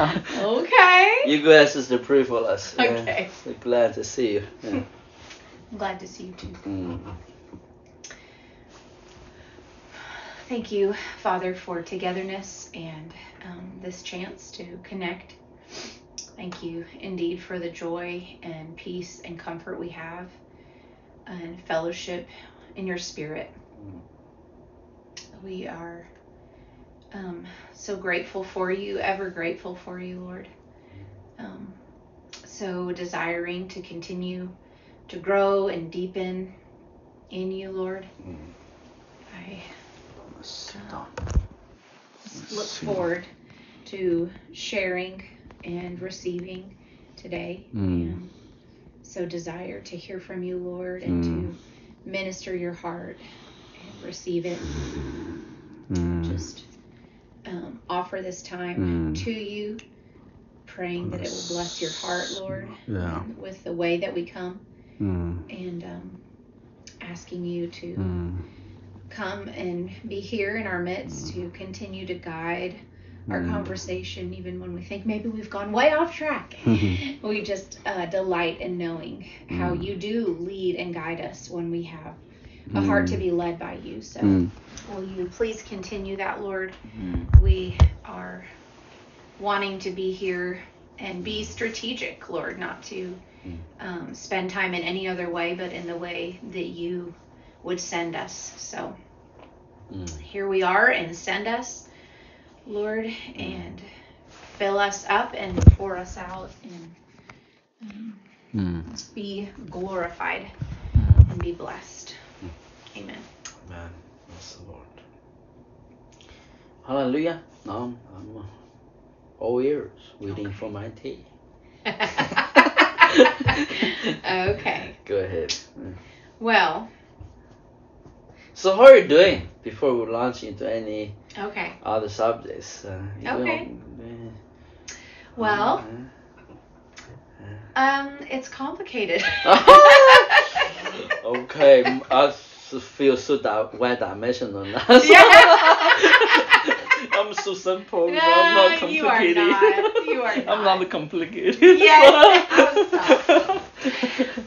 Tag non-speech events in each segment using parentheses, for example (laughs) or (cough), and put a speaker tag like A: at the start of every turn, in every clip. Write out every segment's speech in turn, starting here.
A: Yeah. (laughs)
B: Okay.
A: You guys is the pray for us. Yeah.
B: Okay.
A: We're glad to see you. Yeah.
B: I'm glad to see you too.
A: Mm.
B: Thank you, Father, for togetherness and um, this chance to connect. Thank you indeed for the joy and peace and comfort we have and fellowship in your spirit.
A: Mm.
B: We are um, so grateful for you, ever grateful for you, Lord. Um, so desiring to continue to grow and deepen in you, Lord.
A: Mm.
B: I
A: down.
B: look forward to sharing and receiving today.
A: Mm.
B: And so desire to hear from you, Lord, and
A: Mm.
B: to minister your heart and receive it.
A: Mm.
B: Just um, offer this time
A: Mm.
B: to you, praying that it will bless your heart, Lord,
A: Yeah.
B: with the way that we come,
A: Mm.
B: and um, asking you to
A: Mm.
B: come and be here in our midst to continue to guide our
A: Mm.
B: conversation, even when we think maybe we've gone way off track. (laughs) We just uh, delight in knowing how
A: Mm.
B: you do lead and guide us when we have a heart to be led by you. So,
A: Mm.
B: will you please continue that, Lord?
A: Mm.
B: We are wanting to be here and be strategic, Lord, not to
A: Mm.
B: um, spend time in any other way, but in the way that you would send us. So,
A: Mm.
B: here we are and send us, Lord, and fill us up and pour us out and um,
A: Mm.
B: be glorified and be blessed. Amen.
A: Amen. Yes, Lord. Hallelujah. Now I'm uh, all ears, waiting
B: Okay.
A: for my tea.
B: okay. (laughs)
A: Go ahead.
B: Well,
A: So how are you doing before we launch into any
B: okay.
A: other subjects? Uh,
B: Okay.
A: know,
B: Well,
A: uh,
B: um, it's complicated. (laughs) (laughs)
A: okay, m- I s- feel so di- one dimensional now. (laughs) (laughs) I'm so simple. I'm not
B: No, you are
A: complicated.
B: not. You are not. (laughs)
A: I'm
B: not.
A: not complicated.
B: Yes, stop.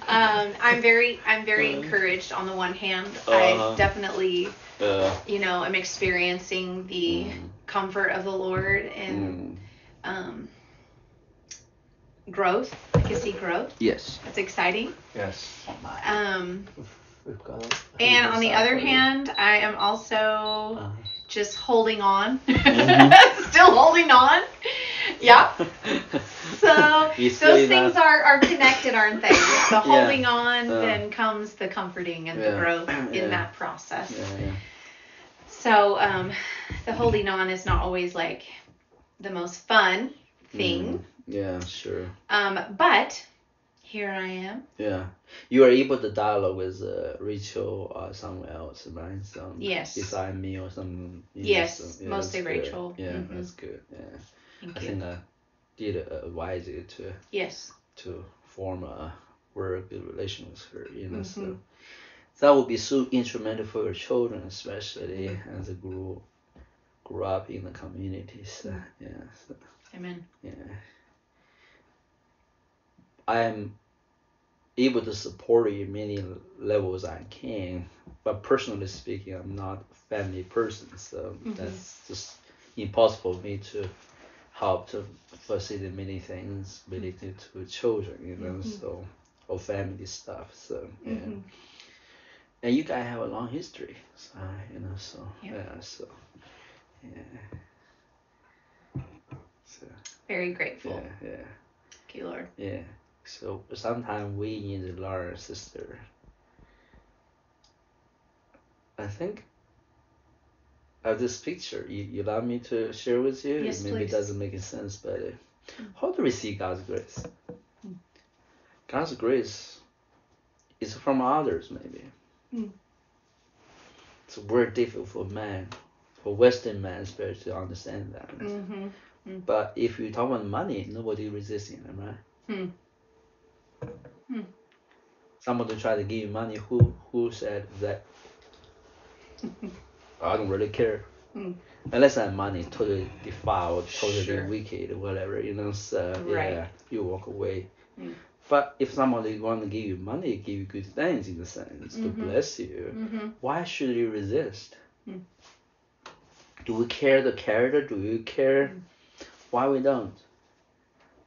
B: um, I'm very, I'm very
A: Uh.
B: encouraged. On the one hand,
A: Uh-huh.
B: I definitely,
A: uh,
B: you know, I'm experiencing the
A: mm,
B: comfort of the Lord and
A: mm.
B: um, growth. I can see growth.
A: Yes.
B: That's exciting.
A: Yes.
B: Um,
A: We've got a-
B: and on the other hand, I am also
A: Uh,
B: just holding on, (laughs)
A: Mhm.
B: still holding on. Yeah. (laughs) So those
A: see
B: things are, are connected, aren't they? The
A: Yeah.
B: holding on,
A: Uh.
B: then comes the comforting and the growth in
A: Yeah.
B: that process.
A: Yeah, yeah.
B: So um, the holding on is not always like the most fun thing,
A: Mm, yeah, sure.
B: um, but here I am.
A: Yeah, you are able to dialogue with uh, Rachel or someone else, right? Some
B: Yes.
A: beside me or some. you know,
B: Yes,
A: some-
B: mostly
A: that's good.
B: Rachel.
A: Yeah,
B: Mhm.
A: that's good. Yeah,
B: Thank
A: I
B: you.
A: think I did advise you to
B: Yes.
A: to form a very good relation with her. You know, so
B: Mhm.
A: that would be so instrumental for your children, especially as they grew grew up in the community. So
B: Mm.
A: yeah, so,
B: Amen.
A: yeah. I'm able to support you many levels I can, but personally speaking, I'm not a family person, so
B: Mhm.
A: that's just impossible for me to help to facilitate many things related to children, you know,
B: Mhm.
A: so or family stuff. So yeah,
B: Mhm.
A: and you guys have a long history, so you know, so
B: Yeah.
A: yeah, so yeah, so
B: Very grateful.
A: yeah, yeah.
B: Thank you, Lord.
A: Yeah. So sometimes we need to learn, sister. I think of this picture, you, you allow me to share with you?
B: Yes,
A: Maybe
B: please.
A: it doesn't make sense, but uh,
B: Mm.
A: how do we see God's grace?
B: Mm.
A: God's grace is from others, maybe.
B: Mm.
A: It's very difficult for man, for Western man especially, to understand that.
B: Mm-hmm.
A: But if you talk about money, nobody resisting them, right?
B: Hmm. Hmm.
A: Somebody try to give you money. Who who said that? (laughs) I don't really care.
B: Mm.
A: Unless that money is totally defiled, totally
B: Sure.
A: wicked, whatever, you know, so
B: Right.
A: yeah, you walk away.
B: Mm.
A: But if somebody want to give you money, give you good things in the sense to
B: Mhm.
A: bless you,
B: Mm-hmm.
A: why should you resist?
B: Mm.
A: Do we care the character? Do you care?
B: Mm.
A: Why we don't?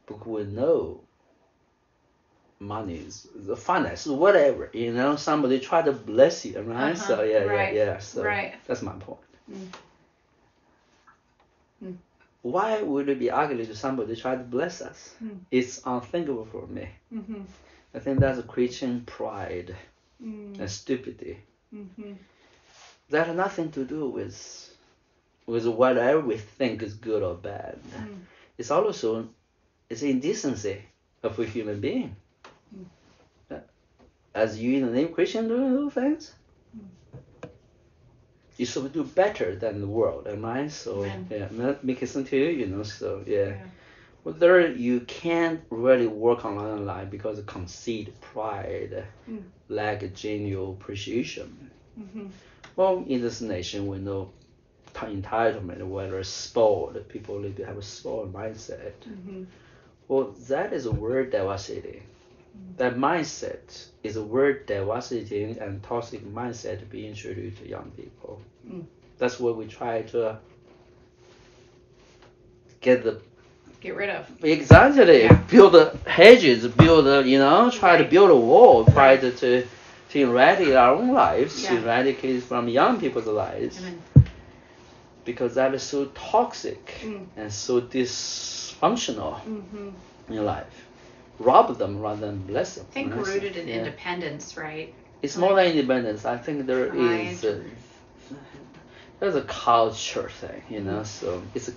A: Because we know money is the finance, whatever. You know, somebody try to bless you, right? So
B: Uh-huh,
A: yeah,
B: right,
A: yeah, yeah. So
B: right.
A: that's my point.
B: Mm. Mm.
A: Why would it be ugly to somebody try to bless us?
B: Mm.
A: It's unthinkable for me.
B: Mm-hmm.
A: I think that's a Christian pride
B: Mm.
A: and stupidity.
B: Mm-hmm.
A: That has nothing to do with with whatever we think is good or bad.
B: Mm.
A: It's also it's indecency of a human being. As you in the name Christian doing those things, you should do better than the world, am I? So
B: Amen.
A: yeah, ma- make it sense to you, you know. So yeah.
B: Yeah.
A: Whether you can't really work on that line because of conceit, pride,
B: Mm.
A: lack of genuine appreciation.
B: Mm-hmm.
A: Well, in this nation, we know t- entitlement, whether spoiled, people live have a spoiled mindset.
B: Mm-hmm.
A: Well, that is a word diversity. That mindset is a word diversity and toxic mindset to be introduced to young people.
B: Mm.
A: That's what we try to get the
B: Get rid of.
A: exactly
B: Yeah.
A: build the hedges, build you know, try to build a wall, try
B: Right.
A: to, to to eradicate our own lives,
B: Yeah.
A: eradicate from young people's lives
B: Amen.
A: because that is so toxic
B: Mm.
A: and so dysfunctional
B: Mm-hmm.
A: in life. Rob them rather than bless them.
B: I think? Rooted in
A: yeah.
B: independence, right?
A: It's more than independence. I think there is a, there's a culture thing, you know. So it's a,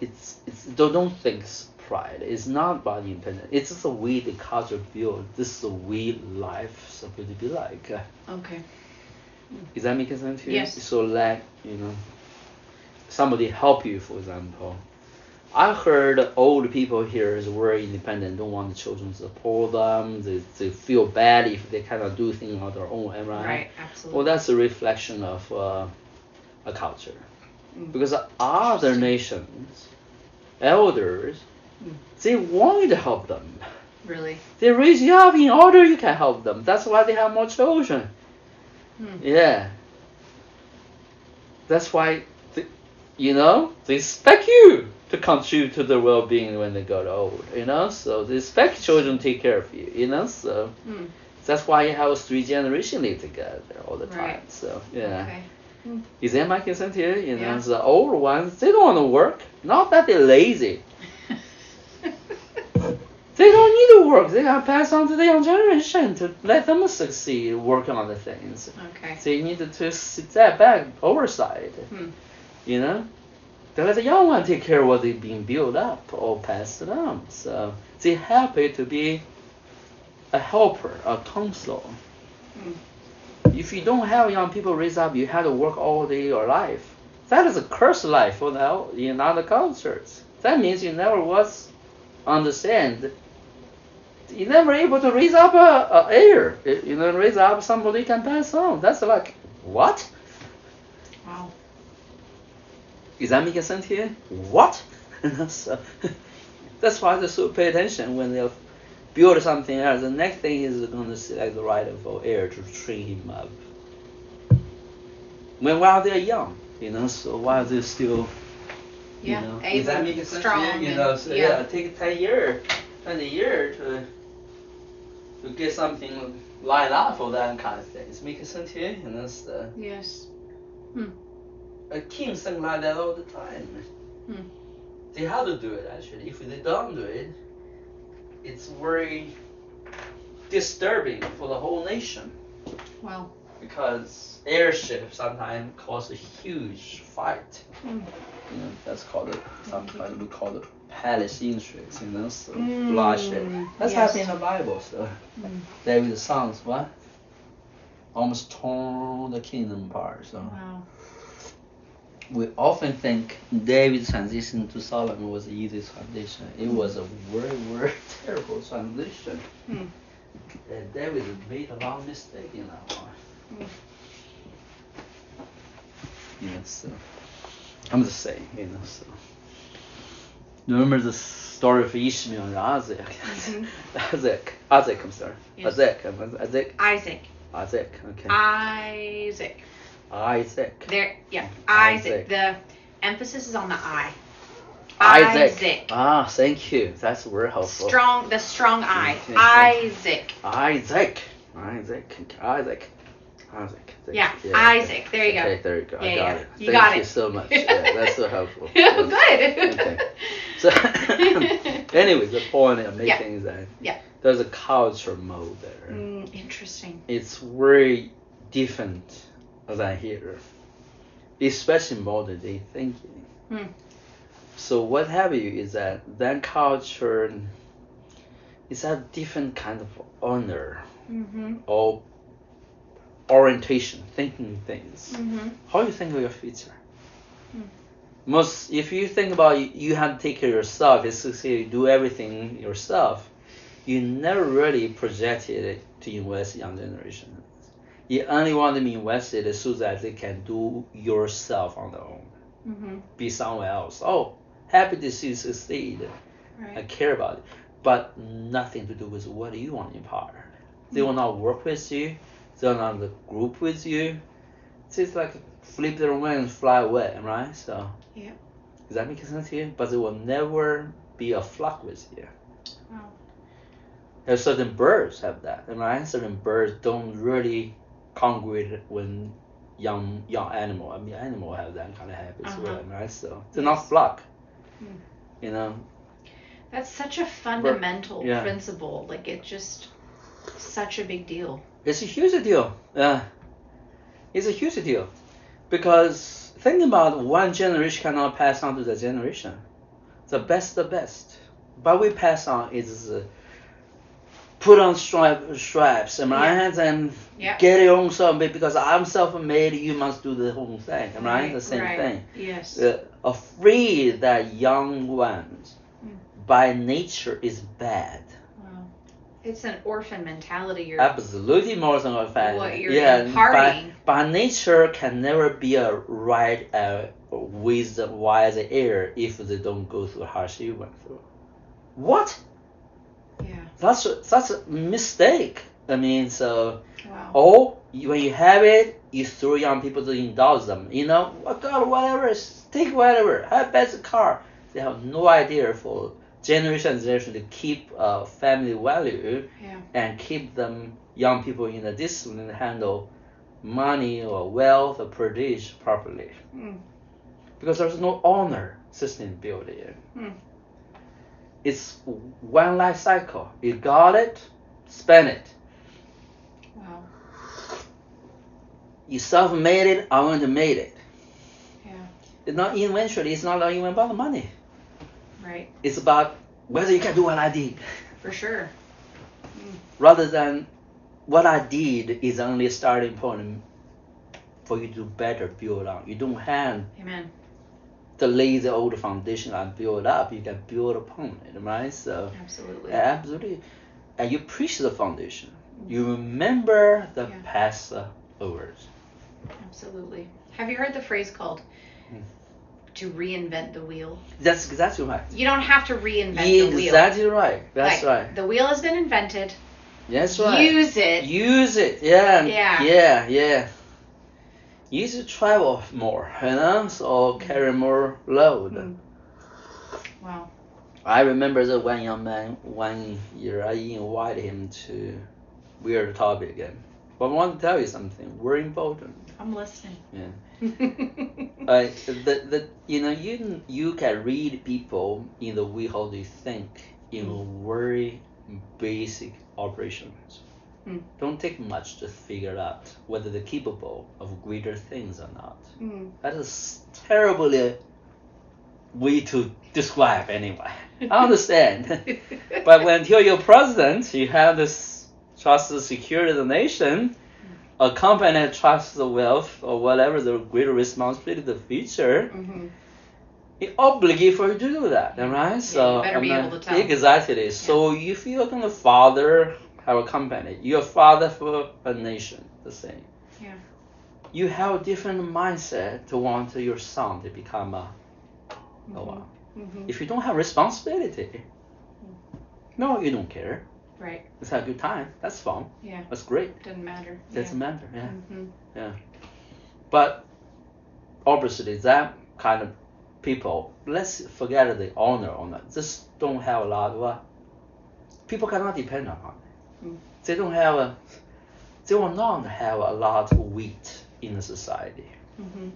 A: it's it's don't don't think it's pride. It's not about independence. It's just a way the culture built. This is the way life supposed to be like.
B: Okay.
A: Is that making sense to you?
B: Yes.
A: So like you know, somebody help you, for example. I heard old people here is very independent, don't want the children to support them. They, they feel bad if they cannot do things on their own, am
B: Right.
A: right?
B: Absolutely.
A: Well, that's a reflection of uh, a culture.
B: Mm.
A: Because other nations, elders,
B: Mm.
A: they want to help them.
B: really.
A: They raise you up in order you can help them. That's why they have more children.
B: Hmm.
A: Yeah. That's why, they, you know, they expect you to contribute to their well-being when they got old. You know, so they expect children to take care of you. You know, so
B: Hmm.
A: that's why you have three generations live together all the time.
B: Right.
A: So yeah.
B: Okay.
A: Is that my sense here? You know,
B: Yeah.
A: the older ones they don't want to work. Not that they're lazy. (laughs) They don't need to work. They gotta pass on to the young generation to let them succeed, work on the things.
B: okay.
A: They needed to step back, oversight.
B: Hmm.
A: You know, they let the young one take care of what they've been built up or passed down. So they happy to be a helper, a counselor.
B: Hmm.
A: If you don't have young people raised up, you have to work all day your life. That is a cursed life for the in other cultures. That means you never was understand. You never able to raise up a, a heir. You know, raise up somebody can pass on. That's like what?
B: Wow.
A: Is that making sense here? What? (laughs) so, uh, (laughs) that's why they should pay attention when they build something else. The next thing is going to select the rightful heir to train him up. When while they're young, you know, so while they're still,
B: Yeah.
A: you know,
B: able,
A: is that making sense
B: strong,
A: here? You
B: and-
A: know, so
B: yeah.
A: yeah, take ten year, twenty year to to get something lined up for that kind of thing. It's making sense here, you know. So,
B: Yes. Hmm.
A: A king sing like that all the time.
B: Hmm.
A: They have to do it actually. If they don't do it, it's very disturbing for the whole nation
B: Wow.
A: because heirship sometimes cause a huge fight.
B: Hmm.
A: You know, that's called a, sometimes we call it palace intrigues, you know, so
B: Mm,
A: bloodshed. That's
B: yes.
A: happening in the Bible, so
B: Mm.
A: David's sons, what? Almost torn the kingdom apart. So
B: Wow.
A: We often think David's transition to Solomon was the easiest transition. It was a very, very (laughs) terrible transition. And David made a lot of mistake in that one.
B: Mm.
A: Yes. So. I'm just saying, you know. So remember the story of Ishmael and Isaac. (laughs)
B: Mhm.
A: Isaac, Isaac, I'm sorry.
B: Yes.
A: Isaac, Isaac,
B: Isaac.
A: Isaac. Okay.
B: Isaac.
A: Isaac.
B: There. Yeah.
A: Isaac.
B: Isaac. The emphasis is on the I.
A: Isaac.
B: Isaac.
A: Ah, thank you. That's very helpful.
B: Strong. The strong I. Isaac.
A: Isaac. Isaac. Isaac. Isaac.
B: Yeah, Isaac. There you go.
A: Okay, there you go.
B: Yeah,
A: I got
B: yeah.
A: it.
B: You
A: Thank
B: got
A: you
B: it.
A: so much. Yeah, that's so helpful. (laughs)
B: Good.
A: Okay. (laughs) So, (laughs) anyway, the point I'm
B: Yeah.
A: making is that
B: Yeah.
A: there's a culture mode there.
B: Mm, interesting.
A: It's very different than here, especially modern day thinking.
B: Hmm.
A: So what have you is that that culture is a different kind of honor
B: Mm-hmm.
A: or orientation, thinking things.
B: Mm-hmm.
A: How you think of your future?
B: Hmm.
A: Most, if you think about you, you have to take care of yourself, it's you do everything yourself. You never really projected it to invest young generation. You only want them invested so that they can do yourself on their own,
B: Mm-hmm.
A: be somewhere else. Oh, happy to see you succeed. I care about it, but nothing to do with what you want in power. They will not work with you. They will not group with you. It's just like flip their wings, fly away, right? So.
B: Yeah.
A: Does that make sense to you? But they will never be a flock with you.
B: Wow.
A: There's certain birds have that, and right? Certain birds don't really congregate when young young animal. I mean, animal have that kind of habits,
B: Uh-huh.
A: right? So they're not
B: Yes.
A: flock.
B: Hmm.
A: You know,
B: That's such a fundamental
A: yeah.
B: principle. Like it's just such a big deal.
A: It's a huge deal. Yeah. It's a huge deal. Because think about one generation cannot pass on to the generation. The best the best. But we pass on is uh, put on stripe, stripes am I right? and
B: Yeah.
A: get your own made because I'm self made you must do the whole thing. Am I right? The same
B: right.
A: thing.
B: Yes.
A: Uh, afraid that young ones
B: Mm.
A: by nature is bad.
B: wow. It's an orphan mentality. You're
A: Absolutely more than a fact.
B: What you're
A: yeah. By, by nature can never be a right uh, wisdom wise heir if they don't go through hardship you went through. What?
B: yeah.
A: That's a, that's a mistake. I mean, so
B: Wow.
A: or you- when you have it, you throw young people to indulge them. You know, what God, whatever, take whatever, have best car. They have no idea for generation and generation to keep uh, family value
B: Yeah.
A: and keep them young people in a discipline to handle money or wealth or prestige properly.
B: Mm.
A: Because there's no honor system built in.
B: Hmm.
A: It's one life cycle. You got it, spend it.
B: Wow.
A: You self-made it, I want to made it.
B: Yeah.
A: It's not eventually, it's not even about the money.
B: Right.
A: It's about whether you can do what I did. (laughs)
B: For sure. Hmm.
A: Rather than what I did is only a starting point for you to better build on. You don't have
B: Amen.
A: To lay the old foundation and build up. You can build upon it, right? So
B: Absolutely.
A: absolutely. And you preach the foundation. You remember the
B: Yeah.
A: past uh, overs.
B: Absolutely. Have you heard the phrase called
A: Hmm.
B: to reinvent the wheel?
A: That's exactly right.
B: You don't have to reinvent the wheel.
A: Exactly right. That's
B: Like,
A: right.
B: The wheel has been invented.
A: That's right.
B: Use it.
A: Use it, yeah,
B: Yeah.
A: yeah, yeah. Use to travel more, you know, so carry more load.
B: Mm. Wow.
A: I remember that one young man, one year, I invited him to weird topic again. But I want to tell you something very important.
B: I'm listening.
A: Yeah. (laughs) Uh, the, the, you know, you you can read people in the way how they think in very basic operations.
B: Mm.
A: Don't take much to figure out whether they're capable of greater things or not.
B: Mm.
A: That is terribly way to describe anyway. I (laughs) understand. but when you're your president, you have this trust to secure the nation. A company that trusts the wealth or whatever the greater responsibility the future,
B: Mhm.
A: it obligate for you to do that, right? so
B: better be
A: I'm
B: able to tell.
A: Exactly. So if you're gonna father have a company, you're father for a nation, the same.
B: Yeah.
A: you have a different mindset to want your son to become a, a wow.
B: Mhm.
A: If you don't have responsibility, no, you don't care.
B: Right.
A: Let's have a good time. That's fun.
B: Yeah.
A: That's great.
B: Doesn't matter.
A: Doesn't matter. Yeah.
B: Mhm.
A: But obviously, that kind of people, let's forget the honor on that. Just don't have a lot of. Uh, people cannot depend on it. They don't have a. They will not have a lot of weight in the society.
B: Mhm.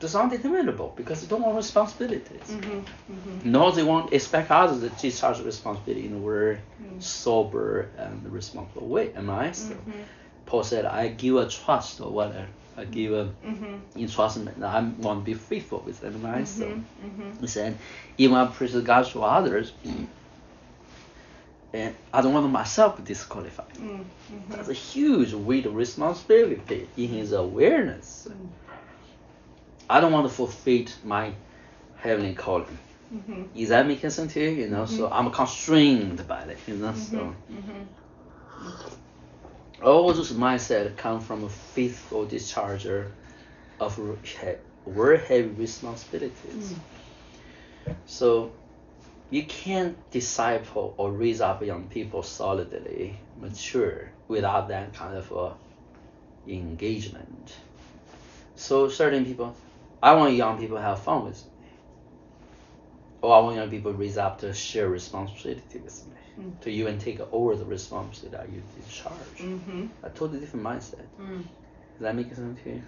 A: It's undeterminable because they don't want responsibilities.
B: Mhm. Mhm.
A: No, they won't expect others to discharge responsibility in a very
B: Mm.
A: sober and responsible way. Am I? So
B: Mhm.
A: Paul said, I give a trust or whatever. I give a
B: Mhm.
A: entrustment. I want to be faithful with them, right? So he said, even I preach the gospel to others, and I don't want myself disqualified.
B: Mm. Mhm.
A: That's a huge weight of responsibility in his awareness.
B: Mm.
A: I don't want to forfeit my heavenly calling.
B: Mhm.
A: Is that making sense to you? You know, so I'm constrained by it. You know, so
B: Mhm. Mhm.
A: all those mindset come from a faithful discharger of very heavy responsibilities. So you can't disciple or raise up young people solidly, mature without that kind of uh, engagement. So certain people, I want young people to have fun with me. Or I want young people to raise up to share responsibility with me.
B: Mm.
A: To even take over the responsibility that you discharge.
B: Mhm.
A: A totally different mindset.
B: Mm.
A: Does that make sense to you?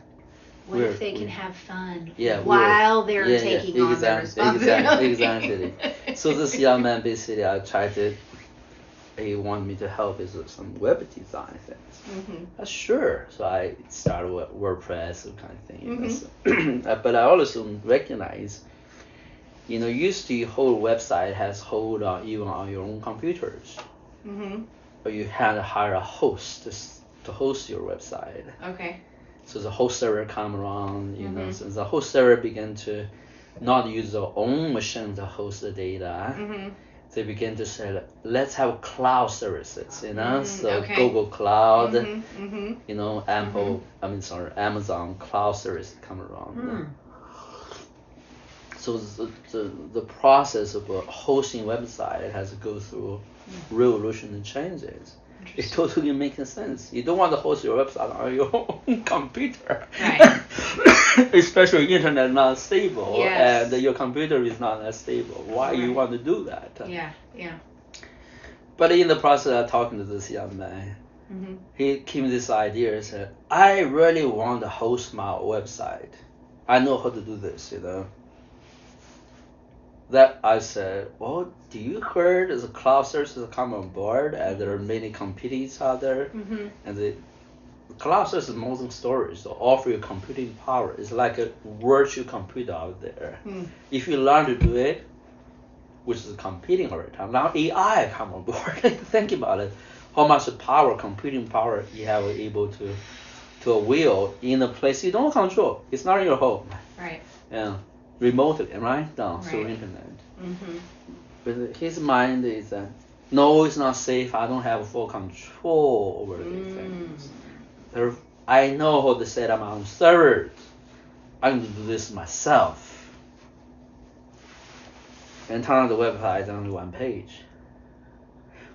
B: What
A: We're-
B: if they can have fun
A: Yeah,
B: while they're
A: yeah, yeah,
B: taking on their
A: exact- exact-
B: responsibility?
A: exactly. (laughs) So this young man basically I tried to he wanted me to help with some web design things.
B: Mhm.
A: Uh, sure. So I started with WordPress kind of thing.
B: Mhm.
A: so- (clears throat) uh, but I also recognize, you know, used to whole website has hold on even on your own computers,
B: Mhm.
A: but you had to hire a host to, to host your website.
B: Okay.
A: So the host server come around, you know,
B: Mhm.
A: so the host server began to not use their own machine to host the data.
B: Mhm.
A: They begin to say, let's have cloud services, you know,
B: Mm,
A: so
B: okay.
A: Google Cloud,
B: Mhm. Mhm.
A: you know, Apple, I mean, sorry, Amazon cloud service come around.
B: Hmm.
A: So the, the, the process of hosting website has to go through revolutionary changes. It totally makes sense. You don't want to host your website on your (laughs) own computer.
B: Right. (coughs)
A: Especially internet not stable
B: Yes.
A: and your computer is not as stable. Why you want to do that?
B: Yeah. Yeah.
A: But in the process of talking to this young man,
B: Mhm.
A: he came this idea and said, I really want to host my website. I know how to do this, you know. That I said, well, do you heard the cloud services come on board and there are many competing each other
B: Mhm.
A: and the cloud service is more than storage. They offer you computing power. It's like a virtual computer out there.
B: Hmm.
A: If you learn to do it, which is competing all the time. Now AI come on board. (laughs) Think about it. How much power, computing power you have able to to a wheel in a place you don't control. It's not in your home.
B: Right.
A: Yeah. Remotely, right? Down through
B: Right.
A: internet.
B: Mhm.
A: But his mind is that no, it's not safe. I don't have full control over the
B: Mm.
A: things. There, I know how to set up my own servers. I'm going to do this myself. And turn on the website only one page.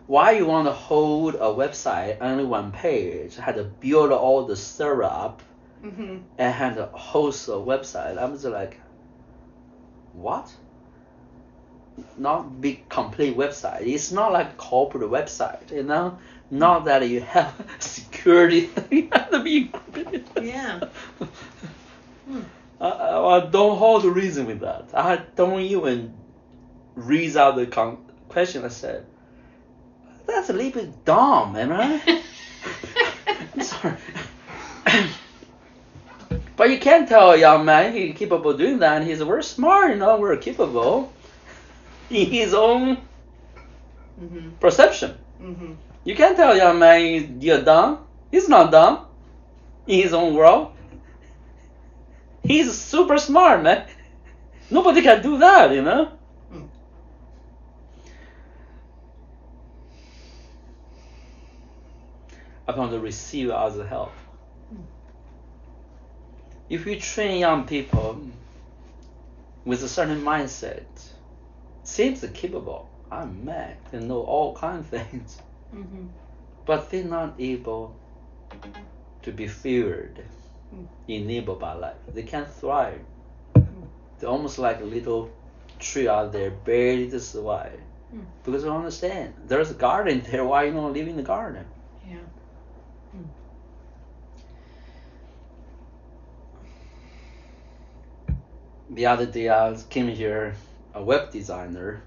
A: Why you want to hold a website only one page? Had to build all the server up
B: Mhm.
A: and had to host a website. I'm just like, what? Not big complete website. It's not like corporate website, you know. Not that you have (laughs) security. (laughs) you have to be encrypted. (laughs)
B: Yeah. Hmm.
A: I, I, don't hold the reason with that. I don't even read out the con- question. I said, that's a little bit dumb, am I? I'm sorry. but you can't tell a young man he's capable of doing that. And he's very smart, you know, we're capable his own
B: Mhm.
A: perception.
B: Mhm.
A: You can't tell a young man you're dumb. He's not dumb in his own world. He's super smart, man. Nobody can do that, you know.
B: Hmm.
A: Upon to receive other help. if you train young people with a certain mindset, seems capable. I'm mad. They know all kinds of things,
B: Mm-hmm.
A: but they're not able to be feared,
B: Mm.
A: enabled by life. They can't thrive. They're almost like a little tree out there, barely to survive.
B: Mm.
A: Because you understand, there's a garden there. Why you don't live in the garden?
B: Yeah.
A: the other day I was- came here, a web designer.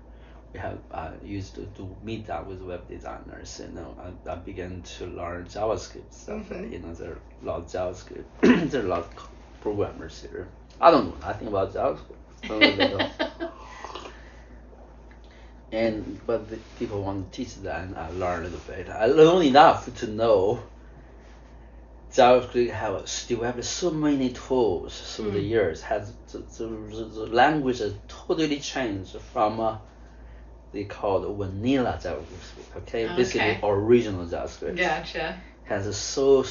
A: We have I used to do meet up with web designers. You know, I, I began to learn JavaScript stuff.
B: Mhm.
A: You know, there are a lot of JavaScript. (clears throat) there are a lot of programmers here. I don't know nothing about JavaScript. So I don't know. (laughs) and but the people want to teach that, and I learned a little bit. I learned enough to know JavaScript have still have so many tools through the
B: Mm.
A: years. Has the, the, the, the language has totally changed from uh, they call it vanilla JavaScript. Okay, basically
B: Okay.
A: original JavaScript
B: Gotcha.
A: has so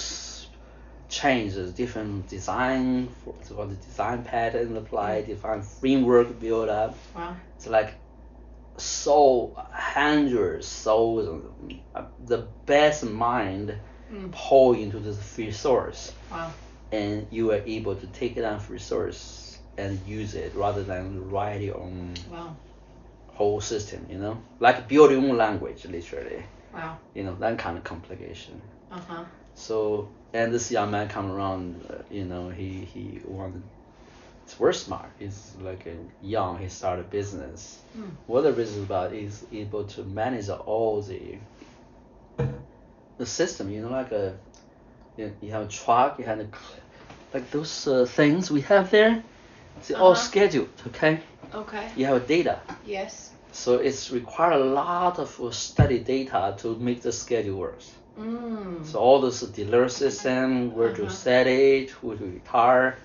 A: changed the different design for called the design pattern applied, different framework built up.
B: Wow.
A: It's like so hundreds, thousands, uh, the best mind
B: Mm.
A: pour into this free source,
B: Wow.
A: and you are able to take that free source and use it rather than write your own
B: Wow.
A: whole system. You know, like build your own language, literally.
B: Wow.
A: You know that kind of complication.
B: Uh huh.
A: So and this young man come around, uh, you know, he he wanted. it's very smart. He's like a young. He started business.
B: Mm.
A: What the business about is able to manage all the the system. You know, like a you, you have a truck. You have a, like those uh, things we have there. It's all
B: Uh-huh.
A: scheduled. Okay.
B: Okay.
A: You have data.
B: Yes.
A: So it's require a lot of uh, study data to make the schedule works.
B: Mm.
A: So all those delivery system, where to
B: Uh-huh.
A: set it, who to retire.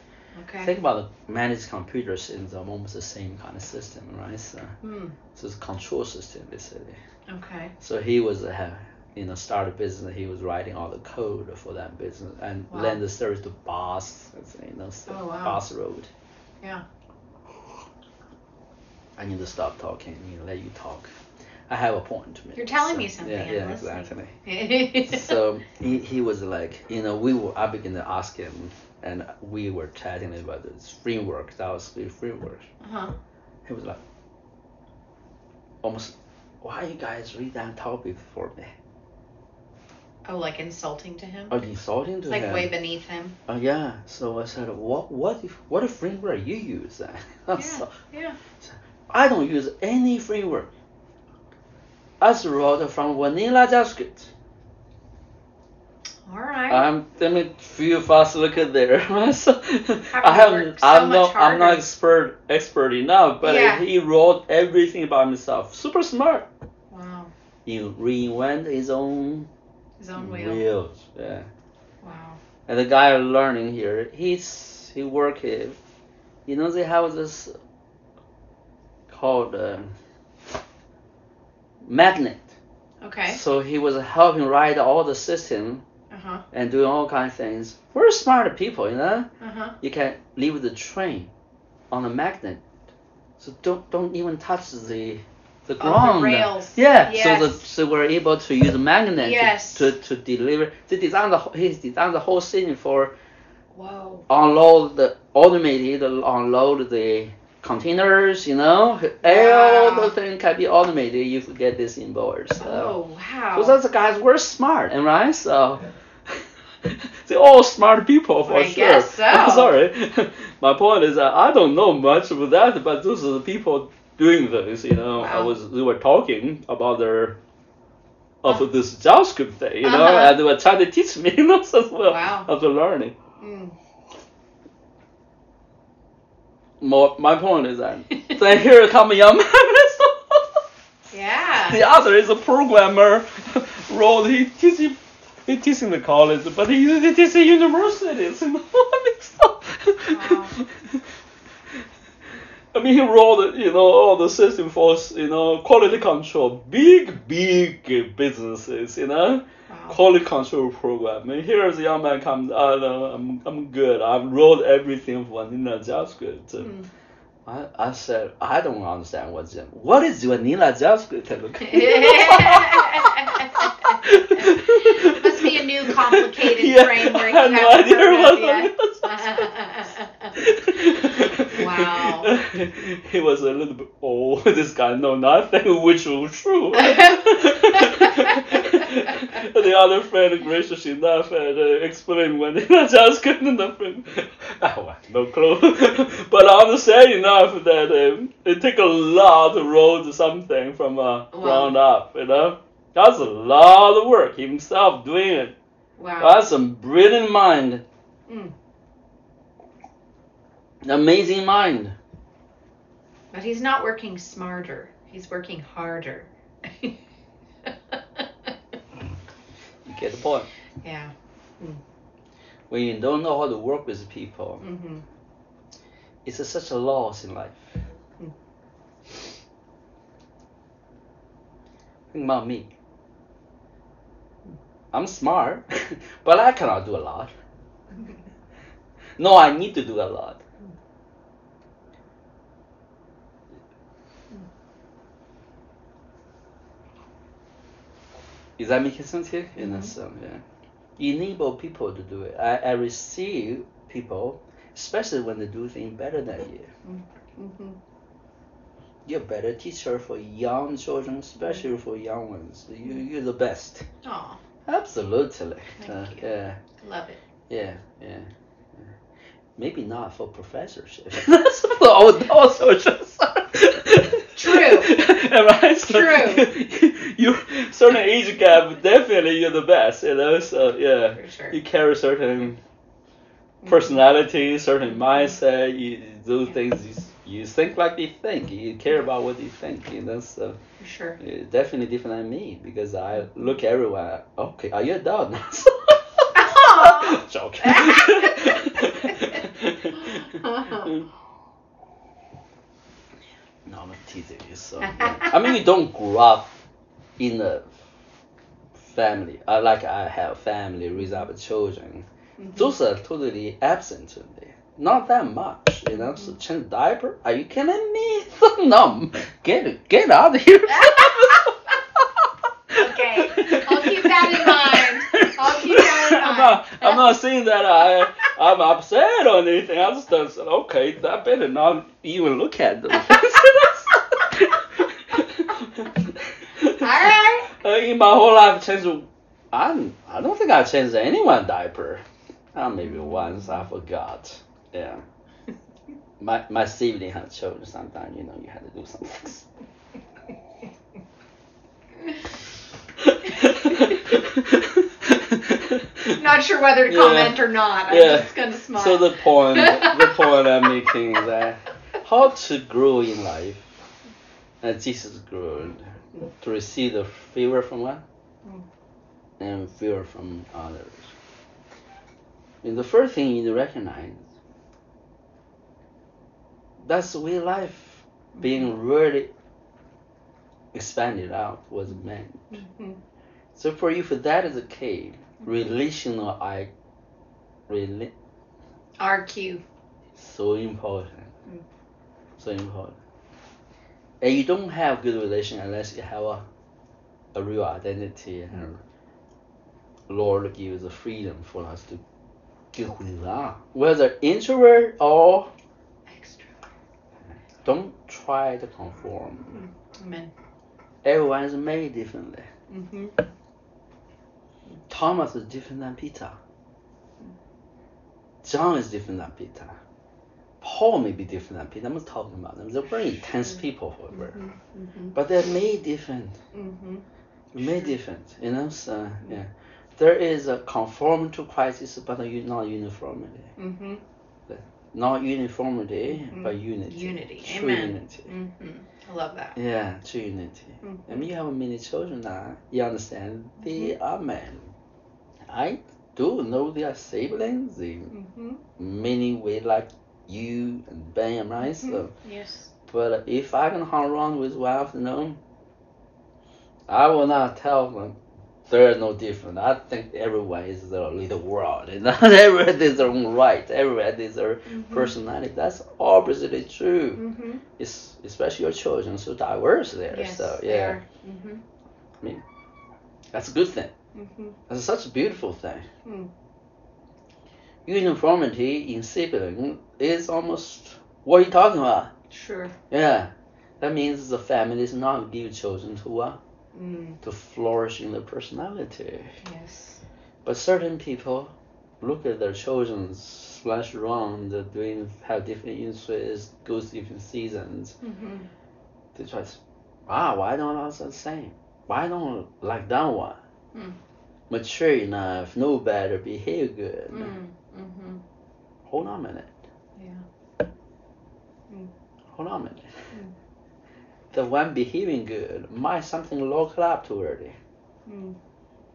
B: Okay.
A: Think about the managed computers in the almost the same kind of system, right? So,
B: Mm.
A: so it's a control system basically.
B: Okay.
A: So he was uh, ha- you know start a business. He was writing all the code for that business and
B: Wow.
A: lend the service to Boss, you know,
B: Oh, wow.
A: Boss Road.
B: Yeah.
A: I need to stop talking. You know, let you talk. I have a point to make.
B: You're telling
A: so-
B: me something,
A: Yeah, yeah, exactly. (laughs) so he, he was like, you know, we were, I began to ask him, and we were chatting about this framework, that was the framework.
B: uh huh.
A: He was like, almost, why you guys read that topic for me?
B: Oh, like insulting to him?
A: You insulting to
B: like
A: him?
B: way beneath him.
A: Oh yeah. So I said, what what if what a framework you use? (laughs)
B: Yeah.
A: so,
B: Yeah.
A: I don't use any framework. I wrote from vanilla JavaScript.
B: All right.
A: I'm let me feel fast look at there. (laughs) so, I
B: work so
A: I'm not I'm not expert expert enough, but
B: Yeah.
A: he wrote everything by himself. Super smart.
B: wow.
A: He reinvent his own
B: His own wheel.
A: wheels. Yeah.
B: Wow.
A: And the guy learning here, he's he work it. You know they have this called uh, magnet.
B: Okay.
A: So he was helping write all the system
B: Uh huh.
A: and doing all kind of things. We're smart people, you know.
B: Uh huh.
A: You can leave the train on a magnet, so don't don't even touch the the ground.
B: the.
A: Yeah. So the
B: Yes.
A: so we're able to use a magnet
B: Yes.
A: to, to to deliver. They design the whole- he designed the whole thing for
B: Whoa.
A: unload the automated unload the containers. You know, all
B: Wow.
A: the thing can be automated if you get this in board. So.
B: Oh wow.
A: So those guys were smart, and right? So (laughs) they're all smart people for
B: I
A: sure.
B: guess (laughs) so.
A: Sorry, (laughs) my point is that I don't know much of that, but those are the people doing this. You know, I was they were talking about their of
B: Uh.
A: this JavaScript thing, you know,
B: Uh-huh.
A: and they were trying to teach me, (laughs) you know, as well
B: Wow.
A: of the learning.
B: Mm.
A: More, my point is that (laughs) then here come a young man. (laughs)
B: Yeah.
A: The other is a programmer role. He teaching, he teaching the college, but he, he teaching universities. You know,
B: Wow.
A: I mean, he wrote, you know, all the system for, you know, quality control, big, big businesses, you know,
B: Wow.
A: quality control program. And here's a young man comes, uh, no, I'm, I'm good. I wrote everything for vanilla JavaScript.
B: Mm.
A: I, I said, I don't understand what's in. What is vanilla JavaScript? (laughs)
B: Must be a new complicated (laughs)
A: Yeah,
B: framework
A: I had no idea what
B: yet. (laughs) Wow. (laughs)
A: he was a little bit old. (laughs) This guy know nothing, (laughs) which was true. the other friend graciously enough and uh, explained when he just couldn't nothing. Had no clue. but I understand enough that um, it take a lot to roll something from uh, ground up, you know? That's a lot of work himself doing it.
B: wow.
A: That's a brilliant mind.
B: Mm.
A: Amazing mind.
B: But he's not working smarter. He's working harder.
A: You (laughs) get the point.
B: yeah.
A: When you don't know how to work with people,
B: hmm
A: it's a, such a loss in life.
B: Mm.
A: Think about me. I'm smart, (laughs) but I cannot do a lot. (laughs) No, I need to do a lot. Is that making sense here? In a sense, yeah. Enable people to do it. I, I receive people, especially when they do things better than you.
B: hmm
A: You're a better teacher for young children, especially for young ones. You, you're the best.
B: Aw,
A: Absolutely.
B: Thank
A: Uh,
B: you.
A: yeah,
B: love it.
A: yeah, yeah. Maybe not for professorship. (laughs) That's for old old soldiers.
B: True.
A: right? So
B: True. (laughs)
A: You certain age gap, definitely you're the best. You know, so yeah,
B: sure.
A: you carry certain personality, certain mindset. You do things. You, you think like they think. You care about what they think. You know, so.
B: For sure.
A: Definitely different than me because I look everyone. Okay, are you done?
B: Aw. (laughs) Uh-huh.
A: Joking. (laughs) no, I'm teasing you. So. (laughs) I mean, you don't grow up in a family. Uh, like I have family, raise up children.
B: Mhm.
A: Those are totally absent to me. Not that much, you know. So change diaper? Are you kidding me? (laughs) no, get get out of here.
B: Okay, I'll keep that in mind. I'll keep that in
A: I'm
B: mind.
A: not, I'm not saying that I I'm upset or anything. I just don't say, okay, I better not even look at them. (laughs)
B: Alright.
A: Uh, in my whole life, changed. I I don't think I changed anyone diaper. Uh, maybe once I forgot. Yeah. My my sibling had children. Sometimes you know you had to do some things. (laughs)
B: Not sure whether to
A: Yeah.
B: comment or not. I'm
A: Yeah.
B: just gonna smile.
A: So the point, the (laughs) point I'm making is that how to grow in life, and Jesus grew to receive the favor from one
B: Mm.
A: and favor from others. And the first thing you need to recognize that's the way life being really expanded out was meant.
B: Mhm.
A: So for you, if that is the case, relational I, rela-
B: RQ.
A: so important.
B: Mm.
A: So important. And you don't have good relation unless you have a, a real identity and Lord gives the freedom for us to get who we are. Whether introvert or
B: extrovert.
A: don't try to conform.
B: Amen.
A: Everyone is made differently.
B: hmm
A: Thomas is different than Peter. John is different than Peter. Paul may be different than Peter. I'm not talking about them. They're very intense people, however.
B: hmm
A: But they're made different.
B: hmm
A: Made different. You know, so yeah. There is a conform to Christ, but not uniformity. Not uniformity,
B: Mhm.
A: but unity.
B: Unity.
A: True
B: Amen.
A: unity.
B: I love that.
A: Yeah, true unity.
B: Mhm.
A: I mean, you have many children now. You understand? They
B: Mm-hmm.
A: are men. I do know they are siblings. They
B: hmm
A: many way like you and Ben, right? So,
B: Yes.
A: but if I can hang around with one afternoon, I will not tell them there's no different. I think everyone is their little world, (laughs) and everyone has their own right. Everyone has their
B: Mhm.
A: personality. That's obviously true.
B: Mhm.
A: It's especially your children so diverse there.
B: Yes.
A: so yeah,
B: are. Mhm.
A: that's a good thing.
B: Mhm.
A: That's such a beautiful thing.
B: Mm.
A: Uniformity in sibling is almost what you're talking about.
B: Sure.
A: Yeah, that means the family is not give children to uh,
B: Mm.
A: to flourish in their personality.
B: Yes.
A: But certain people look at their children splash around, doing have different interests, go through different seasons.
B: Mhm.
A: They try to, wow, why don't I the same? Why don't like that one?
B: Mm.
A: Mature enough, know better, behave good.
B: Mm. Mhm.
A: Hold on a minute.
B: Yeah.
A: Hold on a minute.
B: Mm.
A: The one behaving good might something local up too early.
B: Mm.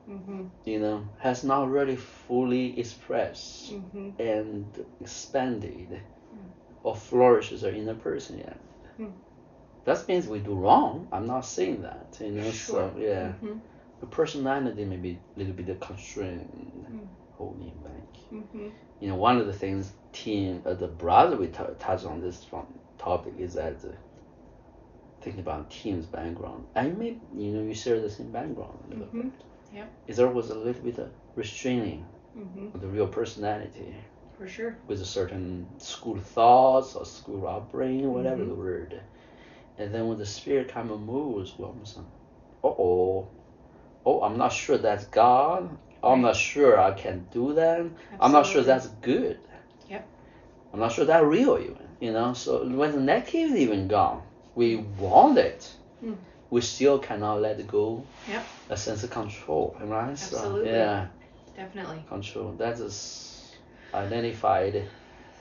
B: Mhm.
A: You know, has not really fully expressed
B: Mhm.
A: and expanded or flourishes our inner person yet.
B: Mm.
A: That means we do wrong. I'm not saying that. You know, so
B: Sure.
A: yeah.
B: Mhm.
A: The personality may be a little bit constrained,
B: Mm.
A: holding back.
B: Mhm.
A: You know, one of the things team, uh, the brother we t- touched on this from topic is that uh, thinking about team's background. I maybe you know you share the same background a little
B: Mhm.
A: bit.
B: Yep.
A: Is there was a little bit of restraining
B: Mhm.
A: of the real personality
B: For sure.
A: with a certain school thoughts or school upbringing, whatever
B: Mhm.
A: the word. And then when the spirit kind of moves, well, I'm uh oh, oh, I'm not sure that's God. I'm not sure I can do that. I'm not sure that's good.
B: Yep.
A: I'm not sure that's real even. You know, so when the negative even gone, we want it.
B: Mm.
A: We still cannot let go.
B: Yep.
A: A sense of control, right?
B: Absolutely.
A: So, yeah
B: Definitely.
A: control. That is identified,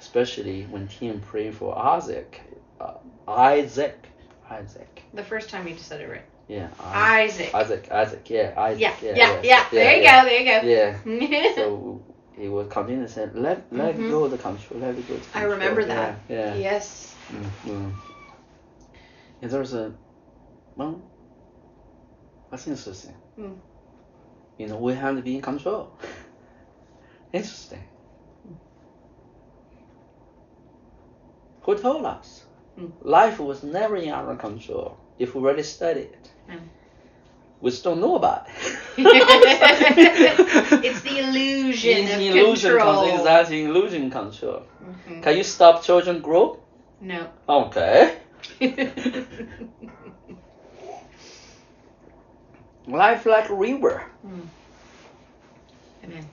A: especially when team praying for Isaac. Uh, Isaac. Isaac.
B: The first time you just said it right.
A: Yeah. I-
B: Isaac.
A: Isaac. Isaac. Yeah. Isaac.
B: Yeah.
A: Yeah.
B: Yeah. Yeah. There you
A: yeah.
B: go. There you go. Yeah. (laughs)
A: So he will continue to say, let let
B: Mhm.
A: go of the control. Let it go.
B: I
A: control.
B: remember
A: Yeah,
B: that.
A: Yeah.
B: yes.
A: Mm-hmm. And there's a well, that's interesting.
B: Mm.
A: You know, we have to be in control. (laughs) Interesting. Who told us?
B: Mm.
A: Life was never in our control if we really studied it. We still know about it. (laughs)
B: it's the illusion
A: It's
B: of
A: illusion
B: control.
A: control. Exactly, illusion control.
B: Mhm.
A: Can you stop children grow?
B: No.
A: Okay. (laughs) Life like a river.
B: Amen.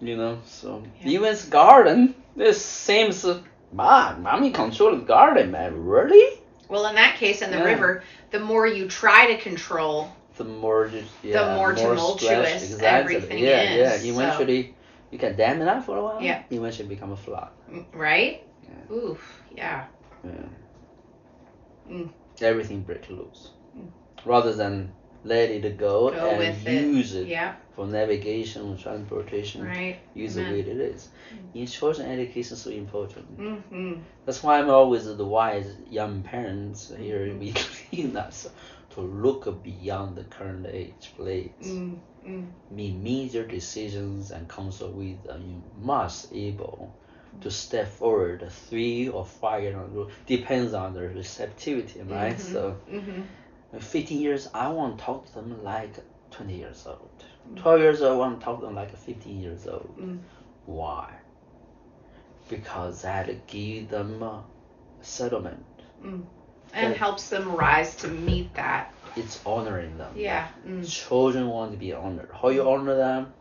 A: You know, so
B: Yeah.
A: even it's garden, this seems, man, I'm in control the garden, man. Really?
B: Well, in that case, in the
A: Yeah.
B: river, the more you try to control,
A: The more, just, yeah,
B: more tumultuous
A: stress,
B: everything
A: yeah,
B: is,
A: Yeah,
B: so-
A: Eventually, you can dam it up for a while.
B: Yeah.
A: Eventually become a flood.
B: mm, right?
A: Yeah.
B: Oof. Yeah.
A: Yeah.
B: Mm.
A: Everything break loose.
B: Mm.
A: Rather than let it go,
B: Go
A: and
B: with it.
A: use it
B: Yeah.
A: for navigation, transportation,
B: Right.
A: use the way it is. In children education is so important.
B: Mm-hmm.
A: That's why I'm always advise young parents here
B: Mhm.
A: we clean us to look beyond the current age, please.
B: Mm, mm,
A: Make major decisions and consult with them. You must able to step forward three or five years on the. Depends on their receptivity, right?
B: Mhm.
A: So
B: mm-hmm.
A: 15 years, I want to talk to them like 20 years old.
B: Mm.
A: 12 years old, I want to talk to them like 15 years old.
B: Mm.
A: Why? Because that give them a settlement.
B: And
A: Yeah.
B: helps them rise to meet that.
A: It's honoring them.
B: Yeah. Mm.
A: Children want to be honored. How you honor them?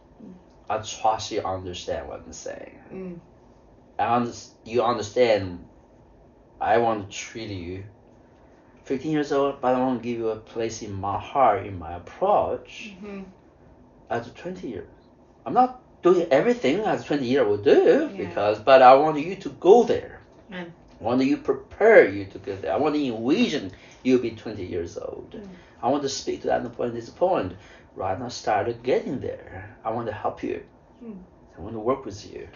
A: I trust you understand what I'm saying.
B: Mm.
A: I under, you understand. I want to treat you. 15 years old, but I want to give you a place in my heart, in my approach.
B: hmm
A: As 20 years, I'm not doing everything as 20 year would do
B: Yeah.
A: because, but I want you to go there.
B: Amen.
A: I want you prepare you to go there. I want to envision you'll be 20 years old.
B: Mm.
A: I want to speak to that point, this point. Right now, started getting there. I want to help you.
B: Mm.
A: I want to work with you.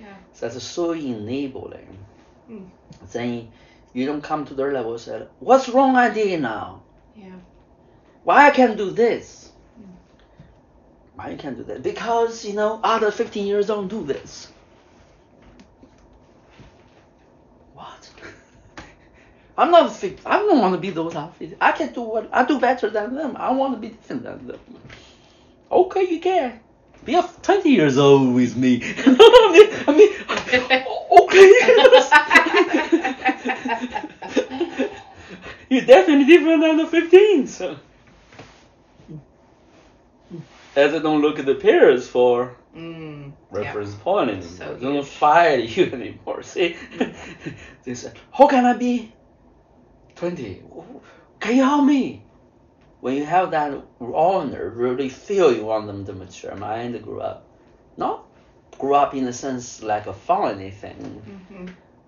B: Yeah.
A: That's so enabling.
B: Mm.
A: Then you don't come to their level and say, What's wrong I did now?
B: Yeah.
A: Why I can't do this?
B: Mm.
A: Why you can't do that? Because you know other 15 years don't do this. What? (laughs) I'm not. fi- I don't want to be those outfits. I can do what I do better than them. I want to be different than them. Okay, you can. Be a 20 years old with me. (laughs) I mean, I (laughs) mean, okay. (laughs) You're definitely different than the 15. So. As I don't look at the peers for
B: Mm.
A: reference point anymore.
B: So
A: they don't fire you anymore. See, they say, "How can I be 20? Can you help me?" When you have that honor, really feel you want them to mature. Mind grow up, not grow up in a sense like a fun anything,
B: hmm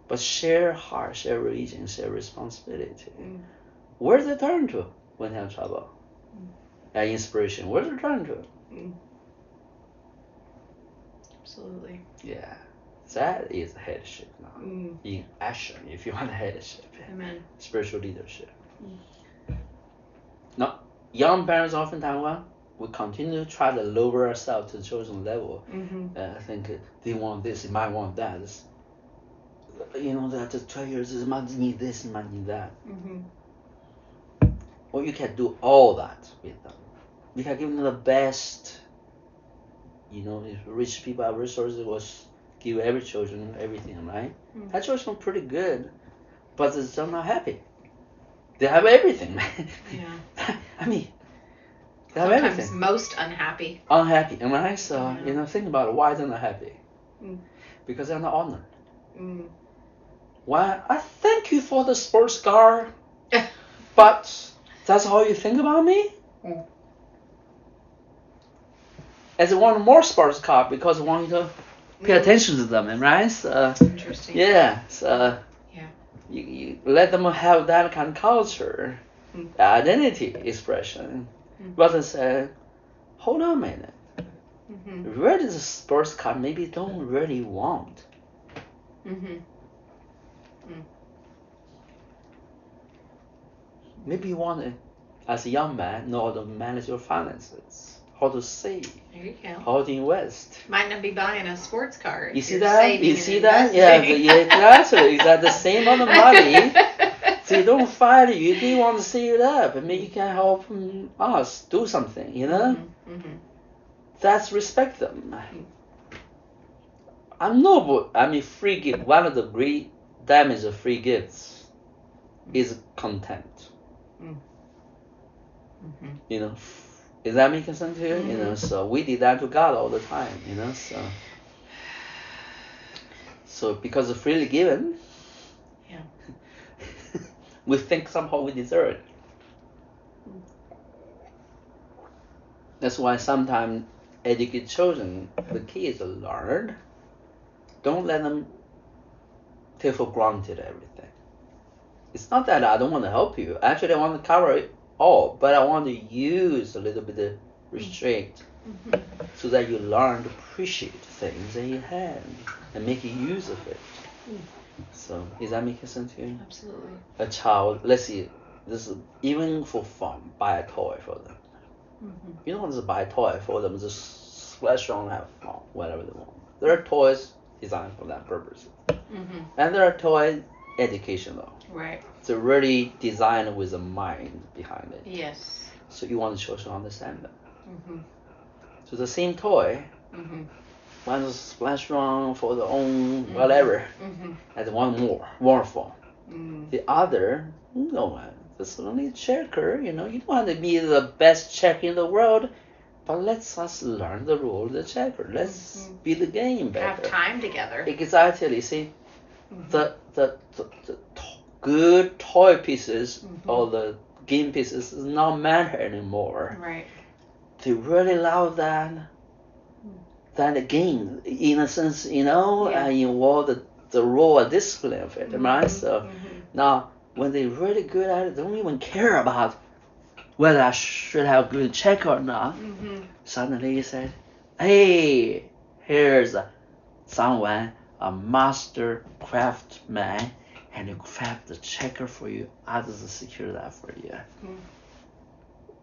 A: but share heart, share religion, share responsibility.
B: Mm.
A: Where they turn to when they have trouble?
B: Mm.
A: And inspiration. Where they turn to?
B: Absolutely.
A: Yeah, that is headship now.
B: Mm.
A: In action, if you want headship,
B: Amen.
A: spiritual leadership. Now, young parents often Taiwan, we continue to try to lower ourselves to the children level.
B: hmm
A: Uh, I think uh, they want this, they might want that. It's- you know, that the 12 years is might need this, might need that.
B: hmm
A: Or you can do all that with them. You can give them the best. You know, if rich people have resources, was give every children everything, right?
B: Mm.
A: That children pretty good, but they're still not happy. They have everything, man.
B: Yeah. (laughs)
A: I mean, they have
B: Sometimes
A: everything.
B: most unhappy.
A: Unhappy, And when I saw,
B: Yeah.
A: you know, think about it. Why they're not happy?
B: Mm.
A: Because they're not honored.
B: Mm.
A: Why? I thank you for the sports car, (laughs) but that's how you think about me.
B: Mm.
A: As I want more sports car because I want you to pay
B: Mm.
A: attention to them, and right? So,
B: Interesting.
A: yeah, so
B: Yeah.
A: You, you let them have that kind of culture,
B: Mm.
A: identity expression,
B: Mm.
A: rather than say, hold on a minute,
B: hmm
A: really the sports car maybe don't really want.
B: hmm
A: Maybe you want to, as a young man, know how to manage your finances, how to save,
B: There you go.
A: how to invest.
B: Might not be buying a sports car.
A: You see that? You see that? Yeah, the,
B: investing.
A: yeah, exactly. Is that the same amount of money? (laughs) They don't fight you. do want to save it up. I mean, you can help mm, us do something. You know,
B: hmm
A: that's respect them. I'm noble. I mean, free gift. One of the great damage of free gifts is content.
B: hmm
A: You know, is that making sense to you? You know,
B: Mhm.
A: so we did that to God all the time. You know, so so because of freely given,
B: Yeah. (laughs)
A: we think somehow we deserve it. That's why sometimes educate children, the kids learn. Don't let them take for granted everything. It's not that I don't want to help you. Actually, I want to cover it all, but I want to use a little bit of restraint
B: hmm
A: so that you learn to appreciate things that you have and make use of it.
B: Mm.
A: So, is that making sense to you?
B: Absolutely.
A: A child, let's see, this is even for fun, buy a toy for them.
B: hmm
A: You don't want to buy a toy for them, just splash and have fun, whatever they want. There are toys designed for that purpose.
B: hmm
A: And there are toys educational.
B: Right.
A: They're really designed with a mind behind it.
B: Yes.
A: So you want the children to understand that.
B: hmm
A: So the same toy,
B: hmm
A: one splash around for the own
B: Mhm.
A: whatever,
B: hmm
A: and one more, more fun.
B: mm
A: The other, no man, this is only a checker, you know, you don't want to be the best checker in the world, but let's us learn the rule of the checker. Let's
B: Mhm.
A: be the game better.
B: Have time together.
A: Exactly, see,
B: Mhm.
A: the, the, the, good toy pieces
B: Mhm.
A: or the game pieces does not matter anymore.
B: Right.
A: They really love that, that game, in a sense, you know,
B: Yeah.
A: and involve the, the raw discipline of it, right?
B: Mhm.
A: So,
B: Mhm.
A: Now, when they're really good at it, they don't even care about whether I should have good check or not.
B: Mhm.
A: Suddenly he said, hey, here's a someone, a master craftsman, and you craft the checker for you, others secure that for you.
B: Mm.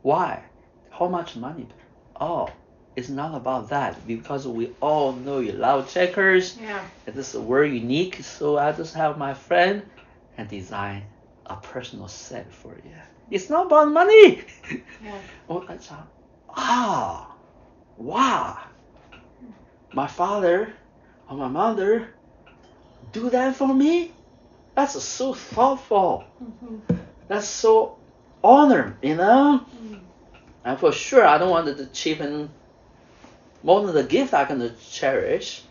A: Why? How much money? Oh, it's not about that because we all know you love checkers.
B: Yeah.
A: And this is very unique, so I just have my friend and design a personal set for you. It's not about money.
B: Yeah. (laughs)
A: oh, that's ah, wow. My father or my mother do that for me. That's so thoughtful.
B: Mm-hmm.
A: That's so honor, you know.
B: Mm.
A: And for sure, I don't want to cheapen more than the gift I can cherish.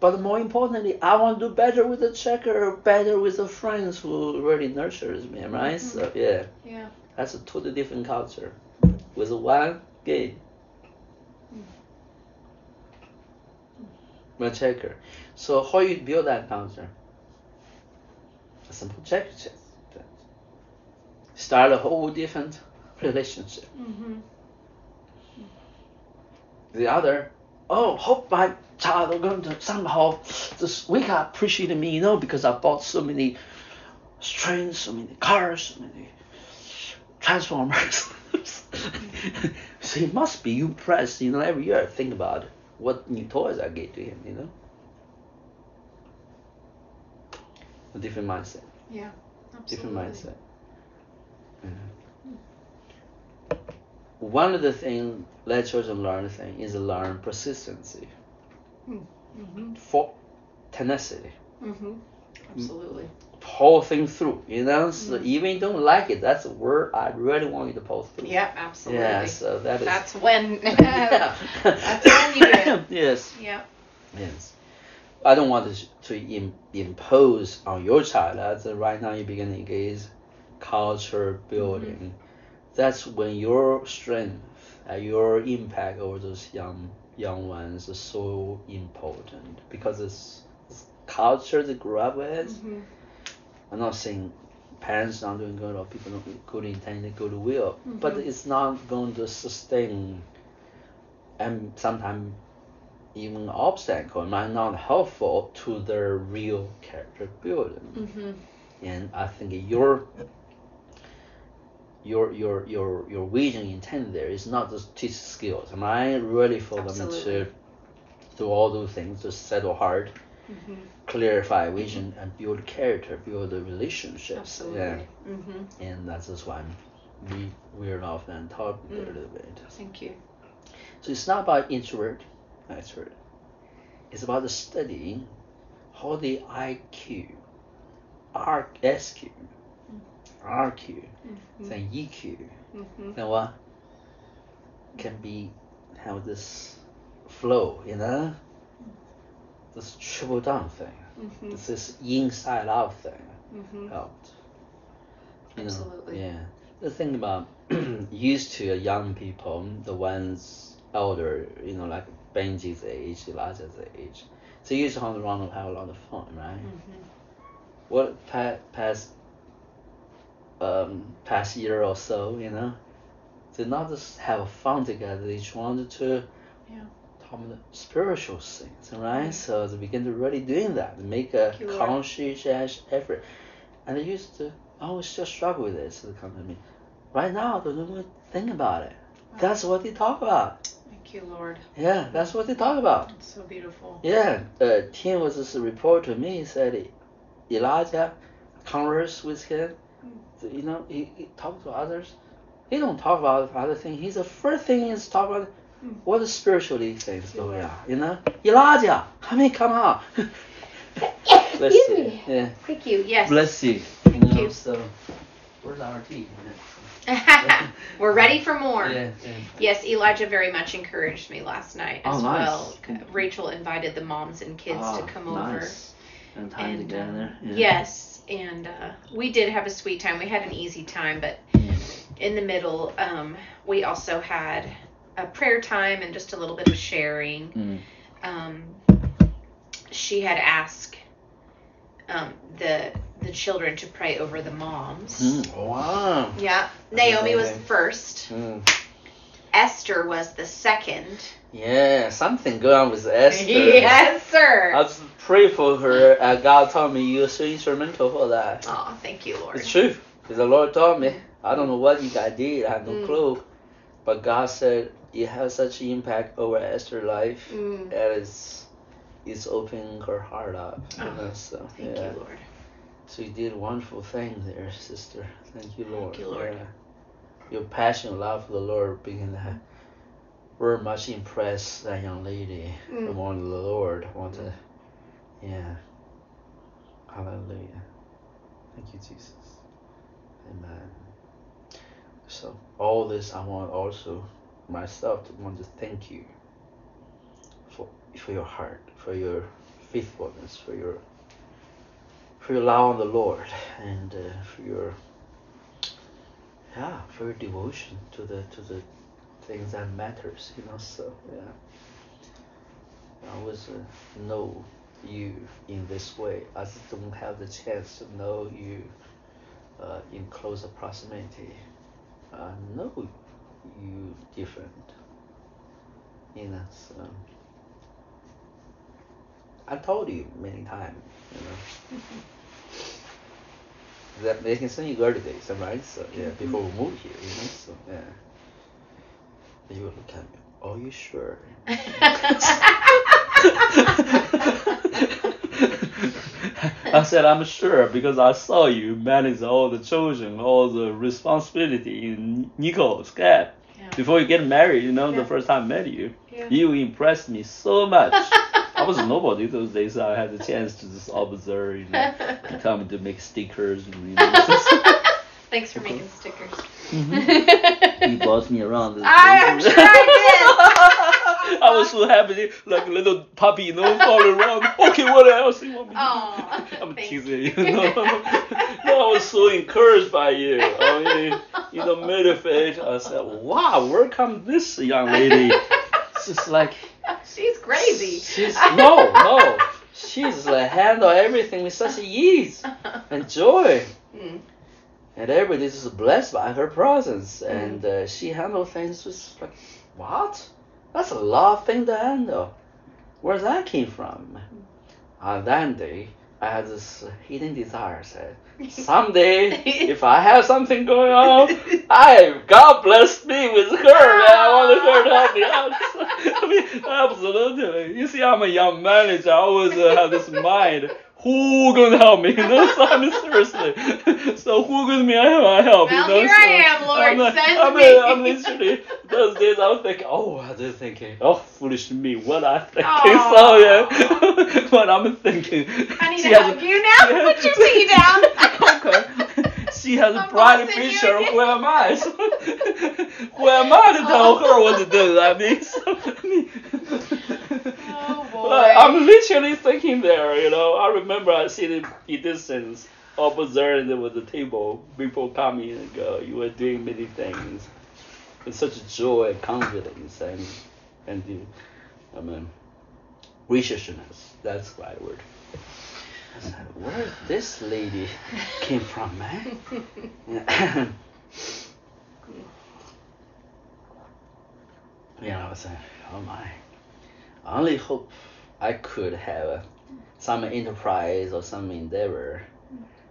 A: But more importantly, I want to do better with the checker, better with the friends who really nurtures me, right? So yeah,
B: Yeah.
A: that's a totally different culture with one game. One checker. So how you build that culture? A simple checker check. Start a whole different relationship.
B: Mm-hmm.
A: the other, oh, hope my child are going to somehow this week appreciate me, you know, because I bought so many trains, so many cars, so many transformers. (laughs) so he must be impressed, you know, every year. I Think about what new toys I gave to him, you know. A different mindset.
B: Yeah.
A: Different
B: Absolutely.
A: mindset. Mhm. One of the things let children learn thing is learn persistency,
B: Mm-hmm.
A: for tenacity,
B: Mm-hmm. Absolutely.
A: pull things through. You know, so
B: Mhm.
A: even you don't like it, that's a word I really want you to pull through.
B: Yeah. Absolutely.
A: Yeah, so that is.
B: That's when.
A: yeah. (laughs) (laughs)
B: That's when you do it.
A: yes.
B: yeah.
A: Yes. I don't want to, to Im- impose on your child uh, right now you begin to engage culture building. That's when your strength and your impact over those young young ones is so important because it's, it's culture they grew up with.
B: Mm-hmm.
A: I'm not saying parents not doing good or people not good intention, good will, but
B: Mhm.
A: it's not going to sustain and sometimes even obstacle might not helpful to their real character building.
B: Mm-hmm.
A: And I think your your your your your vision intent there is not just teach skills, am I? Really for them to do all those things, to settle hard,
B: Mm-hmm.
A: clarify vision and build character, build the relationships.
B: Absolutely.
A: Yeah.
B: Mm-hmm.
A: And that's just why we we're often talking there a
B: Mm.
A: little bit.
B: Thank you.
A: So it's not about introvert, extrovert. It's about the studying how the IQ, R, SQ, RQ,
B: Mm-hmm.
A: then EQ,
B: Mm-hmm.
A: then what can be have this flow, you know? This triple down thing.
B: Mm-hmm.
A: This is inside out thing
B: Mm-hmm.
A: helped. You know,
B: Absolutely.
A: yeah. The thing about (clears throat) used to young people, the ones elder, you know, like Benji's age, Elijah's age, they used to hang around and have a lot of fun, right?
B: Mm-hmm.
A: What pa- past um past year or so, you know, they not just have fun together, they just wanted to
B: Yeah.
A: talk about the spiritual things, right? So they begin to really doing that, they make a
B: Thank
A: conscious effort. And they used to always still struggle with this, they come to me. Right now they don't even think about it. That's what they talk about.
B: Thank you, Lord.
A: Yeah, that's what they talk about.
B: It's so beautiful.
A: Yeah, uh, Tim was just a report to me. He said Elijah converse with him. You know, he, he talked to others. He don't talk about other things. He's the first thing is talk about
B: Mm.
A: what the spiritually things going on. You know, Elijah, I mean, come on. (coughs) Bless you.
B: me.
A: Yeah,
B: Thank you. Yes.
A: bless you.
B: Thank
A: know,
B: you.
A: So, where's our tea?
B: We're ready for more.
A: Yeah, yeah.
B: Yes, Elijah very much encouraged me last night as
A: Oh, nice.
B: well. Rachel invited the moms and kids to
A: Oh,
B: come over.
A: nice. And time
B: And
A: together.
B: um,
A: yeah.
B: yes, and uh, we did have a sweet time. We had an easy time, but in the middle, um, we also had a prayer time and just a little bit of sharing.
A: Mm.
B: Um, she had asked um, the the children to pray over the moms.
A: Mm. Wow.
B: Yeah, Naomi was
A: Okay.
B: first,
A: Mm.
B: Esther was the second.
A: Yeah, something going on with Esther. (laughs)
B: Yes, sir.
A: I was pray for her, and God told me you're so instrumental for that.
B: Oh, thank you, Lord.
A: It's true. Because the Lord told me. I don't know what you guys did. I have no
B: Mm.
A: clue. But God said you have such impact over Esther's life.
B: Mm,
A: And it's, it's opening her heart up. You
B: Oh,
A: know, so,
B: thank
A: yeah.
B: you, Lord.
A: So you did a wonderful thing there, sister. Thank you, Lord.
B: Thank you, Lord.
A: Yeah. Your passion, love for the Lord being that very much impressed that young lady
B: Mm.
A: among the Lord. Want to, yeah. Hallelujah. Thank you, Jesus. Amen. So all this, I want also myself to want to thank you for for your heart, for your faithfulness, for your for your love on the Lord, and uh, for your yeah, for your devotion to the to the things that matters. You know, so yeah. I always uh, know you in this way. I don't have the chance to know you uh, in close proximity. I know you different. You know, so I told you many times, you know. (laughs) that making some early days, right? So yeah, mm-hmm. before we moved here, you know, so yeah. You would look at me, are you sure? (laughs) I said, I'm sure because I saw you manage all the children, all the responsibility in Nico's gap.
B: Yeah.
A: Before you get married, you know,
B: Yeah.
A: the first time I met you,
B: Yeah.
A: you impressed me so much. (laughs) I was nobody those days. I had the chance to just observe, you know, you tell me to make stickers. And, you (laughs) know,
B: Thanks for making stickers. Mm-hmm.
A: he bossed me around.
B: I am sure I (laughs)
A: I was so happy, like a little puppy, you know, falling around. Okay, what else you want me to do? (laughs) I'm teasing you. you know. no, I was so encouraged by you. I mean, you know, motivated. I said, wow, where come this young lady? It's just like, (laughs)
B: She's crazy.
A: she's no, no. She's like handle everything with such ease (laughs) and joy.
B: Mm.
A: And everybody is blessed by her presence. And uh, she handled things with like, what? That's a lot of thing to handle. Where that came from? On that day, I had this hidden desire. Said, someday, if I have something going on, (laughs) I God bless me with her. I want her to help me out. (laughs) (laughs) I mean, absolutely. You see, I'm a young manager. I always uh, have this mind. Who gonna help me? You know, so I mean, seriously. So who gonna me I help?
B: Well,
A: you know,
B: here
A: so
B: I am, Lord,
A: I'm, uh,
B: send
A: I'm,
B: me.
A: I'm literally those days I was thinking, oh, I was thinking, oh, foolish me, what I thinking? (laughs)
B: Aw.
A: So yeah, (laughs) what I'm thinking.
B: I need
A: she
B: to
A: a-
B: you now.
A: has- (laughs)
B: Put your feet down.
A: okay. She has a
B: I'm
A: bright future. Who am I? So, who am I to tell her what to do? I mean, so, I mean
B: boy.
A: I'm literally thinking there. You know, I remember I see the distance, observing there was a table. People coming and go. Uh, you were doing many things with such joy and confidence and and the, I mean, graciousness. That's the right word. I said, where this lady came from, man? (laughs) Yeah. I was saying, oh my. I only hope I could have some enterprise or some endeavor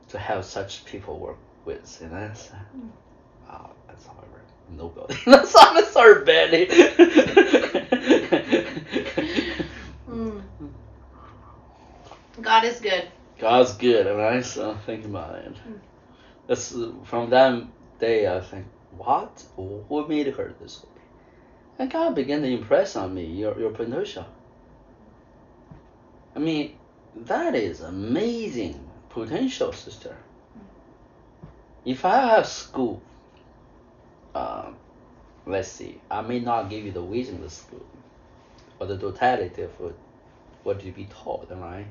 A: to have such people work with, you know. So, (laughs) wow, that's however nobody. that's I'm sorry.
B: Mm. God is good.
A: God's good, and I so think about it. That's uh, from that day I think, what? Who made her this way? And God began to impress on me your your potential. I mean, that is amazing potential, sister. If I have school, um, let's see, I may not give you the wisdom of the school, or the totality of what, you be taught, right?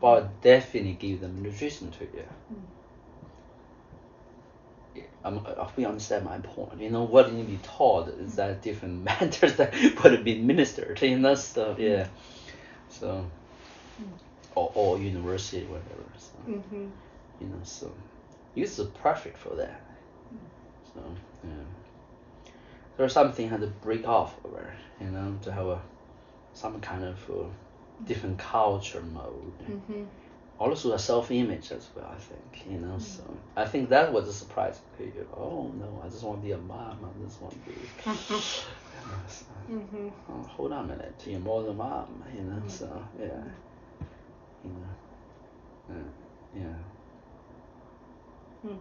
A: But I'll definitely give them nutrition to you. Yeah, I'm, I hope understand my point. You know, what you need to be taught is that different (laughs) matters that would be ministered, you know, stuff, yeah. So, or, or university, whatever. So,
B: Mm-hmm.
A: you know, so is perfect for that. So, yeah. there's something had to break off over, you know, to have a some kind of different culture mode.
B: Mm-hmm.
A: Also a self-image as well, I think, you know. So I think that was a surprise. Oh no, I just want to be a mom. I just want to be. so, (laughs)
B: Mm-hmm.
A: oh, hold on a minute, you're more than mom, you know. So yeah, you know, yeah, yeah.
B: Hmm.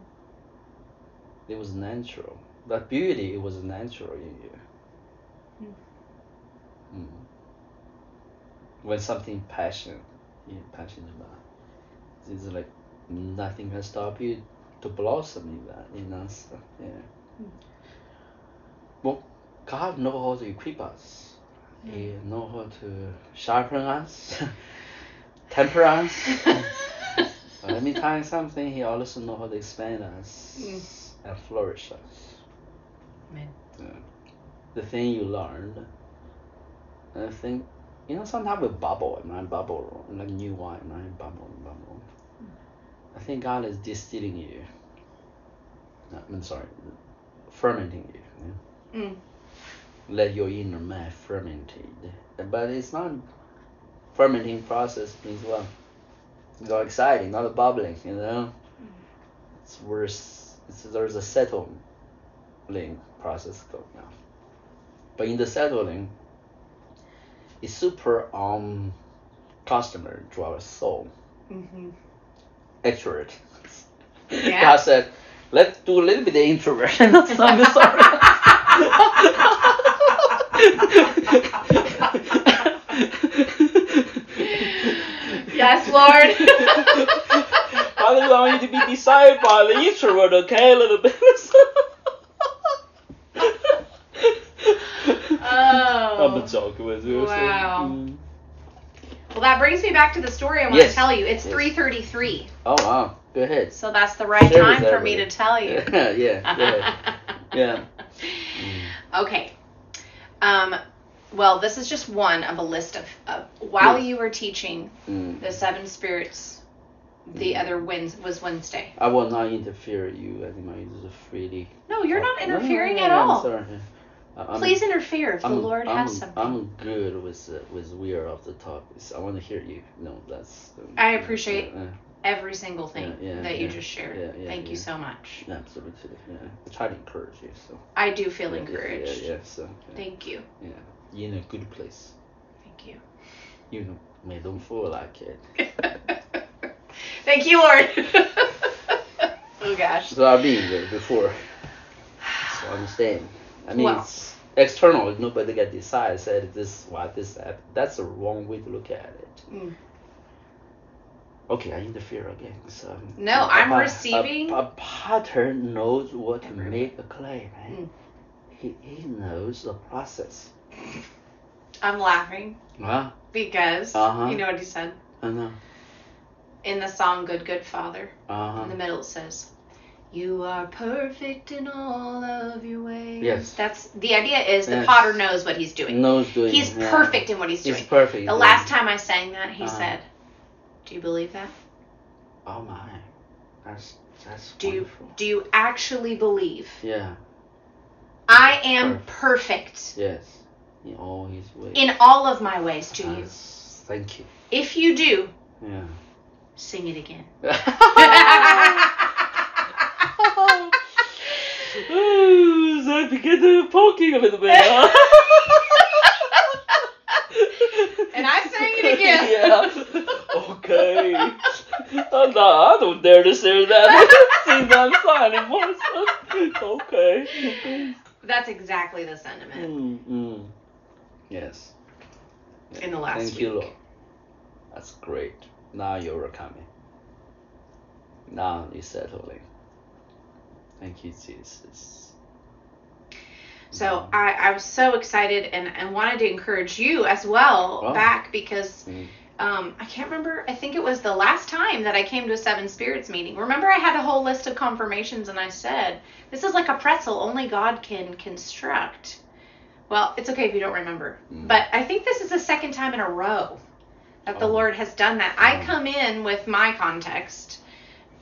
A: It was natural. That beauty, it was natural in you.
B: Hmm.
A: Mm. When something passion, you're passionate about, it's like nothing can stop you to blossom in know. So yeah.
B: Hmm.
A: Well, God knows how to equip us. He knows how to sharpen us, (laughs) temper us. but let me tell you something. He also knows how to expand us
B: Mm.
A: and flourish us.
B: Amen.
A: Yeah. The thing you learned, I think, you know, sometimes we bubble and I bubble, like new wine, and I bubble and bubble. I think God is distilling you. Uh, I'm sorry, fermenting you. yeah?
B: Mm.
A: Let your inner man fermented. But it's not fermenting process means well. It's not exciting, not bubbling, you know. It's worse. It's, there's a settling process going on. But in the settling, it's super um customer to our soul.
B: Mm-hmm.
A: Extrovert.
B: Yeah.
A: God said, let's do a little bit of introversion. (laughs)
B: Yes, Lord. (laughs)
A: I don't want you to be decided by the introvert, okay? A little bit. (laughs)
B: Oh.
A: I'm a joke with you. so,
B: Wow.
A: mm.
B: Well, that brings me back to the story I want
A: Yes.
B: to tell you. It's
A: Yes.
B: 3:33,
A: Oh wow, go ahead.
B: so that's the right
A: Share
B: time for me to tell you. (laughs)
A: yeah, yeah. (laughs) Yeah. Mm.
B: Okay. Um, well, this is just one of a list of, of while
A: Yes.
B: you were teaching
A: Mm.
B: the seven spirits, the
A: Mm.
B: other wins was Wednesday.
A: I will not interfere you anymore. You just freely.
B: No, you're not
A: talk. No, no,
B: interfering
A: no,
B: at all.
A: I'm-
B: Please interfere if the
A: I'm,
B: Lord
A: I'm,
B: has something.
A: I'm good with uh, with are off the topics. I want to hear you. No, that's. um,
B: I
A: yeah,
B: appreciate
A: yeah,
B: Every single thing
A: Yeah, yeah,
B: that you just shared.
A: Yeah, yeah,
B: Thank you so much.
A: absolutely. Yeah, I try to encourage you. So.
B: I do feel
A: yeah, yeah,
B: encouraged.
A: Yeah, yeah. So. Yeah,
B: Thank you.
A: yeah. You're in a good place.
B: Thank you.
A: You know, may don't feel like it. (laughs)
B: Thank you, Lord. (laughs) oh gosh.
A: So I've been there before. So I understand. I mean,
B: Well.
A: it's external. Nobody can decide. Said this, why this, that. That's the wrong way to look at it.
B: Mm.
A: Okay, I interfere again. So
B: No,
A: a
B: I'm
A: pot-
B: receiving-
A: A, a potter knows what to make a clay. Right?
B: Mm.
A: He he knows the process.
B: I'm laughing
A: Huh?
B: because
A: Uh-huh.
B: you know what he said
A: I know.
B: in the song "Good Good Father."
A: Uh
B: In the middle it says, "You are perfect in all of your ways."
A: Yes.
B: That's the idea. Is the
A: Yes.
B: potter knows what he's doing.
A: Knows doing.
B: He's
A: yeah.
B: perfect in what he's doing.
A: He's perfect.
B: The
A: doing-
B: last time I sang that, he
A: Uh-huh.
B: said, "Do you believe that?
A: Oh my, that's that's
B: Do you
A: wonderful.
B: do you actually believe
A: Yeah.
B: I am perfect
A: Yes. In all his ways.
B: in all of my ways to you?
A: Yes. Thank you.
B: If you do,
A: Yeah.
B: sing it again." (laughs) (laughs)
A: Ooh, so I begin to poking a little bit. huh?
B: And I sang it again. (laughs)
A: yeah. Okay. Oh, no, I don't dare to say that. Sing that song anymore. So. Okay.
B: That's exactly the sentiment
A: Mm, mm. Yes.
B: in the last
A: Thank
B: week.
A: you, Lord. That's great. Now you're coming. Now you're settling. Thank you, Jesus.
B: So I, I was so excited and, and wanted to encourage you as well back because
A: Mm.
B: um, I can't remember. I think it was the last time that I came to a Seven Spirits meeting. Remember, I had a whole list of confirmations and I said, This is like a pretzel, only God can construct. Well, it's okay if you don't remember.
A: Mm.
B: But I think this is the second time in a row that the
A: Oh.
B: Lord has done that. I
A: Oh.
B: come in with my context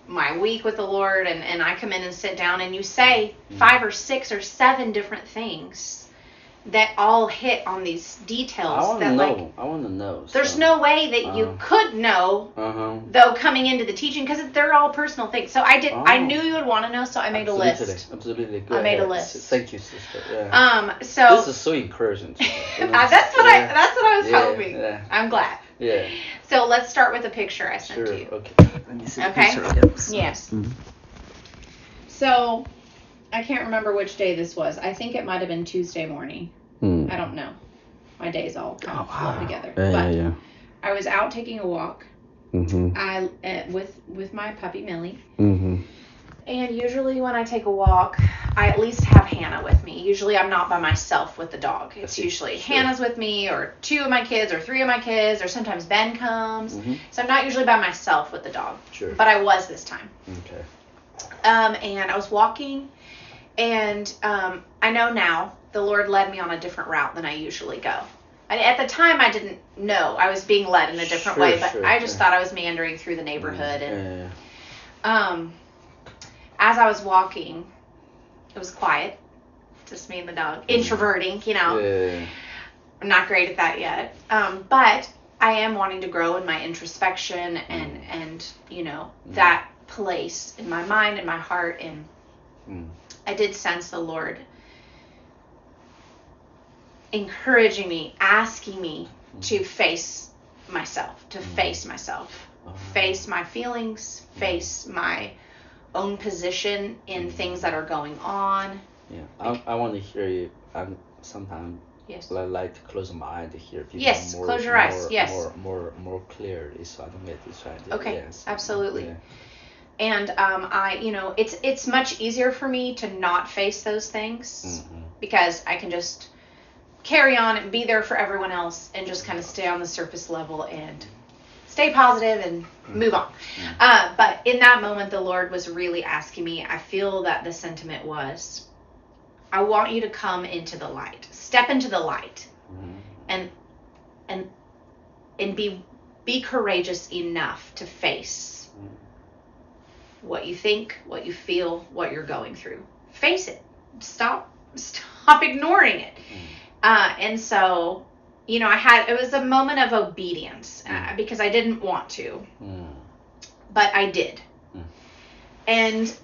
B: my week with the Lord and, and I come in and sit down and you say five or six or seven different things that all hit on these
A: I
B: details
A: want to
B: that
A: know.
B: like
A: I want to know.
B: there's no way that you
A: Uh.
B: could know
A: Uh huh.
B: though coming into the teaching because they're all personal things. So I did I
A: Oh.
B: knew you would want to know so I made
A: Absolutely.
B: a list.
A: Absolutely. Go
B: I made a list.
A: Thank you, sister. Yeah.
B: Um so
A: this is so encouraging. to (laughs) me, you know?
B: That's what I that's what I was
A: Yeah,
B: hoping.
A: yeah.
B: I'm glad.
A: Yeah.
B: So let's start with a picture I sent
A: Sure.
B: to you.
A: Okay. Let me see
B: Okay.
A: the picture.
B: Yes.
A: Mhm.
B: So I can't remember which day this was. I think it might have been Tuesday morning.
A: Mm.
B: I don't know. My days all kind of
A: Oh, wow.
B: together.
A: Yeah,
B: but
A: yeah, yeah.
B: I was out taking a walk.
A: Mhm.
B: I uh, with with my puppy Millie.
A: Mhm.
B: And usually when I take a walk, I at least have Hannah with me. Usually I'm not by myself with the dog. It's usually
A: Sure.
B: Hannah's with me or two of my kids or three of my kids or sometimes Ben comes.
A: Mhm.
B: So I'm not usually by myself with the dog.
A: Sure.
B: But I was this time.
A: Okay.
B: Um, and I was walking and um, I know now the Lord led me on a different route than I usually go. I, at the time I didn't know I was being led in a different
A: Sure,
B: way, but
A: sure,
B: I just
A: yeah.
B: thought I was meandering through the neighborhood and
A: Yeah, yeah,
B: um, as I was walking, it was quiet. Just me and the dog. Introverting, you know.
A: yeah.
B: I'm not great at that yet. Um, but I am wanting to grow in my introspection and and you know
A: Mm.
B: that place in my mind and my heart and
A: Mm.
B: I did sense the Lord encouraging me, asking me to face myself, to
A: Mm.
B: face myself
A: Oh.
B: face my feelings, face my own position in things that are going on.
A: Yeah. I, I want to hear you. I'm sometimes
B: Yes.
A: I like to close my eye to hear people
B: Yes,
A: more,
B: close your eyes,
A: more,
B: yes.
A: more, more, more clearly, so I don't get distracted.
B: Okay,
A: Yes.
B: absolutely.
A: Yeah.
B: And um, I, you know, it's it's much easier for me to not face those things
A: Mhm.
B: because I can just carry on and be there for everyone else and just kind of stay on the surface level and stay positive and move on.
A: Mm.
B: Uh, but in that moment, the Lord was really asking me. I feel that the sentiment was, I want you to come into the light, step into the light,
A: Mhm.
B: and and and be be courageous enough to face what you think, what you feel, what you're going through. Face it. Stop (laughs) stop ignoring it. Uh, and so, you know, I had it was a moment of obedience uh, because I didn't want to,
A: Mm.
B: but I did.
A: Mm.
B: And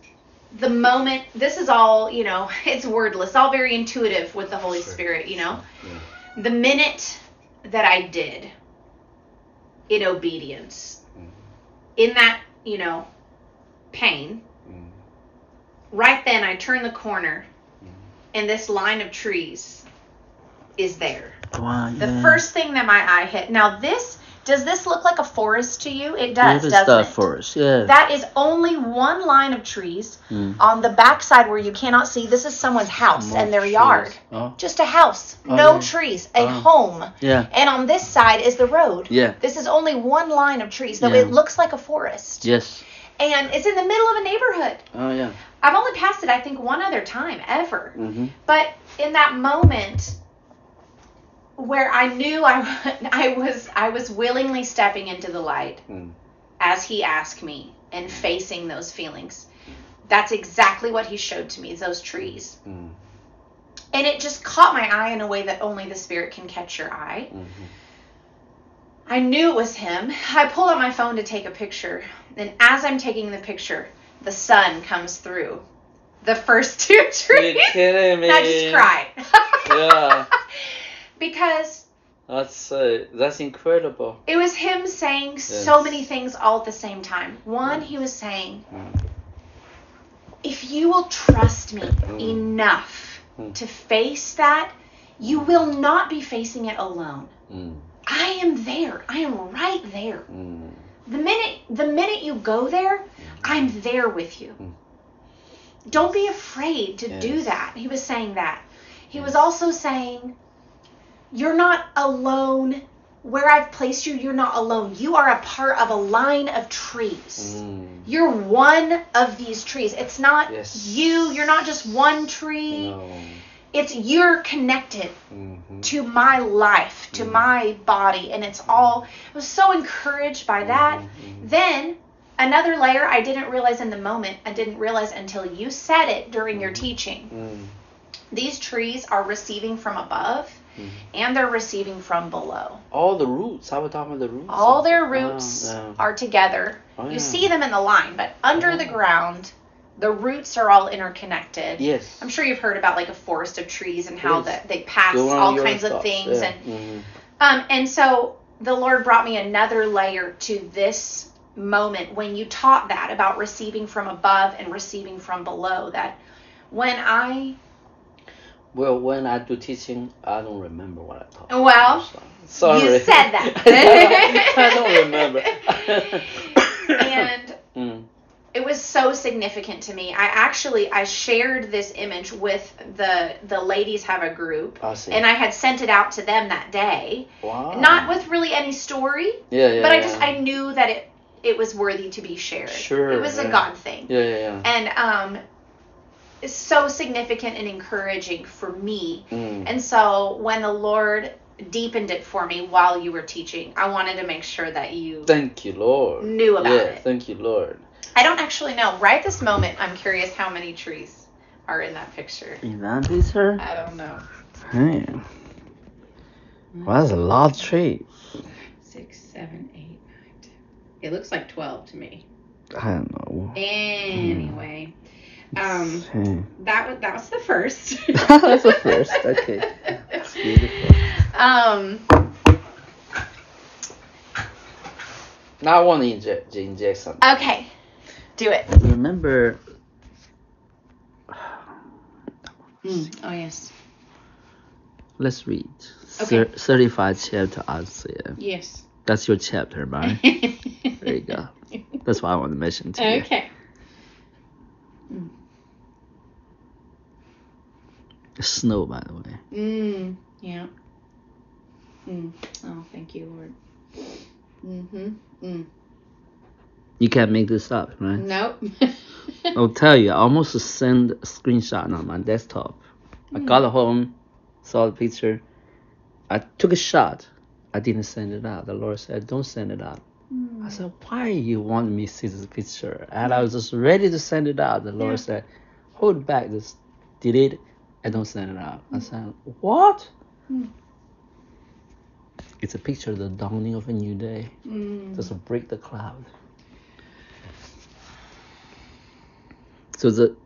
B: the moment this is all, you know, (laughs) it's wordless, all very intuitive with the Holy
A: Sure.
B: Spirit, you know.
A: Yeah.
B: The minute that I did in obedience,
A: Mm.
B: in that, you know, pain,
A: Mm.
B: right then I turn the corner
A: Mm.
B: and this line of trees is there.
A: Wow,
B: The
A: yeah.
B: first thing that my eye hit. Now this does this look like a forest to you? It does,
A: It
B: doesn't
A: the
B: it?
A: forest, yeah.
B: That is only one line of trees
A: Mm.
B: on the backside where you cannot see. This is someone's house
A: More
B: and their
A: trees.
B: yard.
A: Oh,
B: Just a house,
A: Oh,
B: no
A: yeah.
B: trees, a
A: Oh.
B: home.
A: yeah,
B: And on this side is the road.
A: yeah,
B: This is only one line of trees, though
A: Yeah.
B: it looks like a forest.
A: yes.
B: And it's in the middle of a neighborhood.
A: Oh, yeah.
B: I've only passed it, I think, one other time ever.
A: Mm-hmm.
B: But in that moment where I knew I, (laughs) I was I was willingly stepping into the light
A: Mm.
B: as he asked me and facing those feelings, that's exactly what he showed to me, those trees.
A: Mm.
B: And it just caught my eye in a way that only the spirit can catch your eye.
A: Mm-hmm.
B: I knew it was him. I pulled out my phone to take a picture. And as I'm taking the picture, the sun comes through the first (laughs) two trees.
A: You're kidding me.
B: And I just cried. (laughs)
A: Yeah.
B: Because
A: That's uh, that's incredible.
B: it was him saying so many things all at the same time. One, he was saying, if you will trust me
A: Mm.
B: enough
A: Mm.
B: to face that, you will not be facing it alone.
A: Mm.
B: I am there. I am right there. The minute the minute you go there, I'm there with you. Don't be afraid to do that. He was saying that. He was also saying you're not alone. Where I've placed you, you're not alone. You are a part of a line of trees.
A: Mm.
B: You're one of these trees. It's not
A: Yes.
B: you. You're not just one tree.
A: No.
B: It's you're connected
A: Mm-hmm.
B: to my life, to
A: Mhm.
B: my body, and it's all. I was so encouraged by that.
A: Mhm.
B: Then, another layer I didn't realize in the moment, I didn't realize until you said it during your teaching.
A: Mm.
B: These trees are receiving from above
A: Mm.
B: and they're receiving from below.
A: All the roots. I was talking about the roots.
B: All their
A: Oh,
B: roots
A: yeah.
B: are together.
A: Oh,
B: You see them in the line, but under the
A: Oh.
B: ground, the roots are all interconnected.
A: Yes.
B: I'm sure you've heard about like a forest of trees and how
A: Yes.
B: that they pass all kinds of things
A: yeah.
B: and
A: Mhm.
B: um and so the Lord brought me another layer to this moment when you taught that about receiving from above and receiving from below that when I
A: Well, when I do teaching, I don't remember what I taught.
B: Well,
A: Sorry.
B: you said that. (laughs)
A: I don't remember. (laughs)
B: and (laughs)
A: Mm.
B: it was so significant to me. I actually I shared this image with the the ladies have a group
A: I
B: and I had sent it out to them that day.
A: wow.
B: Not with really any story,
A: Yeah, yeah.
B: but I
A: yeah.
B: just I knew that it it was worthy to be shared.
A: Sure,
B: It was a. God thing.
A: Yeah, yeah, yeah.
B: And um it's so significant and encouraging for me.
A: Mm.
B: And so when the Lord deepened it for me while you were teaching, I wanted to make sure that you
A: Thank you, Lord.
B: knew about
A: yeah,
B: it.
A: thank you, Lord.
B: I don't actually know. Right this moment, I'm curious how many trees are in that picture.
A: In that picture?
B: I don't know.
A: Hey. Well, that's a lot of tree.
B: Six, seven, eight, nine, ten. It looks like 12 to me.
A: I don't know.
B: Anyway, um,
A: Hey.
B: that was that was the first. (laughs)
A: that was the first, okay. That's beautiful.
B: Um,
A: Now I want to inject, inject something.
B: okay, do it.
A: Remember,
B: Oh yes,
A: let's read.
B: Okay.
A: Thir- 35 chapter Isaiah.
B: yes.
A: That's your chapter, right? (laughs) there you go. That's what I want to mention to you.
B: Okay.
A: Snow, by the way.
B: Mm, yeah. Mm. Oh, thank you, Lord. Mm-hmm. Mm.
A: You can't make this up, right?
B: Nope. (laughs)
A: I'll tell you, I almost sent a screenshot on my desktop. I got home, saw the picture. I took a shot. I didn't send it out. The Lord said, "Don't send it out." I said, "Why you want me to see this picture?" And I was just ready to send it out. The Lord
B: Yeah.
A: said, "Hold back, just delete and don't send it out." I said, "What?"
B: Mm.
A: It's a picture of the dawning of a new day.
B: Mm.
A: Just break the cloud. So the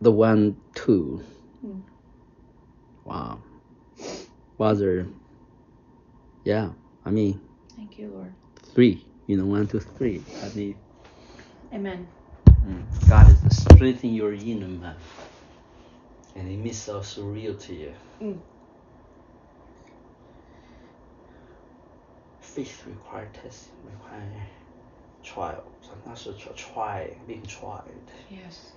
A: the one two.
B: Mm.
A: Wow. Father. Yeah, I mean
B: Thank you, Lord.
A: three. You know, one, two, three. I mean,
B: Amen.
A: mm, God is the strength in your inner man, and it makes us so real to you.
B: Mm.
A: Faith require testing, require trial. Sometimes to try, try, being tried,
B: Yes.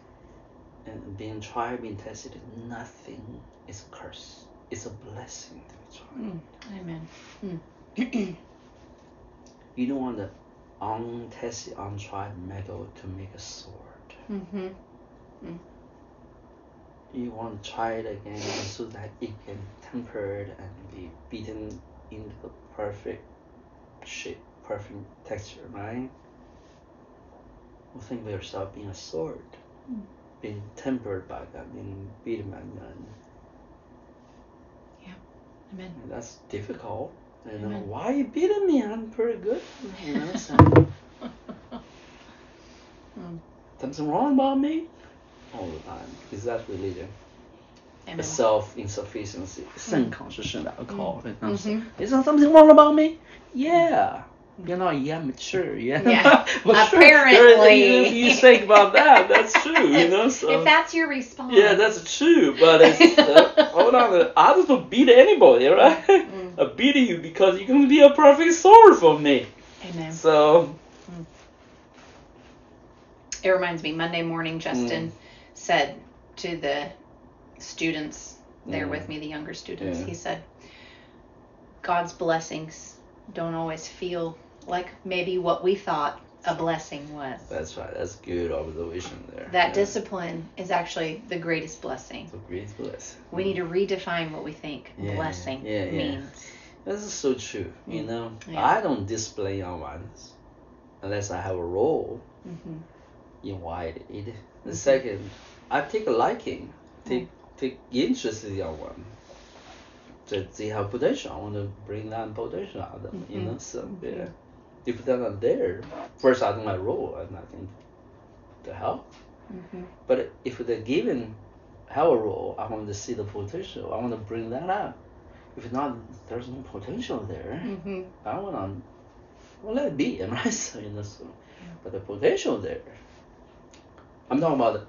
A: and being tried, being tested. Nothing is a curse. It's a blessing to be tried.
B: Mm. Amen. Mm. (clears throat)
A: You don't want the untested, untried metal to make a sword.
B: mm-hmm.
A: You want to try it again so that it can tempered and be beaten into the perfect shape, perfect texture, right? Well, think of yourself being a sword,
B: Mm.
A: being tempered by that, being beaten by that.
B: Amen.
A: And that's difficult. You know,
B: Amen.
A: why you beating me? I'm pretty good. (laughs) You know, so (laughs)
B: Mm.
A: something wrong about me? all the time. Is that religion?
B: Amen.
A: Self insufficiency. Sin consciousness alcohol.
B: Mm. Mm-hmm.
A: Is there something wrong about me? Yeah. You're not yet mature. Yeah.
B: yeah. (laughs)
A: but
B: Apparently.
A: Sure, you think about that. That's true. You know. So,
B: if that's your response.
A: Yeah, that's true. But it's, uh, hold on. I just don't beat anybody, right?
B: Mm. (laughs)
A: I beat you because you're gonna be a perfect soul for me.
B: Amen.
A: So. Mm.
B: It reminds me Monday morning, Justin.
A: Mm
B: said to the students there
A: Mm.
B: with me, the younger students,
A: Yeah.
B: he said, God's blessings don't always feel like maybe what we thought a blessing was.
A: that's right. That's good observation there.
B: That
A: yeah.
B: discipline is actually the greatest blessing.
A: It's a great blessing.
B: We need to redefine what we think blessing
A: yeah, yeah.
B: means.
A: This is so true. You
B: Mm.
A: know. I don't display on ones. unless I have a role
B: Mm-hmm.
A: invited. The second, I take a liking, take take interest in one. That they have potential. I want to bring that potential out of them. You know, so yeah. If they're not there, first I do my role and I think to help.
B: Mm-hmm.
A: But if they're given have a role, I want to see the potential. I want to bring that up. If not, there's no potential there.
B: Mm-hmm.
A: I want to well let it be, (laughs) right? So you know, so, but the potential there. I'm talking about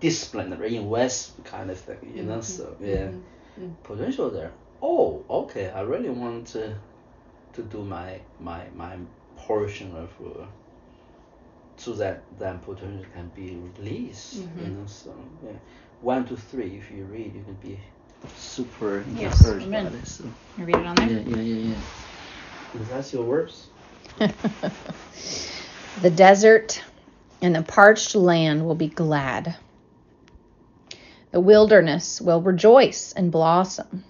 A: disciplinary invest kind of thing, you know. So yeah,
B: Mhm.
A: potential there. Oh, okay. I really want to to do my my my portion of. Uh, so that that potential can be released, you
B: Mhm.
A: know. So yeah, one to three. If you read, you can be super
B: Yes,
A: encouraged by this. So.
B: You read it on there?
A: Yeah, yeah, yeah, yeah. Is that your words? (laughs)
B: the desert and the parched land will be glad. The wilderness will rejoice and blossom.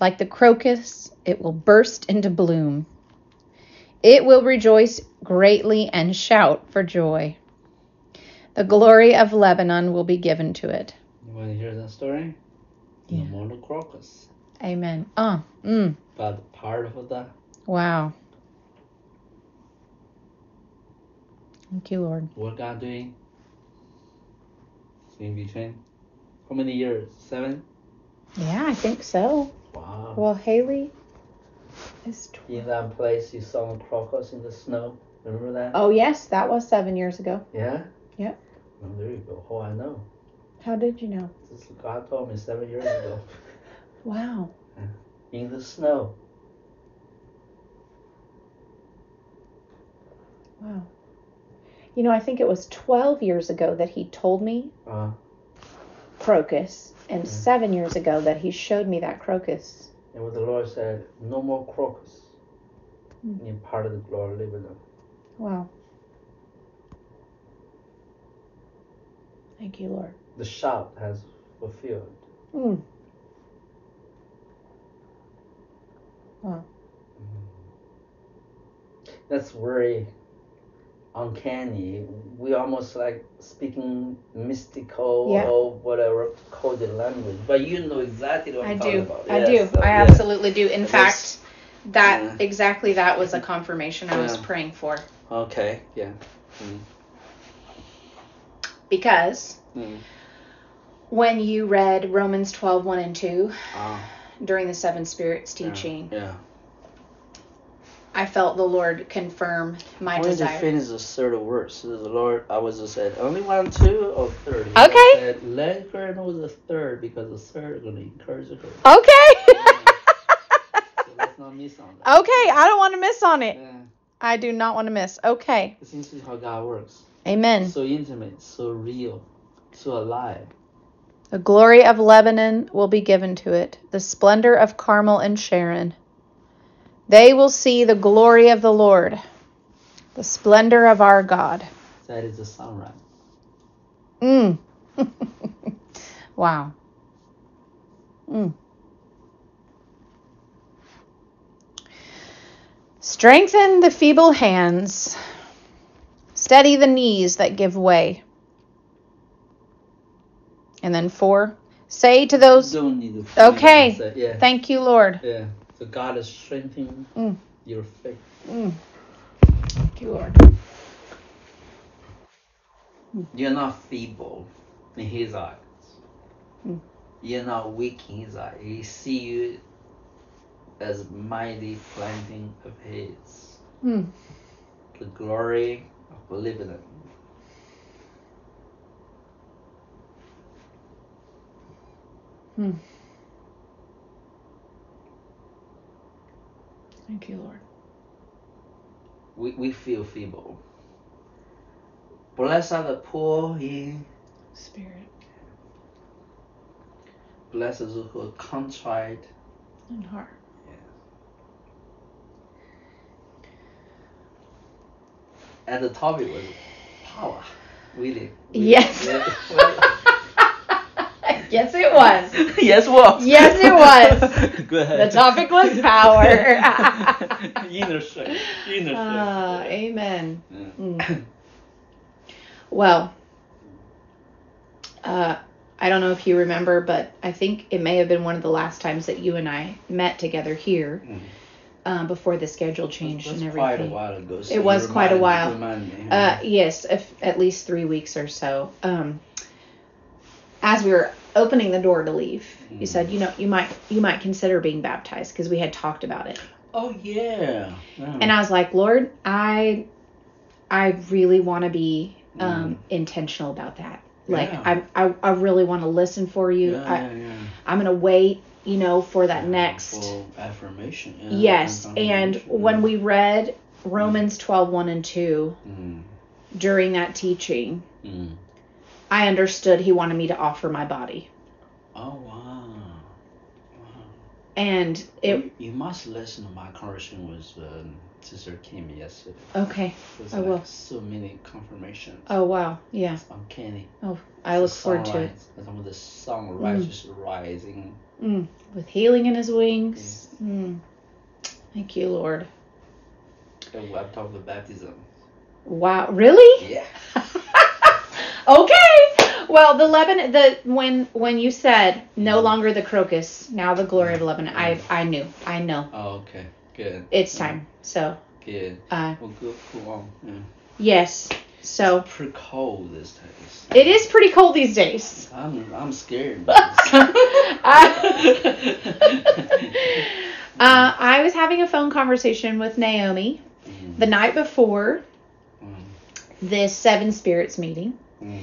B: Like the crocus, it will burst into bloom. It will rejoice greatly and shout for joy. The glory of Lebanon will be given to it.
A: You want to hear that story?
B: Yeah.
A: The monocrocus.
B: Amen. Ah, mm,
A: But part of that,
B: wow. Thank you, Lord.
A: what God doing? In between. How many years? Seven?
B: Yeah, I think so.
A: Wow.
B: Well, Haley is. Tw-
A: In that place, you saw the crocus in the snow. Remember that?
B: oh, yes, that was seven years ago.
A: Yeah?
B: Yep.
A: Oh, there you go. Oh, I know.
B: How did you know?
A: This God told me seven years ago. (laughs)
B: Wow.
A: In the snow.
B: Wow. You know, I think it was 12 years ago that he told me
A: Uh,
B: crocus, and
A: Mm.
B: seven years ago that he showed me that crocus.
A: and what the Lord said, no more crocus.
B: Mm.
A: In part of the glory living them.
B: Wow. Thank you, Lord.
A: The shout has fulfilled.
B: Mm.
A: That's very uncanny. We almost like speaking mystical
B: Yeah.
A: or whatever coded language, but you know exactly what
B: I
A: I'm talking
B: do.
A: about.
B: I
A: Yes,
B: do.
A: so,
B: I
A: yeah.
B: absolutely do. In
A: It
B: fact, that
A: Yeah.
B: exactly that was a (laughs) confirmation I was praying for
A: Okay. Yeah. Mm.
B: because
A: Mm.
B: when you read Romans 12, 1 and 2
A: Ah,
B: during the seven spirits
A: yeah,
B: teaching,
A: Yeah.
B: I felt the Lord confirm my
A: when
B: desire.
A: you finish the third verse, the Lord, I was just said only one, two, or third. He
B: Okay.
A: Said, Let her know the third because the third is going to encourage her.
B: Okay. (laughs)
A: So let's not miss on that.
B: okay, I don't want to miss on it.
A: Yeah.
B: I do not want to miss. Okay.
A: It seems to be how God works.
B: Amen.
A: So intimate, so real, so alive.
B: The glory of Lebanon will be given to it, the splendor of Carmel and Sharon. They will see the glory of the Lord, the splendor of our God.
A: That is the sunrise.
B: Mm. (laughs) wow. Mm. Strengthen the feeble hands, steady the knees that give way. And then four, say to those,
A: don't need to.
B: Okay.
A: Yeah.
B: Thank you, Lord.
A: Yeah. So God is strengthening
B: Mm.
A: your faith.
B: Mm. Thank you, Lord.
A: You're not feeble in His eyes.
B: Mm.
A: You're not weak in His eyes. He see you as mighty planting of His.
B: Mm.
A: The glory of Lebanon.
B: Mm. Thank you, Lord.
A: We, we feel feeble. Bless are the poor in
B: Spirit
A: bless those who are contrite.
B: and heart.
A: And the topic was power. Really. really.
B: Yes.
A: Yeah. (laughs)
B: Yes, it was.
A: yes, was.
B: Yes, it was. (laughs)
A: Go ahead.
B: The topic was power. (laughs)
A: inner strength. Inner strength.
B: Ah, amen.
A: Yeah.
B: Mm. Well, uh, I don't know if you remember, but I think it may have been one of the last times that you and I met together here
A: Mm.
B: um, before the schedule changed and
A: quite a
B: everything.
A: while ago. so
B: It was
A: you
B: quite a while. Uh, yes, if, at least three weeks or so. Um, as we were opening the door to leave, you
A: Mm.
B: said, you know, you might you might consider being baptized because we had talked about it.
A: oh yeah. yeah.
B: And I was like, Lord, I I really want to be um, intentional about that. Like
A: Mm. Yeah.
B: I, I I really want to listen for you.
A: yeah,
B: I,
A: yeah, yeah.
B: I'm gonna wait, you know, for that
A: Yeah,
B: next.
A: for affirmation. yeah,
B: yes, and
A: confirmation,
B: when we read Romans 12, 1 and 2
A: Mm,
B: during that teaching,
A: mm.
B: I understood he wanted me to offer my body.
A: Oh wow. Wow.
B: And it
A: you, you must listen to my conversation with um, Sister Kim yesterday.
B: okay. I
A: like
B: will.
A: so many confirmations.
B: Oh wow. Yeah.
A: It's uncanny.
B: Oh, I look forward to it.
A: Some of the sunrise just rising.
B: Mm. With healing in his wings. Mm. Thank you, Lord.
A: And we have talked about baptism.
B: Wow. Really?
A: Yeah. (laughs)
B: okay. Well, the Lebanon, the when when you said no
A: Mm.
B: longer the crocus, now the glory of Lebanon, I I knew, I know
A: Oh, okay. Good.
B: it's time. So,
A: Good.
B: uh,
A: Well, go, go on. Yeah.
B: yes. So
A: It's pretty cold these days.
B: it is pretty cold these days.
A: I'm I'm scared. (laughs) (laughs)
B: Uh, I was having a phone conversation with Naomi
A: Mm,
B: the night before
A: mm,
B: this Seven Spirits meeting,
A: mm,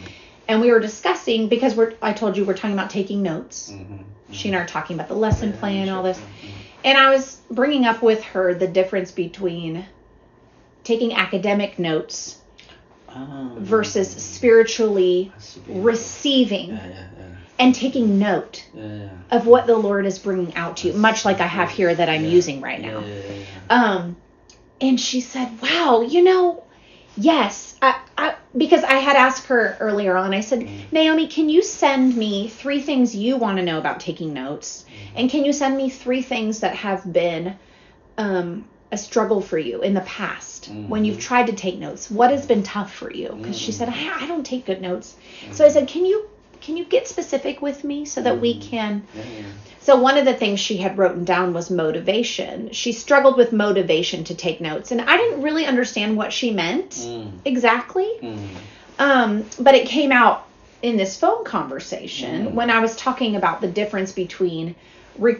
B: and we were discussing because we're I told you we're talking about taking notes.
A: mhm,
B: She and I are talking about the lesson
A: Yeah,
B: plan, all
A: sure.
B: this. And I was bringing up with her the difference between taking academic notes
A: Ah,
B: versus spiritually receiving.
A: Yeah, yeah,
B: and taking note of what the Lord is bringing out to you, much like I have here that I'm using right now. Um, and she said, "Wow, you know, yes, I, I, because I had asked her earlier on. I said,
A: Mm.
B: Naomi, can you send me three things you want to know about taking notes, and can you send me three things that have been um, a struggle for you in the past when you've
A: Mhm.
B: tried to take notes? What has been tough for you? Because she said,
A: Mhm.
B: I, I don't take good notes. So I said, can you can you get specific with me so that we
A: Mhm.
B: can
A: yeah.
B: so one of the things she had written down was motivation. She struggled with motivation to take notes, and I didn't really understand what she meant
A: Mm,
B: exactly.
A: mm,
B: Um, but it came out in this phone conversation
A: Mm.
B: when I was talking about the difference between re-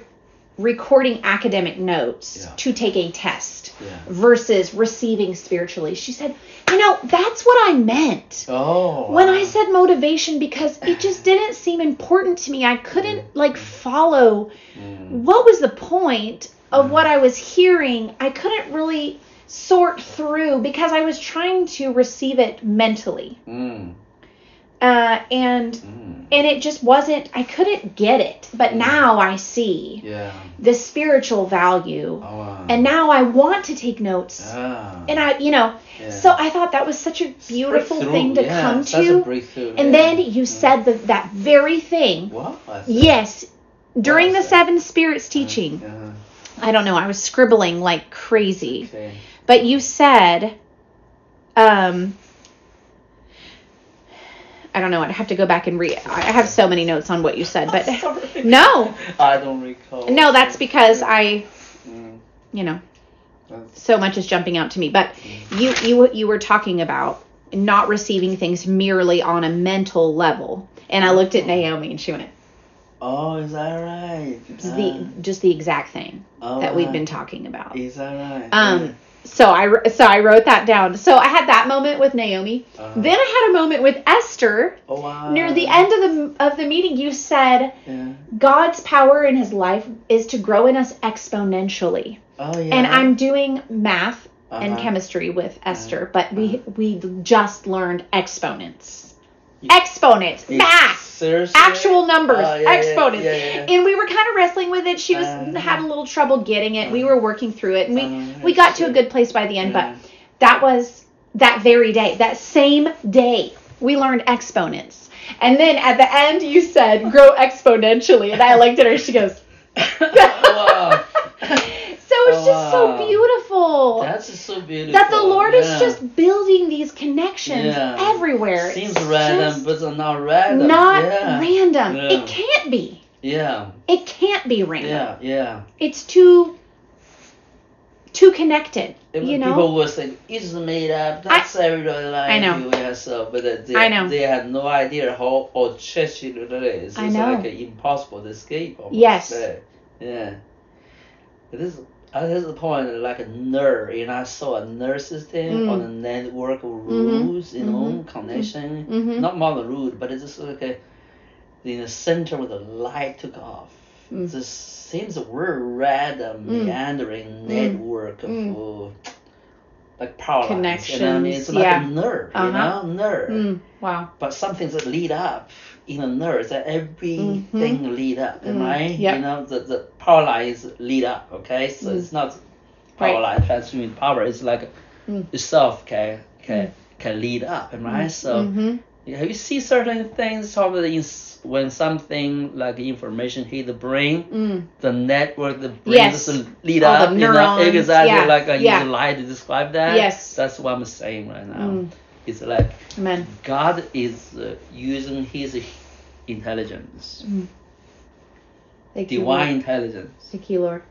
B: recording academic notes
A: Yeah.
B: to take a test
A: yeah.
B: versus receiving spiritually. She said, "You know, that's what I meant."
A: Oh.
B: when. I said motivation because it just didn't seem important to me. I couldn't like follow
A: Mm,
B: what was the point of
A: Mm.
B: what I was hearing. I couldn't really sort through because I was trying to receive it mentally.
A: mm,
B: Uh, and
A: mm.
B: and it just wasn't I couldn't get it. But
A: Mm.
B: now I see
A: Yeah.
B: the spiritual value.
A: Oh, wow.
B: And now I want to take notes.
A: Ah,
B: And I, you know,
A: yeah.
B: so I thought that was such a beautiful thing to
A: yeah,
B: come to. And then you
A: Mm.
B: said the, that very thing.
A: What?
B: Yes, during the seven spirits teaching.
A: Uh,
B: I don't know, I was scribbling like crazy.
A: okay.
B: But you said um I don't know, I'd have to go back and read I have so many notes on what you said, but (laughs)
A: Sorry.
B: no.
A: I don't recall.
B: No, that's because I,
A: Mm,
B: you know,
A: that's-
B: so much is jumping out to me. But you you you were talking about not receiving things merely on a mental level. And I looked at Naomi and she went,
A: Oh, is that right?
B: it's the just the exact thing
A: Uh,
B: that we've
A: oh,
B: been talking about.
A: Is that right?
B: Um, so I so I wrote that down. So I had that moment with Naomi.
A: Uh,
B: Then I had a moment with Esther.
A: oh, wow.
B: Near the end of the of the meeting, you said
A: Yeah.
B: God's power in His life is to grow in us exponentially.
A: Oh, yeah.
B: And I'm doing math and
A: Uh-huh.
B: chemistry with Esther, but we
A: Uh-huh.
B: we just learned exponents, exponents, math,
A: Seriously?
B: actual numbers,
A: Oh, yeah,
B: exponents.
A: yeah.
B: And we were kind of wrestling with it. She was
A: Uh-huh.
B: had a little trouble getting it. We
A: Uh-huh.
B: were working through it, and we
A: Uh-huh,
B: we got to a good place by the end. But that was that very day, that same day, we learned exponents. And then at the end, you said grow exponentially. And I looked at her, she goes, (laughs) Oh,
A: wow.
B: So it's just so
A: oh,
B: beautiful.
A: That's just so beautiful.
B: that the Lord is just building these connections
A: Yeah.
B: everywhere.
A: Seems
B: It's
A: random, but not random.
B: not
A: yeah.
B: random.
A: Yeah.
B: It can't be.
A: Yeah,
B: It can't be random.
A: yeah, yeah.
B: It's too too connected.
A: If
B: you know?
A: People will say it's made up. That's everybody like
B: I know.
A: you. Yeah, so, but they,
B: I know.
A: they had no idea how authentic it is.
B: I
A: It's
B: know.
A: like impossible to escape. Almost.
B: Yes.
A: Yeah. Yeah. It is. At this point, like a nerd, you know, I saw a nerd system
B: Mm.
A: on the network of rules, you know,
B: mhm,
A: connection.
B: Mhm.
A: Not more than rude, but it's just like a, in the center where the light took off.
B: Mm.
A: It seems a very random,
B: Mm.
A: meandering network of
B: Mm.
A: uh, like power lines. You know I mean? It's
B: Connections,
A: like
B: yeah.
A: a nerve,
B: Uh-huh.
A: you know, nerve.
B: Mm, wow.
A: But some things that lead up in a nerve, that everything lead up,
B: Mm,
A: right?
B: yep.
A: You know, the, the power lines lead up, okay? So
B: Mm.
A: it's not power
B: Right.
A: line transmitting power, it's like
B: Mm.
A: itself can can can lead up, right? So
B: hmm
A: yeah, you see certain things probably in, when something like information hit the brain,
B: Mm.
A: the network, the brain
B: Yes.
A: just lead
B: All the
A: up, you know,
B: neurons,
A: exactly
B: yeah,
A: like I
B: yeah.
A: use light to describe that.
B: Yes.
A: That's what I'm saying right now.
B: Mm.
A: It's like
B: Amen.
A: God is uh, using His intelligence,
B: Thank
A: divine intelligence,
B: Thank you, Lord.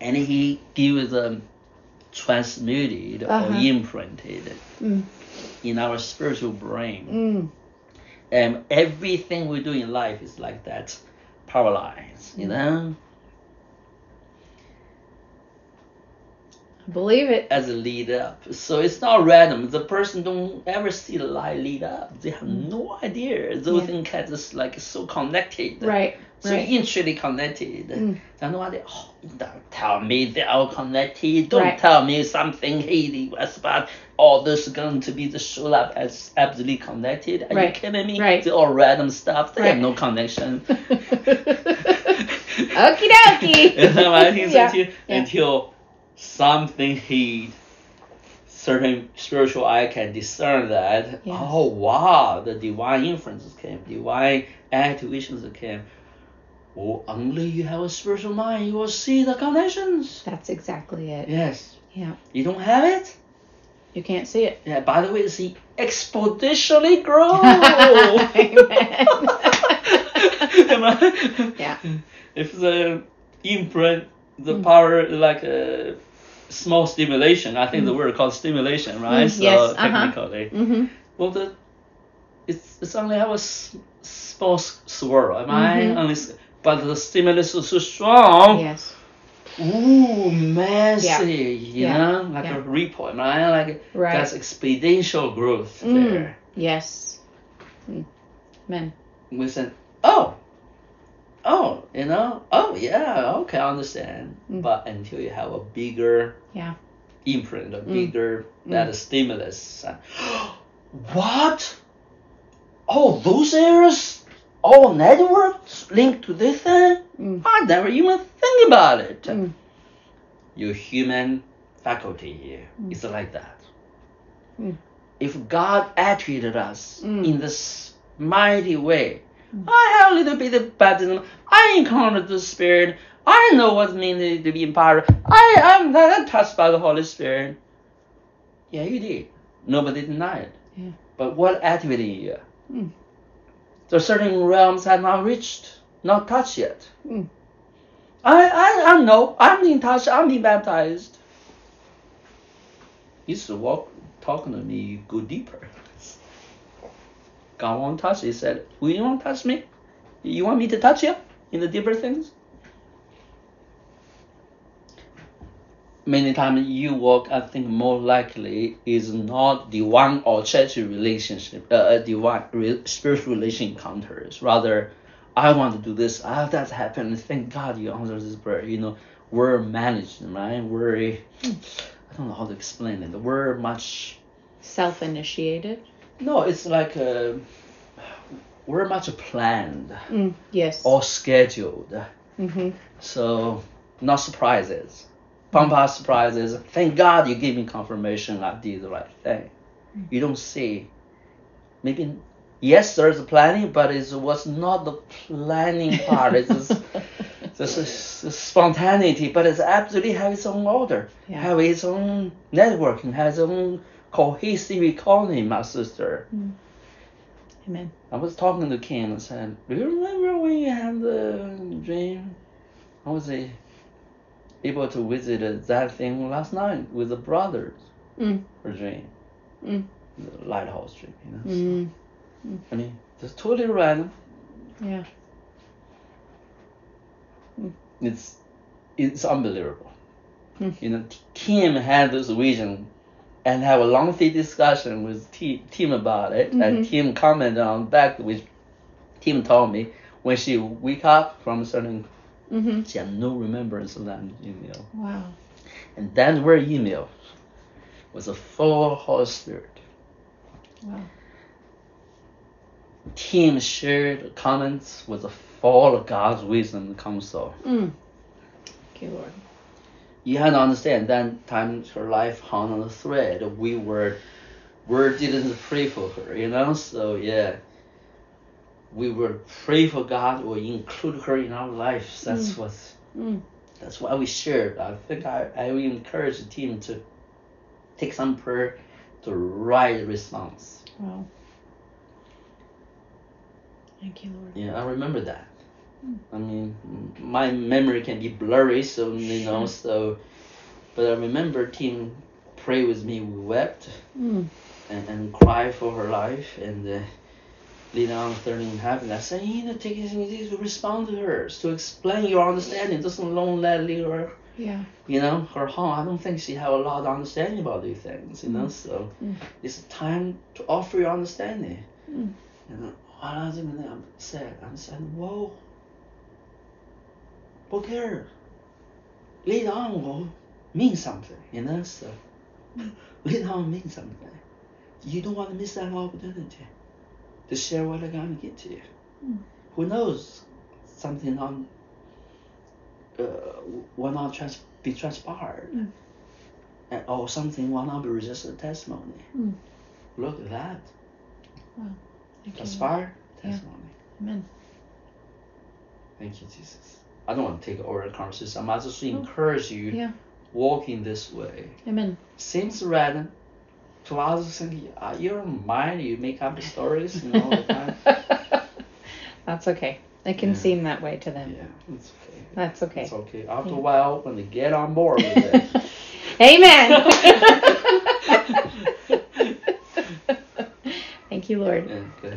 A: and He gives them transmuted
B: Uh-huh.
A: or imprinted
B: Mm.
A: in our spiritual brain.
B: Mm.
A: And everything we do in life is like that, power lines, you
B: Mm.
A: know,
B: believe it.
A: as a lead up. So it's not random. The person don't ever see the light lead up. They have no idea. Those
B: Yeah.
A: things can just like so connected.
B: Right.
A: So
B: Right.
A: intricately connected.
B: Mm.
A: They have no idea. Oh, don't tell me they're all connected. Don't
B: Right.
A: tell me something Haley was about all this is going to be the show up as absolutely connected. Are
B: Right.
A: you kidding me?
B: Right.
A: They're all random stuff. They
B: Right.
A: have no connection. (laughs)
B: Okie dokie.
A: Know what. Until,
B: Yeah.
A: until something he certain spiritual eye can discern that.
B: Yes.
A: Oh wow, the divine influences came, divine activations came. Oh, only you have a spiritual mind, you will see the connections.
B: That's exactly it.
A: Yes.
B: Yeah.
A: You don't have it?
B: You can't see it.
A: Yeah. By the way, see, exponentially grow. (laughs)
B: Amen. (laughs) Yeah.
A: If the imprint, the
B: Mm.
A: power like a small stimulation, I think the
B: Mm.
A: word called stimulation, right?
B: Mm,
A: so
B: yes, uh-huh.
A: technically,
B: hmm
A: well, the it's it's only have a s- small swirl, am I?
B: Mhm.
A: Only, but the stimulus is so strong.
B: Yes.
A: Ooh, massive, you
B: Yeah.
A: know, like
B: Yeah.
A: a ripple, am I? Like
B: Right.
A: that's exponential growth
B: Mm.
A: there.
B: Yes. Mm. Amen.
A: we said, oh, oh, you know, oh yeah, okay, I understand.
B: Mm.
A: But until you have a bigger
B: Yeah.
A: imprint, a
B: Mm.
A: bigger that stimulus, uh, (gasps) what? Oh, those areas, all networks linked to this thing?
B: Mm.
A: I never even think about it.
B: Mm.
A: Your human faculty
B: Mm.
A: is like that.
B: Mm.
A: If God activated us
B: Mm.
A: in this mighty way,
B: Mm.
A: I have a little bit of baptism. I encountered the Spirit. I know what it means to be empowered. I am I'm touched by the Holy Spirit. Yeah, you did. Nobody denied.
B: Yeah.
A: But what activity you?
B: Mm.
A: There are certain realms have not reached, not touched yet.
B: Mm.
A: I, I, I know. I'm being touched. I'm being baptized. He used walk, talking to me, go deeper. God won't touch. He said, "Will you want to touch me? You want me to touch you in the deeper things?" Many times you walk, I think more likely is not divine or church relationship, uh, uh, divine re- spiritual relation encounters. Rather, I want to do this. I have that happen. Thank God you answered this prayer. You know, we're managed, right? We're, I don't know how to explain it. We're much
B: Self initiated.
A: No, it's like uh, we're much planned
B: Mm. Yes.
A: or scheduled.
B: hmm
A: So not surprises. Pampa surprises. Thank God you gave me confirmation I did the right thing. You don't see. Maybe yes, there's planning, but it was not the planning part. It's just, (laughs) this is spontaneity, but it's absolutely have its own order,
B: Yeah.
A: have its own networking, has its own cohesive economy, my sister.
B: Amen.
A: I was talking to Kim and said, Do you remember when you had the dream? I was uh, able to visit that thing last night with the brothers
B: Mm.
A: for dream.
B: Mm.
A: The lighthouse dream, you know.
B: Mm.
A: I mean, it's totally random.
B: Yeah.
A: It's it's unbelievable.
B: Hmm.
A: You know, Kim had this vision and have a lengthy discussion with T- Tim about it, and
B: Mhm.
A: Tim commented on that, which Tim told me when she wake up from a certain,
B: Mm-hmm.
A: she had no remembrance of that email,
B: Wow.
A: and that very email was a full Holy Spirit.
B: Wow.
A: Tim shared comments with a full of God's wisdom and counsel.
B: Mm. Thank you, Lord.
A: You had to understand that time her life hung on a thread. We were we didn't pray for her, you know. So yeah, we were pray for God or include her in our lives. That's
B: Mm.
A: what.
B: Mm.
A: That's why we shared. I think I I will encourage the team to take some prayer to right response.
B: Wow. Thank you, Lord.
A: Yeah, I remember that.
B: Mm.
A: I mean, my memory can be blurry, so you know. So, but I remember team pray with me. We wept.
B: Mm.
A: and, and cry for her life and uh, lead on turning in heaven. I said, you know, take it easy to respond to her, to explain your understanding. Just don't let her,
B: Yeah.
A: you know, her home. I don't think she have a lot of understanding about these things, you know. So
B: Mm.
A: it's time to offer your understanding.
B: Mm.
A: What I was gonna say, I said, whoa, okay, lead on will mean something, you know. So (laughs) lead on means something. You don't want to miss that opportunity to share what I'm gonna get to you.
B: Mm.
A: Who knows? Something on uh, will not trans- be transpired,
B: Mm.
A: and, or something will not be resisted testimony.
B: Mm.
A: Look at that,
B: you. Lord.
A: transpired
B: Yeah.
A: testimony.
B: Amen.
A: Thank you, Jesus. I don't want to take over the conversation. I just
B: Oh.
A: encourage you
B: Yeah.
A: walking this way.
B: Amen.
A: Seems random. To others, think uh, you're mind. You make up the stories, you know, all the time. (laughs)
B: That's okay. It can
A: Yeah.
B: seem that way to them.
A: Yeah, it's okay.
B: That's okay.
A: It's okay. After
B: Yeah.
A: a while, when they get on board with it. (laughs)
B: Amen. (laughs) Thank you, Lord.
A: yeah.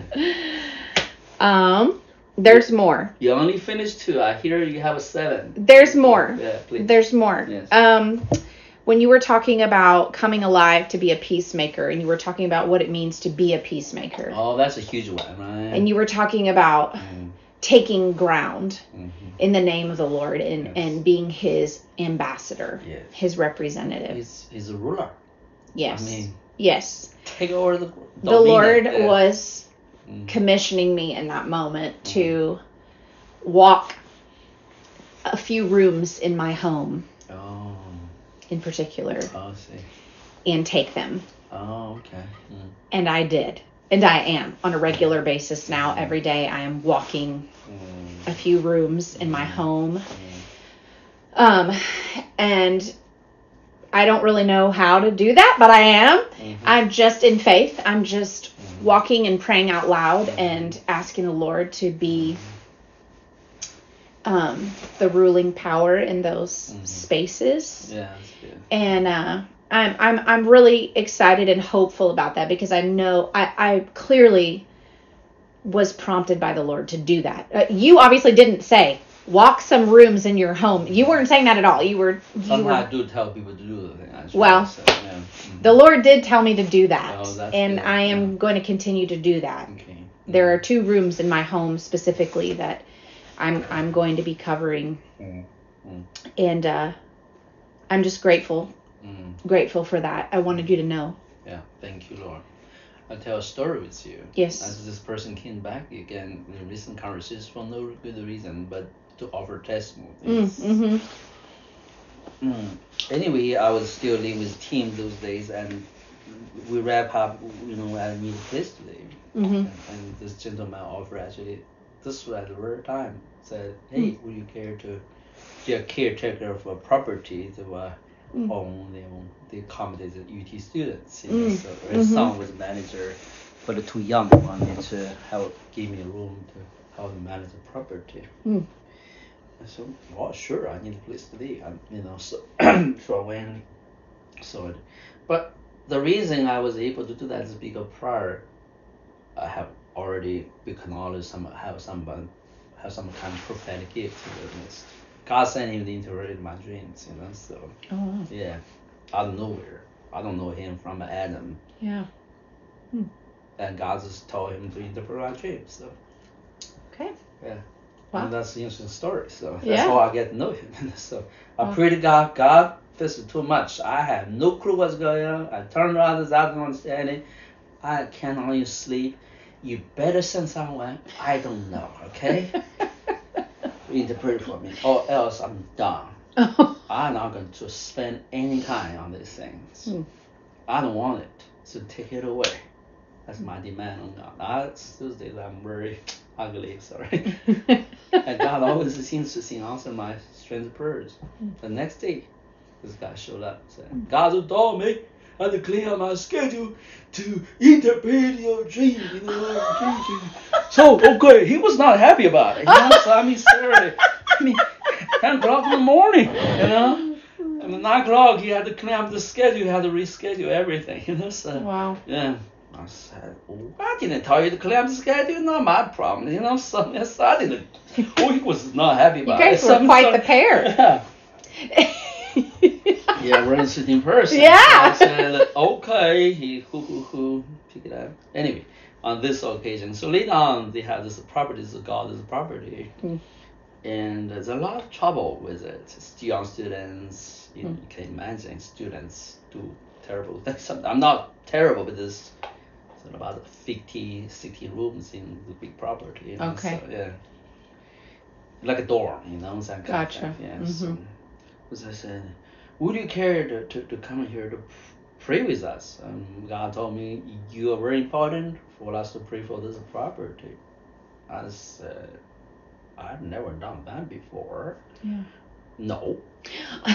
B: Um, there's more.
A: You only finished two. I hear you have a seven.
B: There's more.
A: Yeah, please.
B: There's more.
A: Yes.
B: Um, when you were talking about coming alive to be a peacemaker, and you were talking about what it means to be a peacemaker,
A: oh, that's a huge one, right?
B: and you were talking about
A: Mm,
B: taking ground
A: mhm.
B: in the name of the Lord and,
A: Yes.
B: and being His ambassador,
A: Yes.
B: His representative.
A: He's, he's a ruler.
B: Yes.
A: I mean,
B: yes.
A: take over the.
B: The. Lord
A: Yeah.
B: was. Commissioning me in that moment to walk a few rooms in my home
A: Oh,
B: in particular
A: see.
B: and take them.
A: Oh, okay. Mm,
B: And I did. And I am on a regular basis now. Every day I am walking
A: mm,
B: a few rooms in my home.
A: mm.
B: Um, and I don't really know how to do that, but I am.
A: Mhm.
B: I'm just in faith. I'm just
A: Mhm.
B: walking and praying out loud and asking the Lord to be um, the ruling power in those
A: Mhm.
B: spaces.
A: Yeah, that's good.
B: And uh, I'm I'm I'm really excited and hopeful about that because I know I I clearly was prompted by the Lord to do that. Uh, you obviously didn't say walk some rooms in your home. You weren't saying that at all. You were you
A: Sometimes I do tell people to do the thing.
B: Well,
A: yeah. mhm.
B: the Lord did tell me to do that.
A: Oh,
B: and
A: good,
B: I am
A: yeah.
B: going to continue to do that.
A: Okay.
B: There are two rooms in my home specifically that I'm I'm going to be covering
A: Mm,
B: and uh I'm just grateful
A: mm,
B: grateful for that. I wanted you to know.
A: yeah. Thank you, Lord. I'll tell a story with you.
B: Yes.
A: As this person came back again in recent conversations for no good reason, but to offer testimony.
B: Mm, mhm.
A: Mm. Anyway, I was still living with team those days, and we wrap up, you know, at meet place today. Mm-hmm. And, and, this gentleman offered actually this was at the time said, hey, mm. would you care to be a caretaker of a property that was mm. owned and they accommodated UT students. You know, mm. So her mm-hmm. son was manager, but the too young me to help give me a room to help manage the property. Mm. So, well, sure, I need a place to be. I, you know, so (clears throat) so I went, so, but the reason I was able to do that is because prior, I have already acknowledged some have some have some kind of prophetic gift. God sent him into my dreams, you know. So oh. yeah, out of nowhere. I don't know him from Adam.
B: Yeah. Hmm.
A: And God just told him to interpret my dreams. So.
B: Okay.
A: Yeah. Wow. And that's the interesting story. So that's yeah. how I get to know him. (laughs) so I wow. pray to God, God, this is too much. I have no clue what's going on. I turn around this, I don't understand it. I cannot even sleep. You better send someone. I don't know, okay? (laughs) Interpret for me, or else I'm done. (laughs) I'm not going to spend any time on these things. Hmm. I don't want it, so take it away. That's my demand on God. That's Tuesday I'm very ugly, (laughs) sorry. and God always seems to answer my strange prayers. Hmm. The next day, this guy showed up and said. God told me I had to clear my schedule to interpret your dream, you know, (laughs) So, okay, he was not happy about it. So, I mean, Saturday, (laughs) I mean, 10 o'clock in the morning, you know. And 9 o'clock, he had to clean up the schedule, he had to reschedule everything, you know. So,
B: wow.
A: Yeah. I said, I didn't tell you to clean up the schedule, not my problem, you know. (laughs) So, yes, I didn't. (laughs) Oh, he was not happy about
B: it. You guys
A: it.
B: were quite the pair. (laughs)
A: Yeah. yeah, we're in person.
B: Yeah.
A: So I said, okay, he who who who pick it up. Anyway, on this occasion, so later on they had this property, this God's property, mm. and there's a lot of trouble with it. Young students, you, mm. you can imagine, students do terrible things. I'm not terrible, but about 50, 60 rooms in the big property. You
B: know? Okay.
A: So, yeah. Like a dorm, you know.
B: Gotcha.
A: Yeah. Mm-hmm. So, as I said, would you care to, to, to come here to pray with us? And God told me, you are very important for us to pray for this property. I said, I've never done that before.
B: Yeah.
A: No. (laughs)
B: he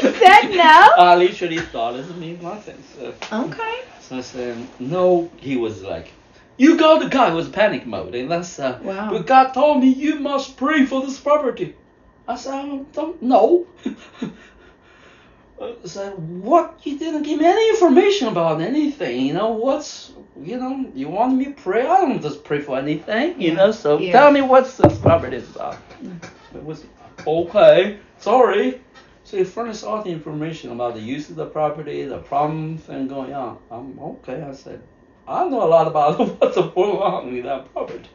B: said no? (laughs)
A: I literally thought it nothing. So,
B: okay.
A: So I said, no. He was like, you got the guy was panic mode. And that's, uh,
B: wow.
A: but God told me you must pray for this property. I said, I don't know. (laughs) I said, what? You didn't give me any information about anything. You know, what's, you know, you want me to pray? I don't just pray for anything, you know, so yeah. tell me what's this property about. It was, okay, sorry. So he furnished all the information about the use of the property, the problems and going on. I'm okay. I said, I know a lot about (laughs) what's going on with that property.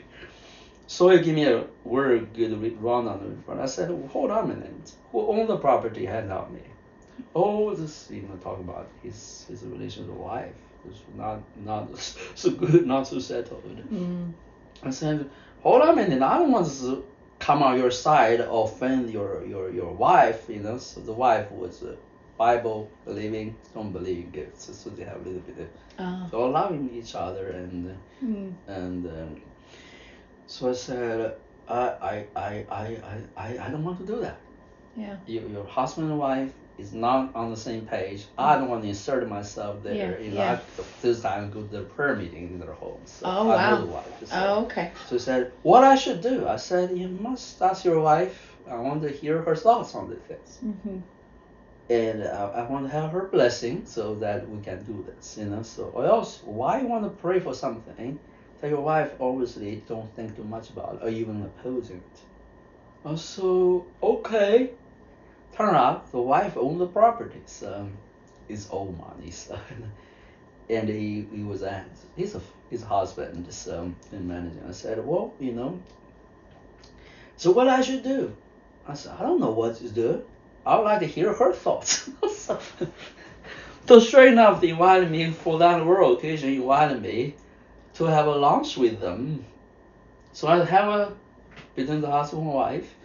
A: So he gave me a very good on the front. I said, well, hold on a minute. Who owned the property had not me? Oh, this you know talking about his his relation with the wife was not not (laughs) so good, not so settled.
B: Mm.
A: I said, hold on a minute. I don't want to come on your side, offend your your your wife. You know, so the wife was a Bible believing, don't believe in gifts, so they have a little bit of
B: oh.
A: so loving each other and mm. and. Um, so I said, I, I, I, I, I, I don't want to do that.
B: Yeah.
A: Your, your husband and wife is not on the same page. I don't want to insert myself there.
B: Yeah,
A: you know,
B: yeah.
A: I, this time I go to the prayer meeting in their home. So
B: oh,
A: I
B: wow.
A: know the wife. So,
B: oh, okay.
A: So I said, what I should do? I said, you must ask your wife. I want to hear her thoughts on the things.
B: Mm-hmm.
A: And I, I want to have her blessing so that we can do this, you know. So, or else, why you want to pray for something that your wife obviously don't think too much about or even opposing it. Uh, so okay, turn out the wife owned the property, so it's old money. So, and he, he was a his husband so in managing. I said, well, you know. So what I should do? I said, I don't know what to do. I would like to hear her thoughts. (laughs) so, straight enough, they invited me for that world occasion. Invited me to have a lunch with them. So I have a between the husband and wife,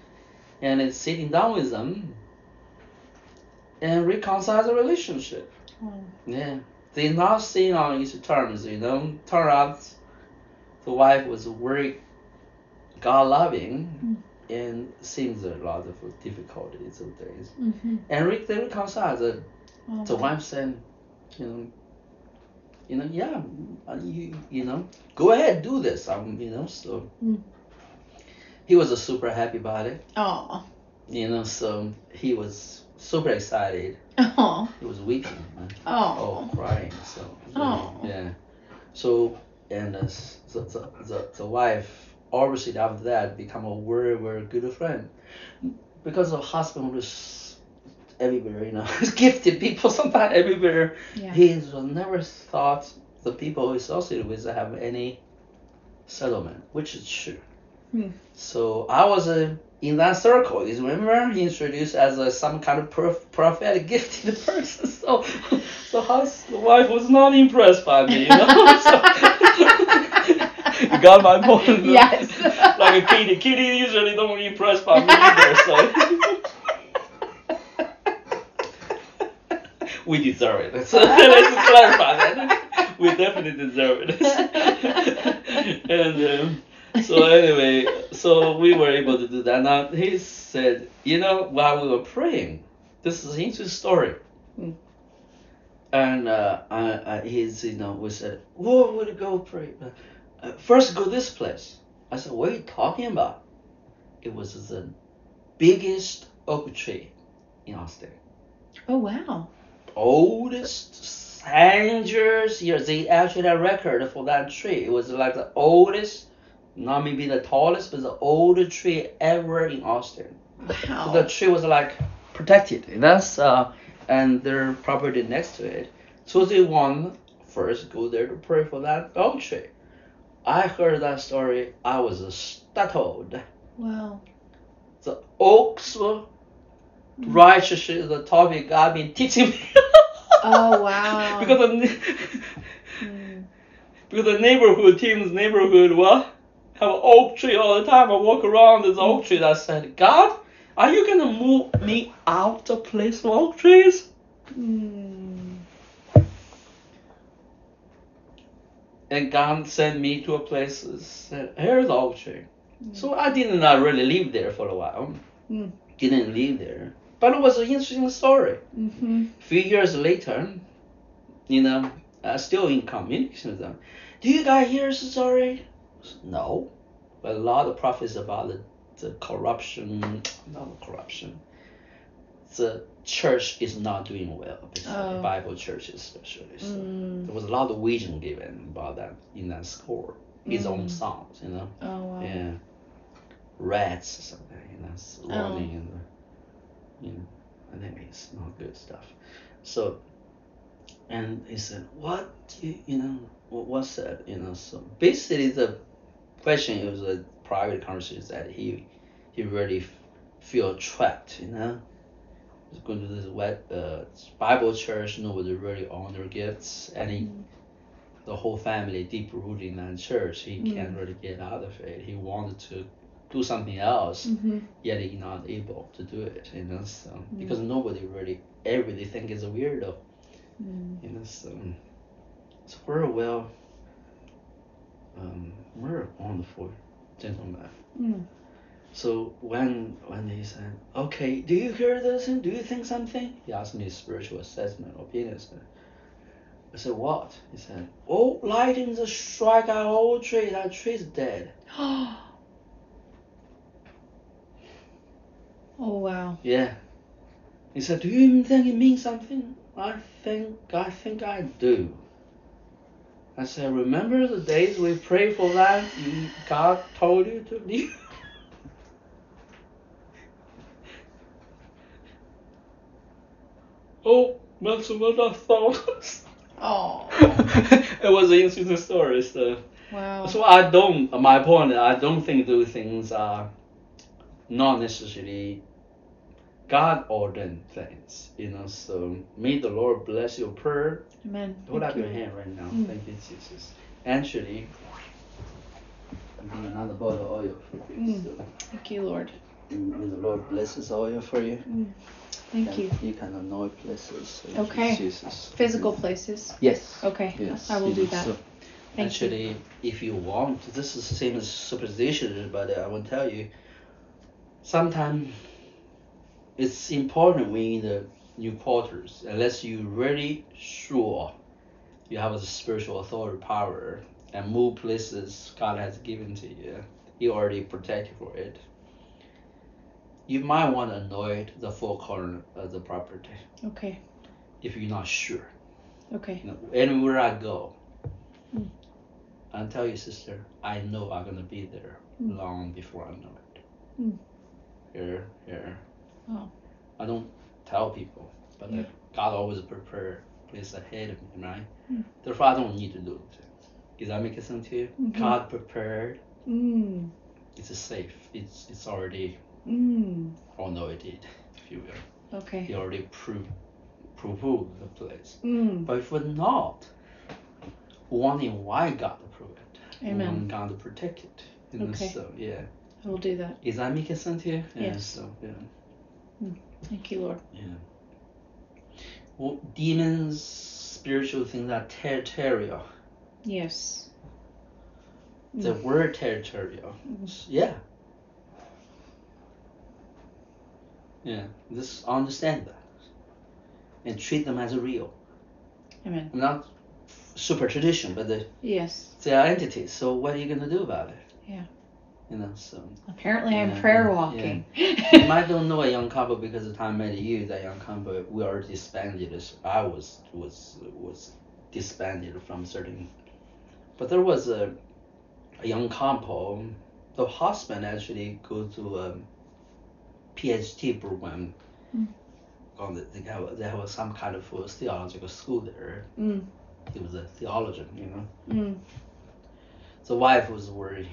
A: and it's sitting down with them and reconcile the relationship.
B: Mm.
A: Yeah. They're not staying on each terms, you know. Turn out the wife was very God loving and seems a lot of difficulties those days.
B: Mm-hmm.
A: And re- they reconcile. The,
B: Oh,
A: the wife said, you know, you know, yeah, uh, you you know, go ahead, do this. Um, you know, so
B: Mm.
A: he was a super happy about it.
B: Oh.
A: You know, so he was super excited.
B: Oh.
A: He was weeping. uh,
B: Oh.
A: oh, crying. So
B: Oh.
A: yeah. So and uh, the, the the the wife obviously after that become a very very good friend because the husband was everywhere. You know, (laughs) gifted people (laughs) sometimes everywhere.
B: Yeah.
A: He was never thought the people he associated with have any settlement, which is true.
B: Hmm.
A: So I was uh, in that circle. is remember he introduced as a, some kind of prof- prophetic gifted person. (laughs) So, so the wife was not impressed by me, you know. (laughs) So, (laughs) you got my point.
B: Yes.
A: like a kitty. Kitty usually don't impress by me either. So. we deserve it. So let's clarify that. We definitely deserve it. and um, so anyway, so we were able to do that. Now he said, you know, while we were praying, this is an interesting story.
B: Hmm.
A: And uh, I, I, he's, you know, we said, where would go pray? Uh, first go this place. I said, what are you talking about? It was the biggest oak tree in Austin
B: Oh wow.
A: oldest hundreds years. They actually had a record for that tree. It was like the oldest, not maybe the tallest, but the oldest tree ever in Austin.
B: Wow.
A: So the tree was like protected. And that's uh, and their property next to it. So they want first go there to pray for that oak tree. I heard that story. I was startled.
B: wow.
A: The oaks were righteous is the topic God been teaching me. (laughs)
B: Oh wow.
A: because the (laughs)
B: Mm.
A: because the neighborhood teams neighborhood what have an oak tree all the time. I walk around this oak tree. I said, God, are you gonna move me out of place of oak trees?
B: Mm.
A: And God sent me to a place that said, here's the oak tree. So I did not really live there for a while.
B: Mm.
A: Didn't live there. But it was an interesting story.
B: Mm-hmm.
A: A few years later, you know, I still in communication with them. Do you guys hear this story? No. But a lot of prophets about the, the corruption, not the corruption. The church is not doing well,
B: Oh.
A: Bible churches especially. So
B: Mm.
A: there was a lot of vision given about that in that score. His own
B: Mm.
A: songs, you know.
B: Oh wow.
A: Yeah. Rats or something, you know, it's running in the, you know, I think it's not good stuff. So, and he said, what do you, you know, what, what's that, you know, so basically the question, it was a private conversation that he, he really f- feel trapped, you know. He's going to this wet, uh, Bible church, nobody really honor gifts, and he
B: Mm.
A: the whole family deep rooted in that church. He
B: Mm.
A: can't really get out of it. He wanted to do something else,
B: Mm-hmm.
A: yet he's not able to do it. You know, so
B: Mm.
A: because nobody really, everybody think he's a weirdo. You know, so so we're a well, um, we're a wonderful gentleman.
B: Mm.
A: So when when he said, "Okay, do you hear this? And do you think something?" He asked me spiritual assessment, opinion. assessment. I said, "What?" He said, "Oh, lightning strike our old tree. That tree's dead." (gasps)
B: oh wow.
A: Yeah. He said, "Do you even think it means something?" I think I think I do. I said, "Remember the days we prayed for that? God told you to leave." (laughs) oh, that's what I thought.
B: Oh (laughs)
A: it was an interesting story. So,
B: wow.
A: so I don't. My point. I don't think those things are not necessarily God ordained things. You know. So may the Lord bless your prayer.
B: Amen.
A: Hold
B: Thank
A: up your hand right now.
B: Mm.
A: Thank you, Jesus. Actually, another bottle of oil for you.
B: Mm.
A: So,
B: Thank you, Lord.
A: May the Lord bless blesses oil for you.
B: Thank
A: and
B: you.
A: You can anoint places.
B: Okay.
A: Jesus.
B: Physical places.
A: Yes.
B: Okay.
A: Yes.
B: I will do that.
A: so
B: Thank
A: actually, if you want, this is the same as superstition, but I will tell you, sometimes it's important when in the new quarters, unless you're really sure you have a spiritual authority power and move places God has given to you, He already protect you for it. You might want to anoint the four corner of the property
B: Okay.
A: if you're not sure.
B: Okay.
A: You know, anywhere I go,
B: Mm.
A: I tell you, sister, I know I'm gonna be there
B: Mm.
A: long before I know it.
B: Mm.
A: Here, here.
B: Oh.
A: I don't tell people, but
B: Yeah.
A: God always prepare place ahead of me, right?
B: Mm.
A: Therefore, I don't need to do it. Does that make sense to you?
B: Mhm.
A: God prepared.
B: Mm.
A: It's safe. It's it's already
B: Mm.
A: anointed, if you will.
B: Okay.
A: He already proved proved the place.
B: Mm.
A: But if we're not, wanting why God to prove it,
B: Amen.
A: wanting God to protect it. You know,
B: Okay.
A: So yeah,
B: I will do that.
A: is that making sense to you? Yeah,
B: Yes.
A: So yeah,
B: Thank you, Lord.
A: yeah. Well, demons, spiritual things are territorial.
B: Yes.
A: The word territorial.
B: Mm.
A: Yeah. Yeah. Just understand that, and treat them as a real.
B: Amen.
A: Not super tradition, but the,
B: Yes.
A: they are entities. So what are you gonna do about it?
B: Yeah.
A: You know. So.
B: Apparently, I'm
A: Yeah,
B: prayer
A: yeah,
B: walking.
A: you might (laughs) don't know a young couple because the time I met you, that young couple we already disbanded. as I was was was disbanded from certain, but there was a a young couple. The husband actually go to a PhD program.
B: Mm.
A: On the, they have they have some kind of a theological school there.
B: Mm.
A: He was a theologian, you know.
B: Mm.
A: The wife was very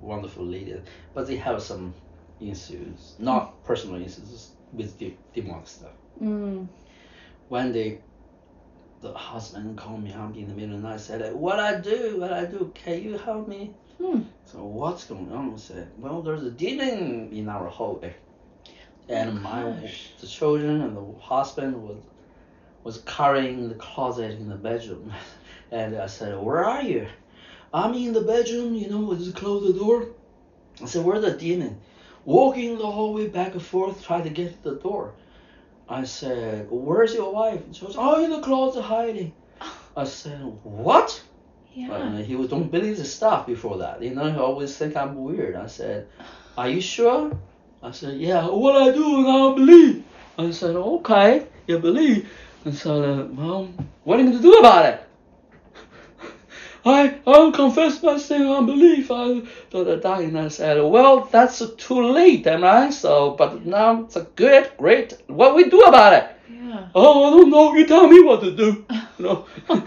A: wonderful leader, but they have some issues, not personal issues with the demonic stuff.
B: Mm.
A: One day, the husband called me up in the middle of the night, said, "What I do? What I do? Can you help me?"
B: Hmm.
A: So what's going on? I said, "Well, there's a demon in our hallway, and
B: Oh,
A: my the children and the husband was was carrying the closet in the bedroom, (laughs) and I said, "Where are you?" I'm in the bedroom, you know, I just close the door. I said, Where's the demon? Walking the hallway back and forth, trying to get to the door. I said, Where's your wife? She was, Oh, in the closet hiding. (laughs) I said, What?
B: Yeah.
A: Uh, he was don't believe the stuff before that. You know, he always think I'm weird. I said, (sighs) Are you sure? I said, Yeah, what I do and I believe. I said, Okay, you believe. And so, uh, well, what are you going to do about it? I I'll confess my sin unbelief. I da da da. And I said, well, that's too late, am I? So, but now it's a good, great. What we do about it?
B: yeah.
A: Oh, I don't know. You tell me what to do. no. (laughs)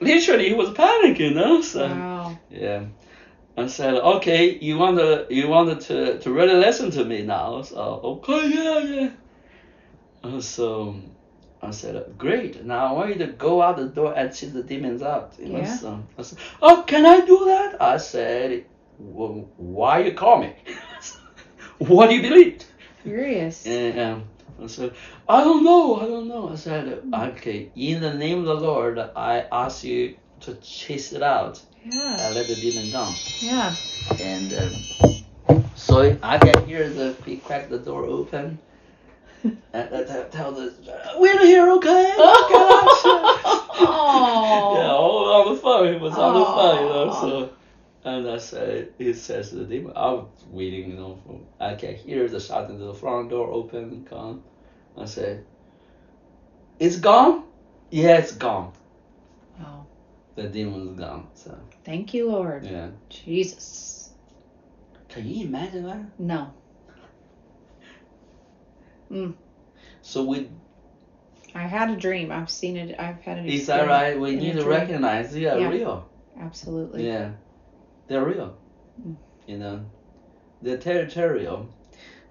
A: Literally, he was panicking. Huh? So,
B: wow.
A: yeah. I said, okay, you want to you wanted to to really listen to me now. So okay, yeah, yeah. Uh, so I said, great. Now I want you to go out the door and chase the demons out. You know,
B: Yeah.
A: so I said, oh, can I do that? I said, well, why you call me? (laughs) what do you believe?
B: Curious.
A: And um, I said, I don't know, I don't know. I said, okay, in the name of the Lord, I ask you to chase it out
B: Yeah.
A: and let the demon down.
B: Yeah.
A: And um, so I can hear the he crack the door open. And I tell, tell the we're here, okay? (laughs)
B: Oh.
A: yeah, all on the phone. He was on the phone, you know. So, and I said, he says to the demon, I was waiting, you know. For, I can hear the shot into the front door open, gone. I said, it's gone. Yeah, it's gone.
B: Wow.
A: The demon's gone. So
B: Thank you, Lord.
A: yeah.
B: Jesus.
A: Can you imagine that?
B: No.
A: So we
B: I had a dream. I've seen it. I've had an
A: Is that right? We need to
B: dream.
A: recognize they are
B: Yeah.
A: real.
B: Absolutely.
A: Yeah, they're real.
B: Mm.
A: You know, they're territorial.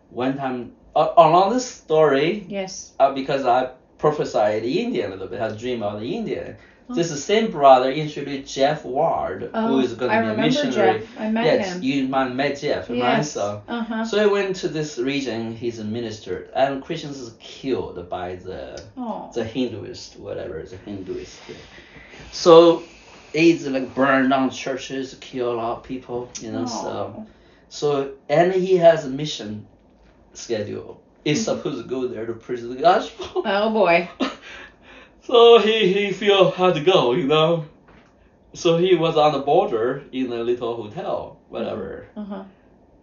A: One time, uh, along this story,
B: Yes.
A: uh, because I prophesied the India a little bit, I dream of the India. This same brother introduced Jeff Ward,
B: Oh,
A: who is going
B: I
A: to be a missionary.
B: Jeff. I met
A: yes,
B: him.
A: you met Jeff, right? So,
B: Uh huh.
A: so he went to this region. He's a minister, and Christians is killed by the
B: Oh.
A: the Hinduist, whatever the Hinduist. So it's like burn down churches, kill a lot of people, you know. So
B: Oh.
A: so and he has a mission schedule. He's
B: Mm-hmm.
A: supposed to go there to preach the gospel.
B: Oh boy. (laughs)
A: so he he feel had to go, you know. So he was on the border in a little hotel, whatever,
B: Uh huh.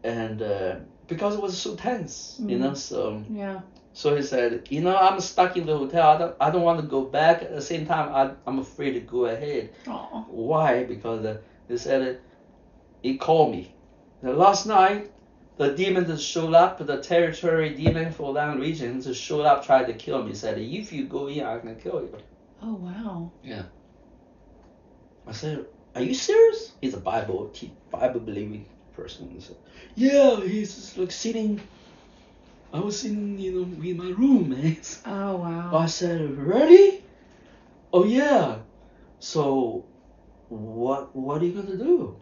A: and uh, because it was so tense, you know. So
B: Yeah.
A: so he said, you know, I'm stuck in the hotel. I don't, I don't want to go back. At the same time, I, I'm afraid to go ahead.
B: Oh.
A: Why? Because uh, he said, uh, he called me. The last night, the demon just showed up, the territory demon for that region just showed up, tried to kill me. Said, if you go in, I can kill you.
B: Oh wow. Yeah.
A: I said, are you serious? He's a Bible, Bible believing person. He said, yeah, he's just like sitting. I was sitting, you know, in my room, man. (laughs)
B: Oh wow.
A: I said, "Ready? Oh yeah. So, what what are you gonna do?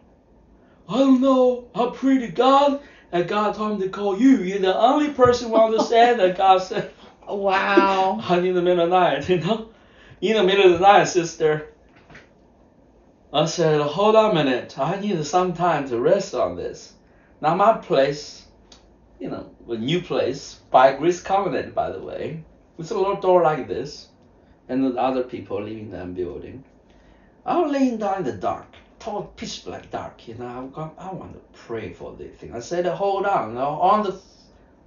A: I don't know. I pray to God, and God told me to call you. You're the only person who understand that God said.
B: Wow. (laughs)
A: I'm in the middle of the night, (laughs) you know, in the middle of the night, sister. I said, hold on a minute. I need some time to rest on this. Now my place, you know, a new place by Grace Covenant, by the way, with a little door like this, and the other people living in that building. I was laying down in the dark, total pitch black dark. You know, I got, I want to pray for this thing. I said, hold on, on the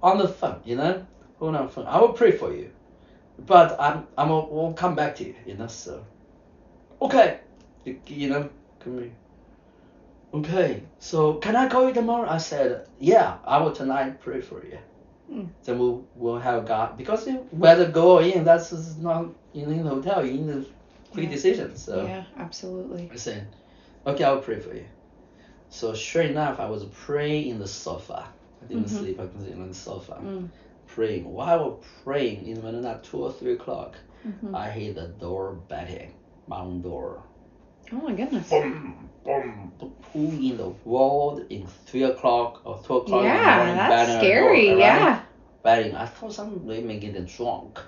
A: on the phone, you know, hold on phone. I will pray for you, but I'm I'm will will come back to you, you know. So, okay, you, you know, come here. Okay, so can I call you tomorrow? I said, yeah, I will tonight pray for you.
B: Mm.
A: Then we'll, we'll have God because whether go or in, that's not in the hotel. You need to quick
B: Yeah.
A: decision. So
B: Yeah, absolutely.
A: I said, okay, I'll pray for you. So sure enough, I was praying in the sofa. I didn't
B: Mhm.
A: sleep. I was in the sofa
B: Mm.
A: praying. While I was praying, in the middle of two or three o'clock,
B: hmm
A: I hear the door banging, my own door.
B: Oh my goodness.
A: Boom, boom, pull in the world in three o'clock or two o'clock in the morning.
B: that's scary.
A: door, right?
B: Yeah.
A: Banging. I thought somebody may get drunk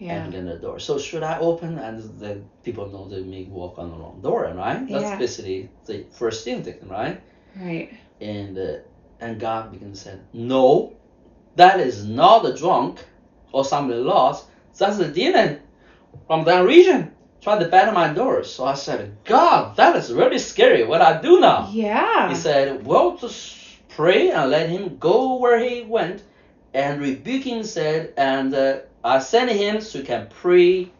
B: Yeah.
A: and in the door. So should I open and then people know they may walk on the wrong door, right? That's
B: Yeah.
A: basically the first instinct, right?
B: Right.
A: And uh, and God began to say, No, that is not the drunk or somebody lost. That's the demon from that region trying to batter my door. So I said, God, that is really scary. What I do now?
B: Yeah.
A: He said, Well, just pray and let him go where he went. And rebuking said, And uh, I sent him so you can pray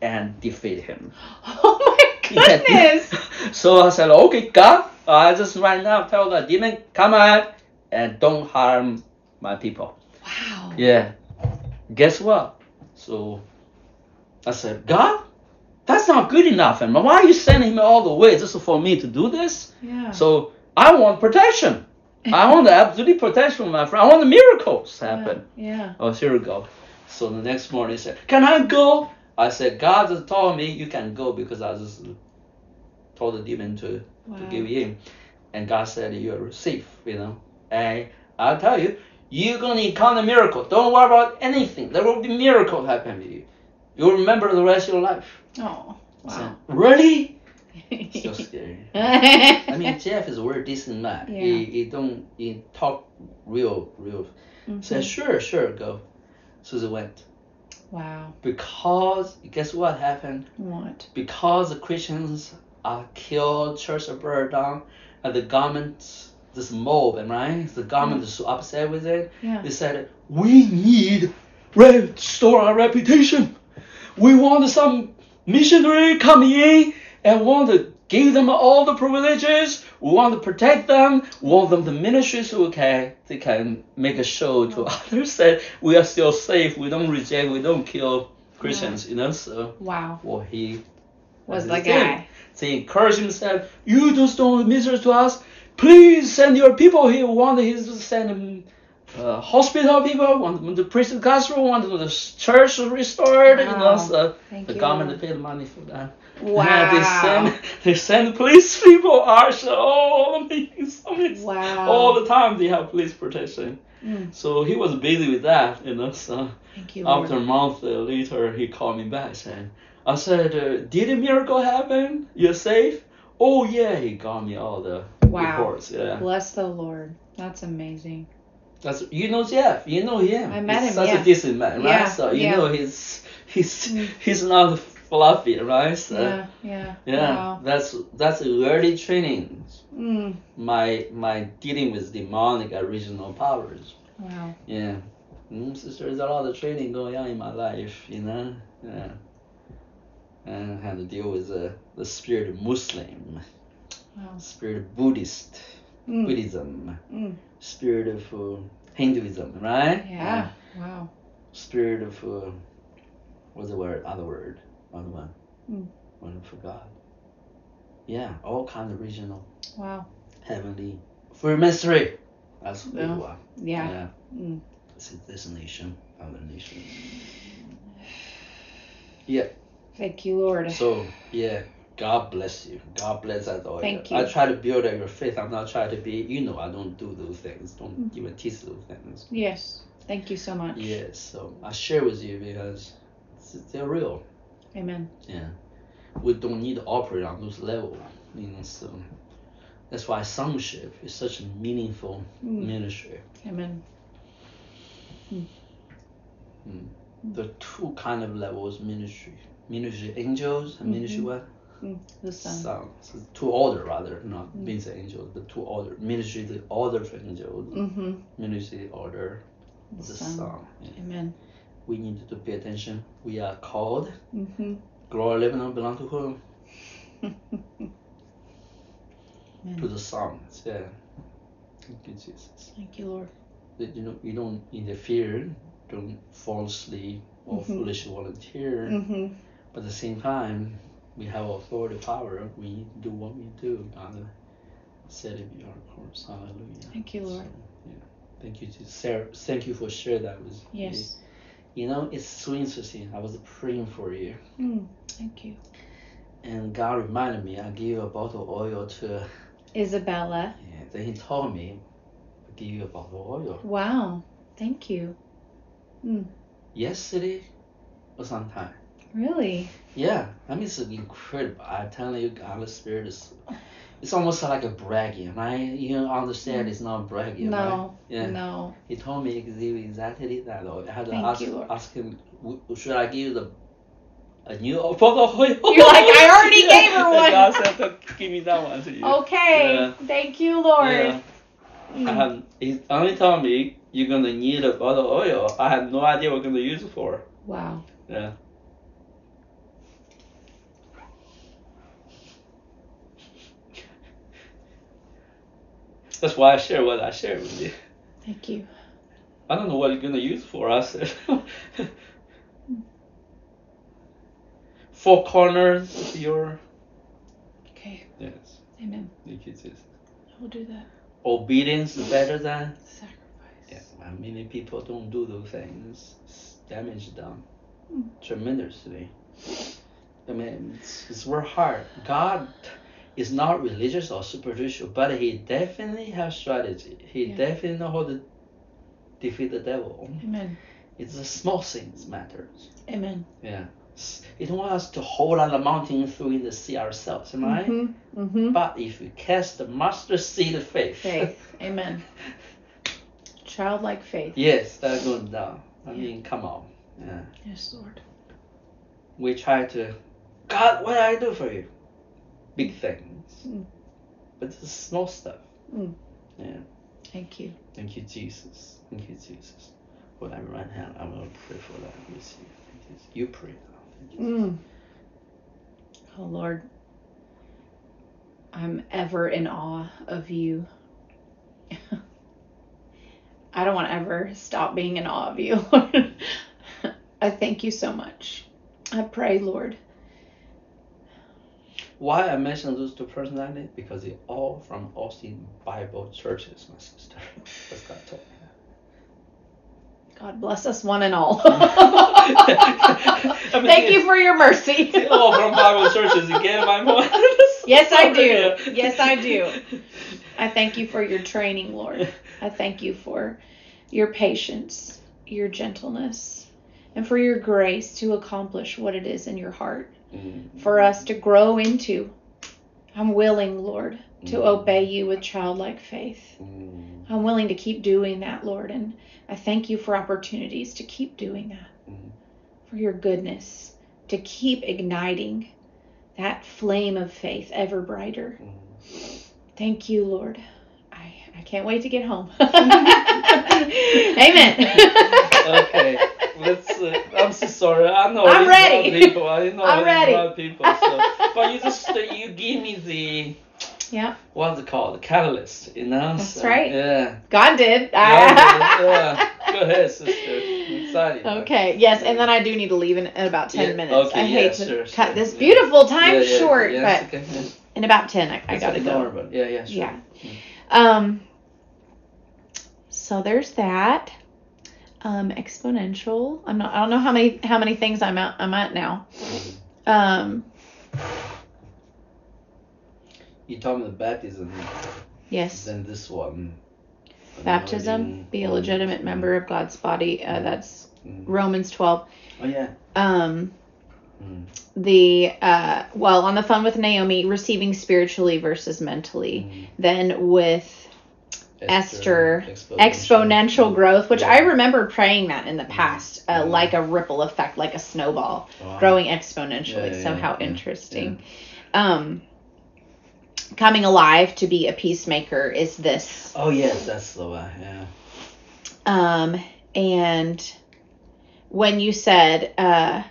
A: and defeat him. (laughs)
B: Oh my (laughs) goodness. (laughs)
A: so I said, Okay, God, I just right now tell the demon, come out and don't harm my people.
B: wow.
A: Yeah. Guess what? So I said, God, that's not good enough. And why are you sending him all the way just for me to do this?
B: Yeah.
A: So I want protection. I want the absolute protection, my friend. I want the miracles to happen.
B: Yeah.
A: Oh, here we go. So the next morning, he said, "Can I go?" I said, "God just told me you can go because I just told the demon to
B: Wow.
A: to give in, and God said you are safe. You know, and I'll tell you, you're gonna encounter miracle. Don't worry about anything. There will be miracle happen to you. You'll remember the rest of your life.
B: Oh.
A: I said,
B: Wow.
A: really? (laughs) Still scary. I
B: I
A: mean, (laughs) Jeff is a very decent man.
B: Yeah.
A: He, he don't he talk real real.
B: Mm-hmm.
A: Said sure sure go. Susie went
B: Wow.
A: because guess what happened?
B: What?
A: Because the Christians are killed, church are burned down, and the government this mob, right? The government mm. is so upset with it.
B: Yeah.
A: They said we need restore our reputation. We want some missionary come in and want to give them all the privileges. We want to protect them. We want them to ministry so okay they can make a show to others (laughs) that we are still safe. We don't reject. We don't kill Christians. You know. So
B: Wow.
A: well he
B: Was the guy.
A: They encourage him said, You just don't minister to us. Please send your people here. We want him to send him uh, hospital people, want to preach the gospel, want the church restored. You know,
B: Wow.
A: so
B: Thank
A: the
B: you,
A: government paid money for that.
B: Wow.
A: Yeah, they send they send police people out all the all
B: Wow.
A: all the time they have police protection.
B: Mm.
A: So he was busy with that, you know. So
B: Thank you, Lord.
A: after a month uh, later, he called me back saying, I said, uh, did a miracle happen? You're safe? Oh yeah, he got me all the
B: Wow.
A: reports. Yeah,
B: Bless the Lord. That's amazing.
A: that's you know Jeff, you know him.
B: I met
A: he's
B: him,
A: Such
B: yeah.
A: a decent man, right?
B: Yeah,
A: So you
B: yeah.
A: know he's he's
B: Mm.
A: he's not fluffy, right?
B: Yeah, yeah.
A: Yeah,
B: Wow.
A: that's that's early training.
B: Mm.
A: My my dealing with demonic original powers.
B: Wow.
A: Yeah, mm, so there's a lot of training going on in my life, you know. Yeah, and I had to deal with the the spirit of Muslim,
B: Wow.
A: spirit of Buddhist,
B: Mm.
A: Buddhism,
B: Mm.
A: spirit of uh, Hinduism, right?
B: Yeah. Wow.
A: Spirit of uh, what's the word? Other word? Other one?
B: Mm.
A: One I forgot. Yeah, all kind of regional.
B: Wow.
A: heavenly for mystery. That's what
B: Yeah.
A: we are.
B: Yeah. Mm.
A: This is this nation, other nation. (sighs)
B: Thank you, Lord.
A: So yeah, God bless you. God bless us all.
B: Thank you.
A: I try to build up your faith. I'm not trying to be. You know, I don't do those things. Don't
B: Mm.
A: even teach those things.
B: Yes. Thank you so much.
A: Yes. So I share with you because it's- they're real.
B: Amen.
A: Yeah. We don't need to operate on those levels. You know, so that's why sonship is such a meaningful
B: Mm.
A: ministry.
B: Amen.
A: the two kind of levels ministry ministry angels and ministry
B: Mhm.
A: what
B: The Son.
A: Son. so two order rather not
B: Mm.
A: ministry angels but two order ministry the order of angels
B: Mm-hmm.
A: ministry order
B: The
A: the
B: Son.
A: Son. Yeah.
B: Amen.
A: We need to pay attention we are called
B: Mm-hmm.
A: glory Lebanon belong to whom (laughs) to the Son yeah thank you Jesus
B: Thank you, Lord.
A: that you know you don't interfere don't falsely or
B: Mhm.
A: foolishly volunteer
B: Mm-hmm.
A: But at the same time, we have authority power. We do what we do. God said it be our course. Hallelujah.
B: Thank you, Lord.
A: So, yeah. Thank you to Sarah. Thank you for sharing that with me.
B: Yes.
A: You know, it's so interesting. I was praying for you,
B: Mm. Thank you.
A: and God reminded me I gave a bottle of oil to.
B: Isabella.
A: Yeah, then He told me, I give you a bottle of oil
B: Wow. Thank you.
A: yesterday or sometime.
B: Really?
A: Yeah, I mean it's incredible. I'm telling you, God's Spirit is. It's almost like a bragging, right? You understand it's not a bragging, right?
B: No.
A: Yeah.
B: No.
A: He told me exactly that. I had to
B: Thank
A: ask,
B: you,
A: ask him, "W- should I give you the a new bottle of oil?
B: You're like, "I already (laughs) gave her one." (laughs)
A: God said to give me that one to you.
B: Okay.
A: Yeah.
B: Thank you, Lord.
A: Yeah.
B: Mm.
A: I had, he only told me you're gonna need a bottle of oil. I had no idea what I'm gonna use it for.
B: Wow.
A: Yeah. That's why I share what I share with you.
B: Thank you.
A: I don't know what you're gonna use for. us. (laughs) Four corners of your
B: Okay.
A: yes.
B: Amen.
A: Thank you, Jesus.
B: I will do that.
A: Obedience is better than
B: Sacrifice.
A: yeah. well, Many people don't do those things. It's damage them
B: Mm.
A: tremendously. I mean, it's, it's very hard. God is not religious or superficial, but He definitely has strategy. He
B: Yeah.
A: definitely know how to defeat the devil.
B: Amen.
A: It's the small things matters.
B: Amen.
A: Yeah. S- He don't us to hold on the mountain through in the sea ourselves, am I?
B: Mm-hmm. Mm-hmm.
A: But if we cast the mustard seed of faith,
B: Faith. Amen. (laughs) Childlike faith.
A: yes, that's going down. I
B: Yeah.
A: mean, come on. Yeah.
B: Yes, Lord.
A: We try to, God, what did I do for you? Big things.
B: Mm.
A: But it's small stuff.
B: Mm.
A: Yeah.
B: Thank you.
A: Thank you, Jesus. Thank you, Jesus. For that right hand, I'm going to pray for that with you. Thank you. You pray now.
B: Mm. Oh, Lord. I'm ever in awe of you. (laughs) I don't want to ever stop being in awe of you. (laughs) (laughs) I thank you so much. I pray, Lord.
A: Why I mention those two personalities? Because they're all from Austin Bible churches, my sister. (laughs) That's God told me.
B: God bless us one and all. (laughs) (laughs)
A: I mean,
B: Thank you for your mercy.
A: all from Bible churches, get my point?
B: Yes, I do. Yes, I do. I thank you for your training, Lord. I thank you for your patience, your gentleness, and for your grace to accomplish what it is in your heart
A: Mm.
B: for us to grow into. I'm willing, Lord, to
A: Mm.
B: obey you with childlike faith.
A: Mm.
B: I'm willing to keep doing that, Lord, and I thank you for opportunities to keep doing that. For your goodness, to keep igniting that flame of faith ever brighter. Thank you, Lord. I, I can't wait to get home. (laughs) Amen.
A: okay, let's. Uh, I'm so sorry. I know
B: I'm ready.
A: a lot of people. I know
B: I'm ready.
A: a lot of people. So, but you just uh, you give me the
B: yeah,
A: what's it called? The catalyst. You know.
B: That's
A: So,
B: right.
A: Yeah.
B: God did. (laughs)
A: yeah. Go ahead, sister. I'm excited.
B: Okay, yes, and then I do need to leave in, in about 10
A: Yeah,
B: minutes.
A: okay,
B: I hate
A: yeah,
B: to
A: sure,
B: cut
A: sure,
B: this beautiful time short,
A: yeah,
B: but
A: okay. Yeah.
B: in about 10, I, I gotta
A: okay,
B: go.
A: don't worry about it. Yeah, yeah, sure.
B: Yeah. Um, so there's that. Um, exponential. I'm not. I don't know how many how many things I'm at. I'm at now. Um,
A: You told me the baptism,
B: yes.
A: then this one.
B: Baptism. Be a legitimate member of God's body. Uh, that's
A: Mm.
B: Romans 12.
A: Oh yeah.
B: Um,
A: Mm.
B: the uh, well on the phone with Naomi, receiving spiritually versus mentally.
A: Mm.
B: Then with Esther,
A: exponential,
B: exponential growth, which
A: Yeah.
B: I remember praying that in the past, uh, like a ripple effect, like a snowball.
A: Wow.
B: growing exponentially.
A: Yeah,
B: so
A: yeah,
B: how
A: yeah,
B: interesting. Um, coming alive to be a peacemaker is this.
A: Oh yes, that's the one. Yeah.
B: Um, and when you said, uh,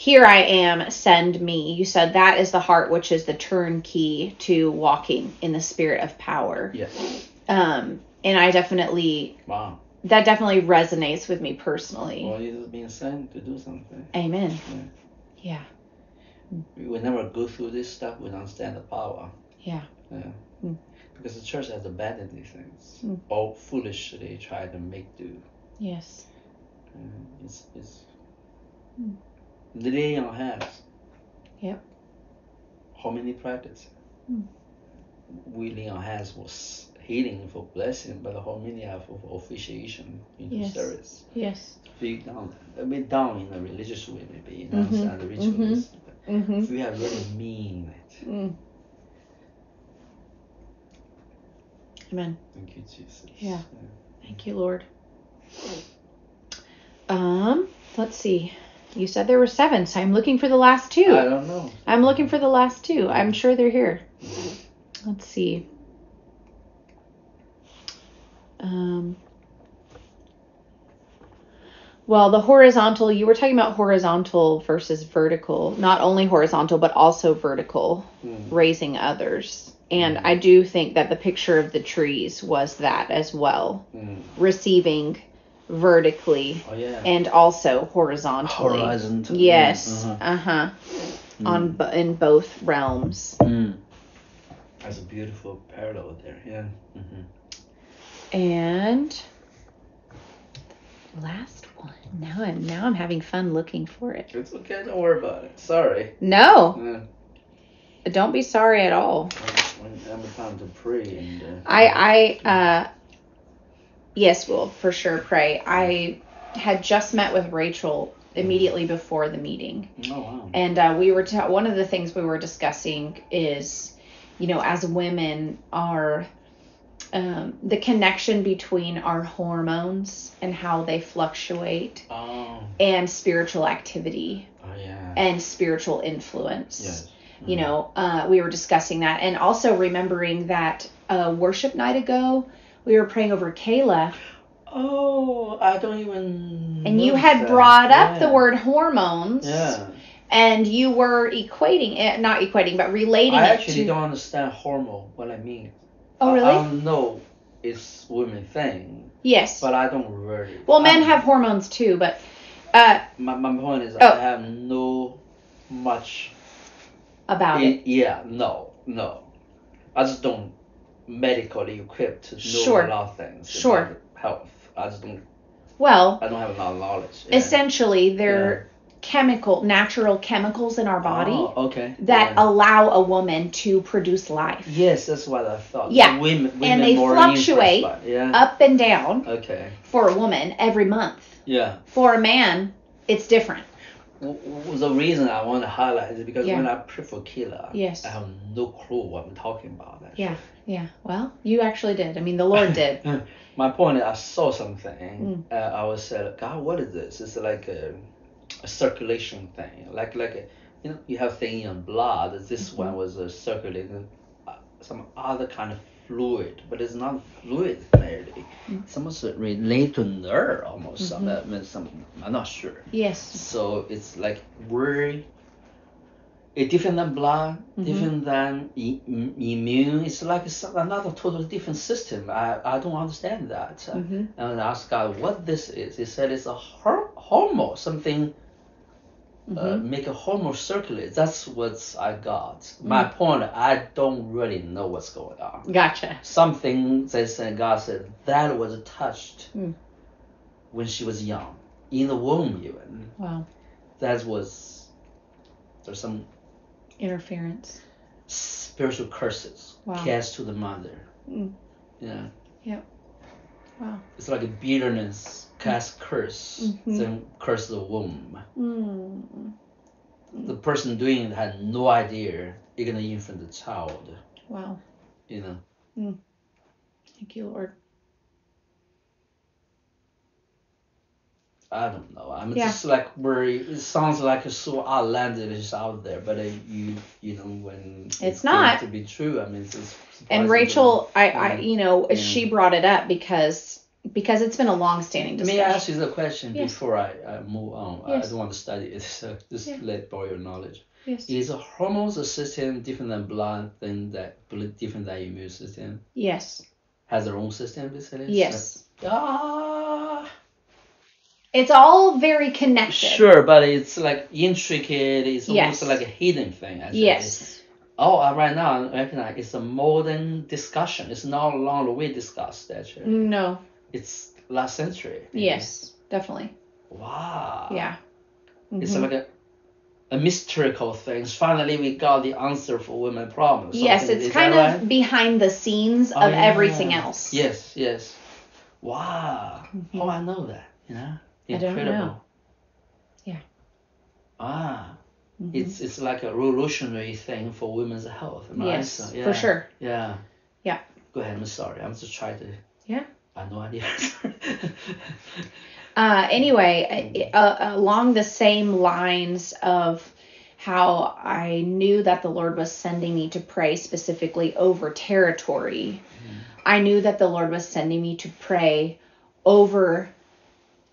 B: "Here I am, send me," you said that is the heart, which is the turnkey to walking in the spirit of power.
A: Yeah.
B: Um, and I definitely
A: Wow.
B: that definitely resonates with me personally.
A: Well, you're being sent to do something.
B: Amen. Yeah.
A: We will never go through this stuff. We don't understand the power.
B: Yeah.
A: Yeah.
B: Mm.
A: Because the church has abandoned these things.
B: Mm.
A: All foolishly try to make do.
B: Yes.
A: Uh, it's it's
B: Mm.
A: Lay on hands.
B: Yep.
A: How many practice?
B: Mm.
A: We lay on hands was healing for blessing, but how many are for officiation into
B: Yes.
A: service?
B: Yes.
A: Big down, a bit down in a religious way, maybe you know,
B: Mhm.
A: understand the ritualism.
B: Mm-hmm.
A: If we have really mean it,
B: Mm. Amen.
A: thank you, Jesus.
B: Yeah. Thank you, Lord. Um, let's see. You said there were seven, so I'm looking for the last two.
A: I don't know.
B: I'm looking for the last two. I'm sure they're here. Let's see. Um, well, the horizontal, you were talking about horizontal versus vertical. Not only horizontal, but also vertical,
A: Mm.
B: raising others. And
A: Mhm.
B: I do think that the picture of the trees was that as well.
A: Mm.
B: Receiving vertically
A: Oh yeah.
B: and also horizontally.
A: Horizontal.
B: Yes.
A: Uh-huh.
B: Uh huh.
A: Mm.
B: On bo- in both realms.
A: Mm. That's a beautiful parallel there. Yeah. hmm
B: And last one. Now I'm now I'm having fun looking for it.
A: It's okay. Don't worry about it. Sorry.
B: No,
A: Yeah.
B: don't be sorry at all.
A: When when I'm time to pray and. Uh,
B: I I uh yes, we'll for sure pray. I had just met with Rachel immediately before the meeting.
A: Oh wow.
B: And uh, we were ta- one of the things we were discussing is, you know, as women, our um, the connection between our hormones and how they fluctuate,
A: Oh.
B: and spiritual activity
A: Oh yeah.
B: and spiritual influence.
A: Yes.
B: You
A: Mhm.
B: know, uh, we were discussing that, and also remembering that uh, worship night ago, we were praying over Kayla,
A: Oh, I don't even.
B: and you had
A: that.
B: brought up the word hormones.
A: Yeah.
B: and you were equating it not equating but relating to
A: I
B: it
A: actually
B: to
A: don't understand hormone. What I mean.
B: oh
A: I,
B: really
A: I don't know. It's women thing,
B: yes
A: but I don't really.
B: well men
A: I-
B: have hormones too but uh
A: My, my point is,
B: Oh.
A: I have no much.
B: about it
A: yeah, no, no. I just don't medically equipped to know
B: Sure.
A: a lot of things.
B: Sure.
A: Health. I just don't
B: Well,
A: I don't have a lot of knowledge. Yeah.
B: essentially, they're chemical, natural chemicals in our body
A: Oh, okay.
B: that
A: Yeah.
B: allow a woman to produce life
A: Yes, that's what I thought.
B: Yeah,
A: Women, women
B: and they fluctuate
A: Yeah.
B: up and down
A: Okay.
B: for a woman every month.
A: Yeah.
B: For a man, it's different.
A: The reason I want to highlight is because
B: Yeah.
A: when I pray for Kayla,
B: Yes.
A: I have no clue what I'm talking about. actually.
B: Yeah, yeah. Well, you actually did. I mean, the Lord did. (laughs)
A: My point is, I saw something.
B: Mm.
A: Uh, I was said, God, what is this? It's like a, a circulation thing. Like like a, you know, you have thing in blood. This
B: Mm-hmm.
A: one was a circulating uh, some other kind of fluid, but it's not fluid really.
B: Mm.
A: It's almost related to nerve almost. Some,
B: Mm-hmm.
A: uh, some, I'm not sure.
B: Yes.
A: So it's like very it's different than blood,
B: Mhm.
A: different than i- im- immune. It's like another totally different system. I, I don't understand that.
B: hmm
A: And I asked God what this is. He said it's a hor- hormone, something uh,
B: hmm
A: make a hormone circulate. That's what I got. My
B: Mm.
A: point, I don't really know what's going on.
B: Gotcha.
A: Something they said, God said that was touched
B: Mm.
A: when she was young, in the womb even.
B: Wow.
A: That was there's some
B: Interference.
A: spiritual curses
B: Wow.
A: cast to the mother.
B: Mm.
A: Yeah. Yep.
B: Wow.
A: It's like a bitterness cast curse,
B: Mhm.
A: then curse the womb.
B: Mm.
A: The person doing it had no idea you're gonna infant the child.
B: Wow.
A: You know.
B: Thank you, Lord.
A: I don't know. I'm
B: Yeah.
A: just like very. It sounds like it's so outlandish out there, but uh, you you know when
B: It's
A: came
B: not.
A: to be true. I mean, it's, it's
B: And. Rachel, I, I, you know,
A: Yeah.
B: she brought it up because because it's been a long-standing
A: Let me
B: discussion.
A: ask you the question
B: Yes.
A: before I, I move on. I don't want to study it, (laughs) so just
B: Yeah.
A: let borrow your knowledge.
B: Yes.
A: Is a hormone system different than blood, than that blood different than immune system?
B: Yes.
A: Has their own system, basically.
B: Yes.
A: Ah.
B: It's all very connected.
A: Sure, but it's like intricate. It's almost like a hidden thing. Actually.
B: Yes.
A: Oh, uh, right now I recognize it's a modern discussion. It's no longer we discussed actually.
B: No.
A: It's last century.
B: Yes. Definitely.
A: Wow.
B: Yeah.
A: It's
B: Mhm.
A: like a a mystical thing. Finally, we got the answer for women problems.
B: Yes, it's
A: is
B: kind of
A: right?
B: behind the scenes
A: Oh,
B: of everything else.
A: Yes, yes. Wow.
B: Mhm.
A: How I know that? You know,
B: I don't know. Yeah.
A: Ah,
B: Mhm.
A: it's it's like a revolutionary thing for women's health. Right?
B: yes,
A: So, yeah.
B: for sure.
A: Yeah.
B: Yeah.
A: Go ahead. I'm sorry. I'm just trying to.
B: Yeah.
A: I have no idea.
B: Uh, anyway, uh, along the same lines of how I knew that the Lord was sending me to pray specifically over territory, I knew that the Lord was sending me to pray over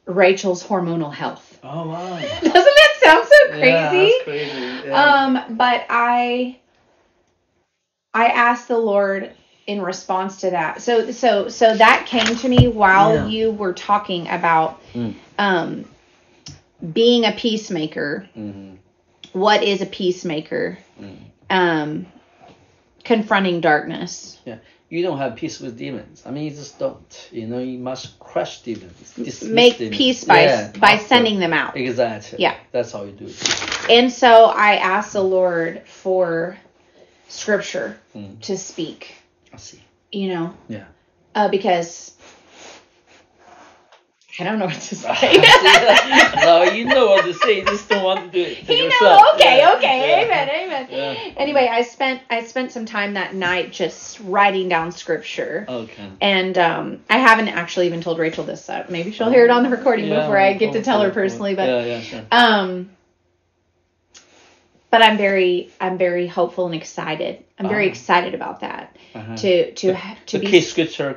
B: Rachel's hormonal health.
A: oh wow. (laughs)
B: Doesn't that sound so crazy?
A: Yeah, that's crazy. Yeah.
B: Um, but I I asked the Lord in response to that. So so so that came to me while
A: Yeah.
B: you were talking about
A: Mm.
B: um being a peacemaker.
A: Mhm.
B: What is a peacemaker?
A: Mm.
B: Um confronting darkness. Yeah.
A: You don't have peace with demons. I mean, you just don't. You know, you must crush demons.
B: Make
A: demons.
B: peace by
A: Yeah,
B: by sending them out.
A: Exactly.
B: Yeah.
A: That's how you do it.
B: And so I asked the Lord for scripture
A: Mm.
B: to speak,
A: I see.
B: you know.
A: Yeah.
B: Uh, because I don't know what to (laughs) say.
A: no, you know what to say. You just don't want to do it. to
B: you
A: yourself.
B: know, okay,
A: Yeah,
B: okay,
A: yeah.
B: amen, amen.
A: Yeah.
B: Anyway, I spent I spent some time that night just writing down scripture,
A: Okay.
B: and um, I haven't actually even told Rachel this. Uh, maybe she'll hear it on the recording before I get to tell her personally. But
A: yeah, yeah, sure.
B: um, but I'm very I'm very hopeful and excited. I'm very
A: Ah.
B: excited about that
A: Uh-huh.
B: to to ha- to
A: the
B: be
A: scripture,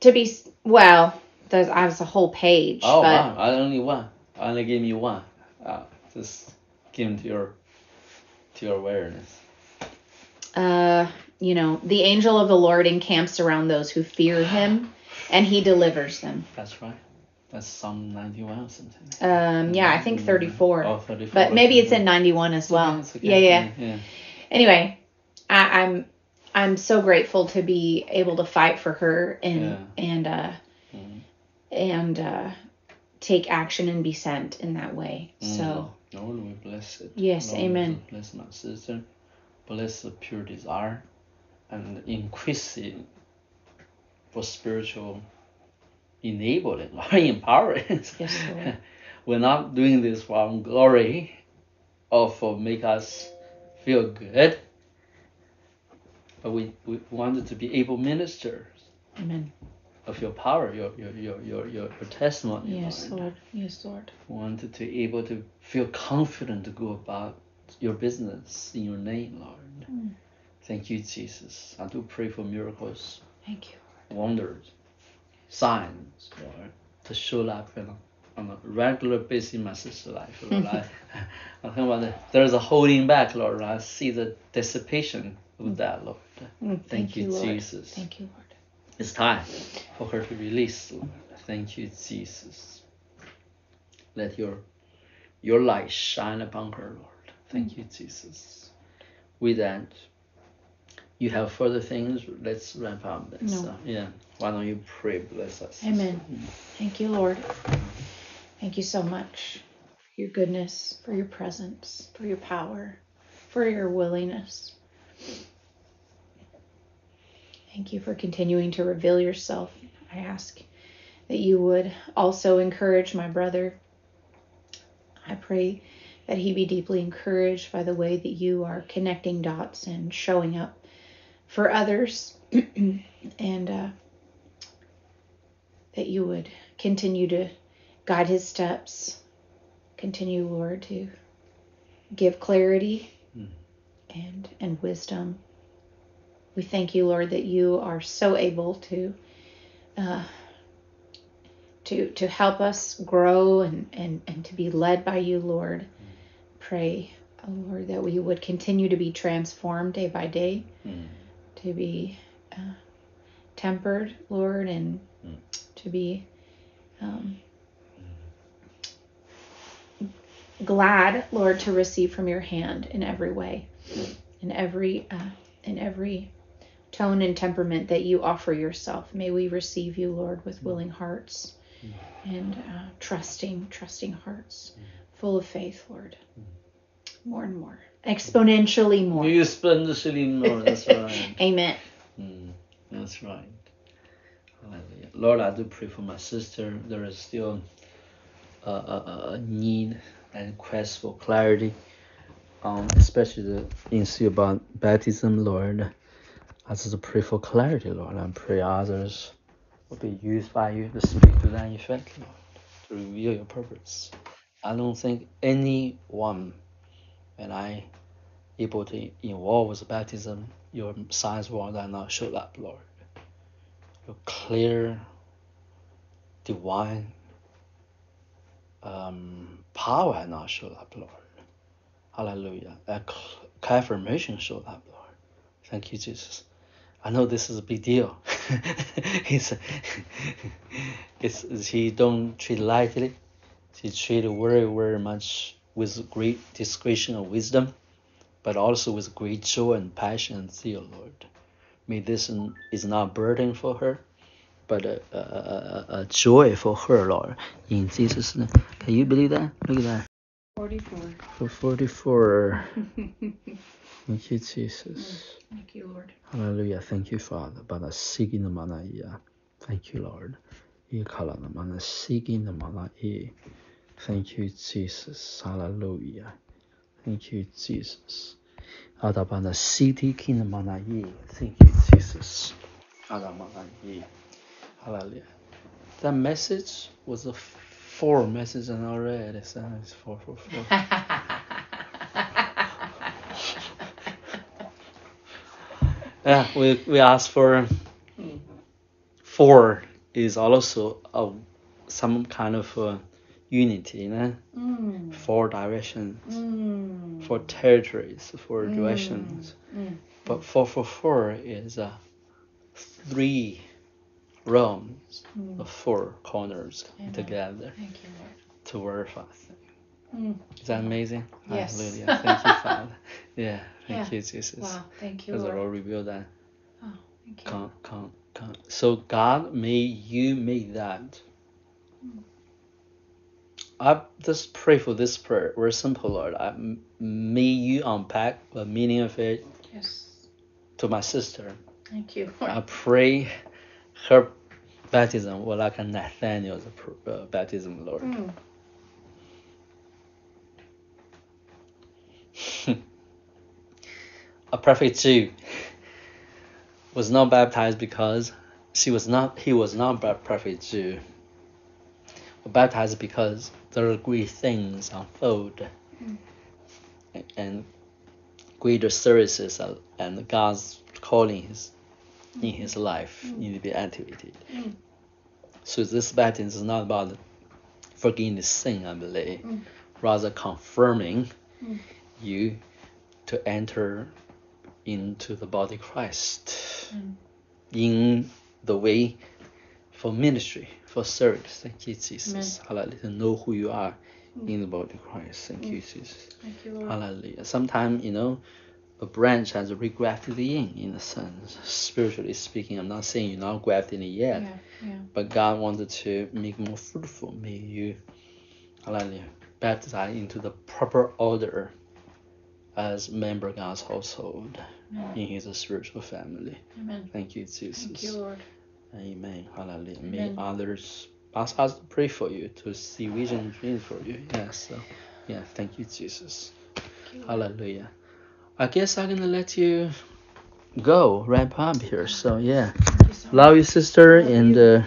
B: to be well. There's I was a whole page.
A: Oh
B: but,
A: wow! I only one. I only gave you one. Uh, just give to your to your awareness.
B: uh, you know, the angel of the Lord encamps around those who fear him, and he delivers them.
A: That's right. That's Psalm ninety one or something.
B: Um, yeah, I think 34.
A: Oh, 34.
B: but maybe it's in 91 as well.
A: Okay,
B: Yeah, yeah.
A: yeah.
B: Anyway, I, I'm I'm so grateful to be able to fight for her and
A: Yeah.
B: and uh
A: Mhm.
B: and uh take action and be sent in that way. So,
A: Mm. Lord, we bless it.
B: Yes,
A: Lord,
B: amen.
A: Bless my sister. Bless the pure desire and increase it for spiritual enabling (laughs) or empowering.
B: yes, Lord. (laughs)
A: We're not doing this for our glory or for make us feel good. But we, we wanted to be able ministers
B: Amen.
A: of your power, your your your your, your, your testimony.
B: Yes,
A: Lord.
B: Lord. Yes, Lord.
A: wanted to able to feel confident to go about your business in your name, Lord.
B: Mm.
A: Thank you, Jesus. I do pray for miracles,
B: Thank you.
A: wonders, signs, Lord, to show up you know, on a regular basis in my sister's life, (laughs) Lord. I, I think about it. There's a holding back, Lord. I see the dissipation of that, Lord.
B: Mm,
A: Thank, you,
B: Lord.
A: Jesus.
B: Thank you, Lord.
A: It's time for her to release, Lord. Thank you, Jesus. Let your your light shine upon her, Lord. Thank you, Jesus. With that, you have further things. Let's wrap up this.
B: No.
A: uh, yeah. Why don't you pray? Bless us.
B: Amen. Thank you, Lord. Thank you so much for your goodness, for your presence, for your power, for your willingness. Thank you for continuing to reveal yourself. I ask that you would also encourage my brother. I pray that he be deeply encouraged by the way that you are connecting dots and showing up for others. (clears throat) and uh, that you would continue to guide his steps. Continue, Lord, to give clarity
A: Mm.
B: and and wisdom. We thank you, Lord, that you are so able to uh, to to help us grow and, and, and to be led by you, Lord. Pray, oh Lord, that we would continue to be transformed day by day,
A: Mm.
B: To be uh, tempered, Lord, and
A: Mm.
B: to be um, glad, Lord, to receive from your hand in every way, in every uh, in every tone and temperament that you offer yourself. May we receive you, Lord, with willing hearts and uh, trusting, trusting hearts, full of faith, Lord. More and more, exponentially more.
A: You spend the shilling more. That's (laughs) right.
B: Amen.
A: Mm, that's right. Hallelujah. Lord, I do pray for my sister. There is still a, a, a need and quest for clarity, um, especially the issue about baptism, Lord. I just pray for clarity, Lord, I pray others will be used by you to speak to them effectively, Lord, to reveal your purpose. I don't think anyone, and I able to involve with baptism, your signs will not show up, Lord. Your clear, divine um, power not showed up, Lord. Hallelujah. A confirmation showed up, Lord. Thank you, Jesus. I know this is a big deal. (laughs) it's, (laughs) it's he don't treat lightly. He treat very, very much with great discretion and wisdom but also with great joy and passion and zeal, Lord. May this is not a burden for her, but a, a, a, a- joy for her, Lord. In Jesus' name. Can you believe that? Look at that.
B: 44.
A: For 44. (laughs) Thank you, Jesus.
B: Thank you, Lord.
A: Hallelujah. Thank you, Father. Bana seeking the mana. Thank you, Lord. Ikala na mana Thank you, Jesus. Hallelujah. Thank you, Jesus. Adabana city king the mana. Thank you, Jesus. Adamana i. Hallelujah. That message was a four message and already. It's four, four, four. (laughs) Yeah, we we asked for four is also a some kind of uh, unity, four directions, four territories, four directions. But four for four is uh, three realms
B: Mm.
A: of four corners
B: Amen.
A: together
B: Thank you, Lord.
A: to verify.
B: Mm.
A: Is that amazing?
B: Yes.
A: Hallelujah. Thank you, Father. (laughs) Yeah, thank
B: Yeah.
A: you, Jesus.
B: Wow, thank you,
A: As
B: Lord.
A: Lord revealed that.
B: Oh, thank you.
A: Come, come, come. So God made you make that I just pray for this prayer. Very simple, Lord. I, may you unpack the meaning of it
B: Yes.
A: to my sister.
B: Thank you.
A: I pray her baptism will like a Nathaniel's uh, baptism, Lord.
B: Mm. (laughs)
A: a perfect Jew was not baptized because she was not he was not a perfect Jew. Baptized because there are great things unfold
B: Mm.
A: and greater services and- God's calling his in his life need to be activated.
B: Mm.
A: So this baptism is not about forgetting the sin, I believe,
B: Mm.
A: rather confirming
B: Mm.
A: you to enter into the body of Christ
B: Mm.
A: in the way for ministry, for service. Thank you, Jesus. Hallelujah. To know who you are in the body of Christ. Thank you, mm. Jesus.
B: Thank you, Lord.
A: Hallelujah. Sometimes, you know, a branch has regrafted in, in a sense. Spiritually speaking, I'm not saying you're not grafted in yet,
B: Yeah. Yeah.
A: but God wanted to make more fruitful. May you, hallelujah, baptize into the proper order as member of God's household
B: Amen.
A: in His spiritual family.
B: Amen.
A: Thank you, Jesus.
B: Thank you, Lord.
A: Amen. Hallelujah.
B: Amen.
A: May others ask us to pray for you, to see vision and dreams for you. Yes. So, yeah. Thank you, Jesus.
B: Thank you,
A: Hallelujah. I guess I'm gonna let you go, wrap up here. So yeah,
B: you so
A: love you, sister,
B: Love
A: and
B: you.
A: uh,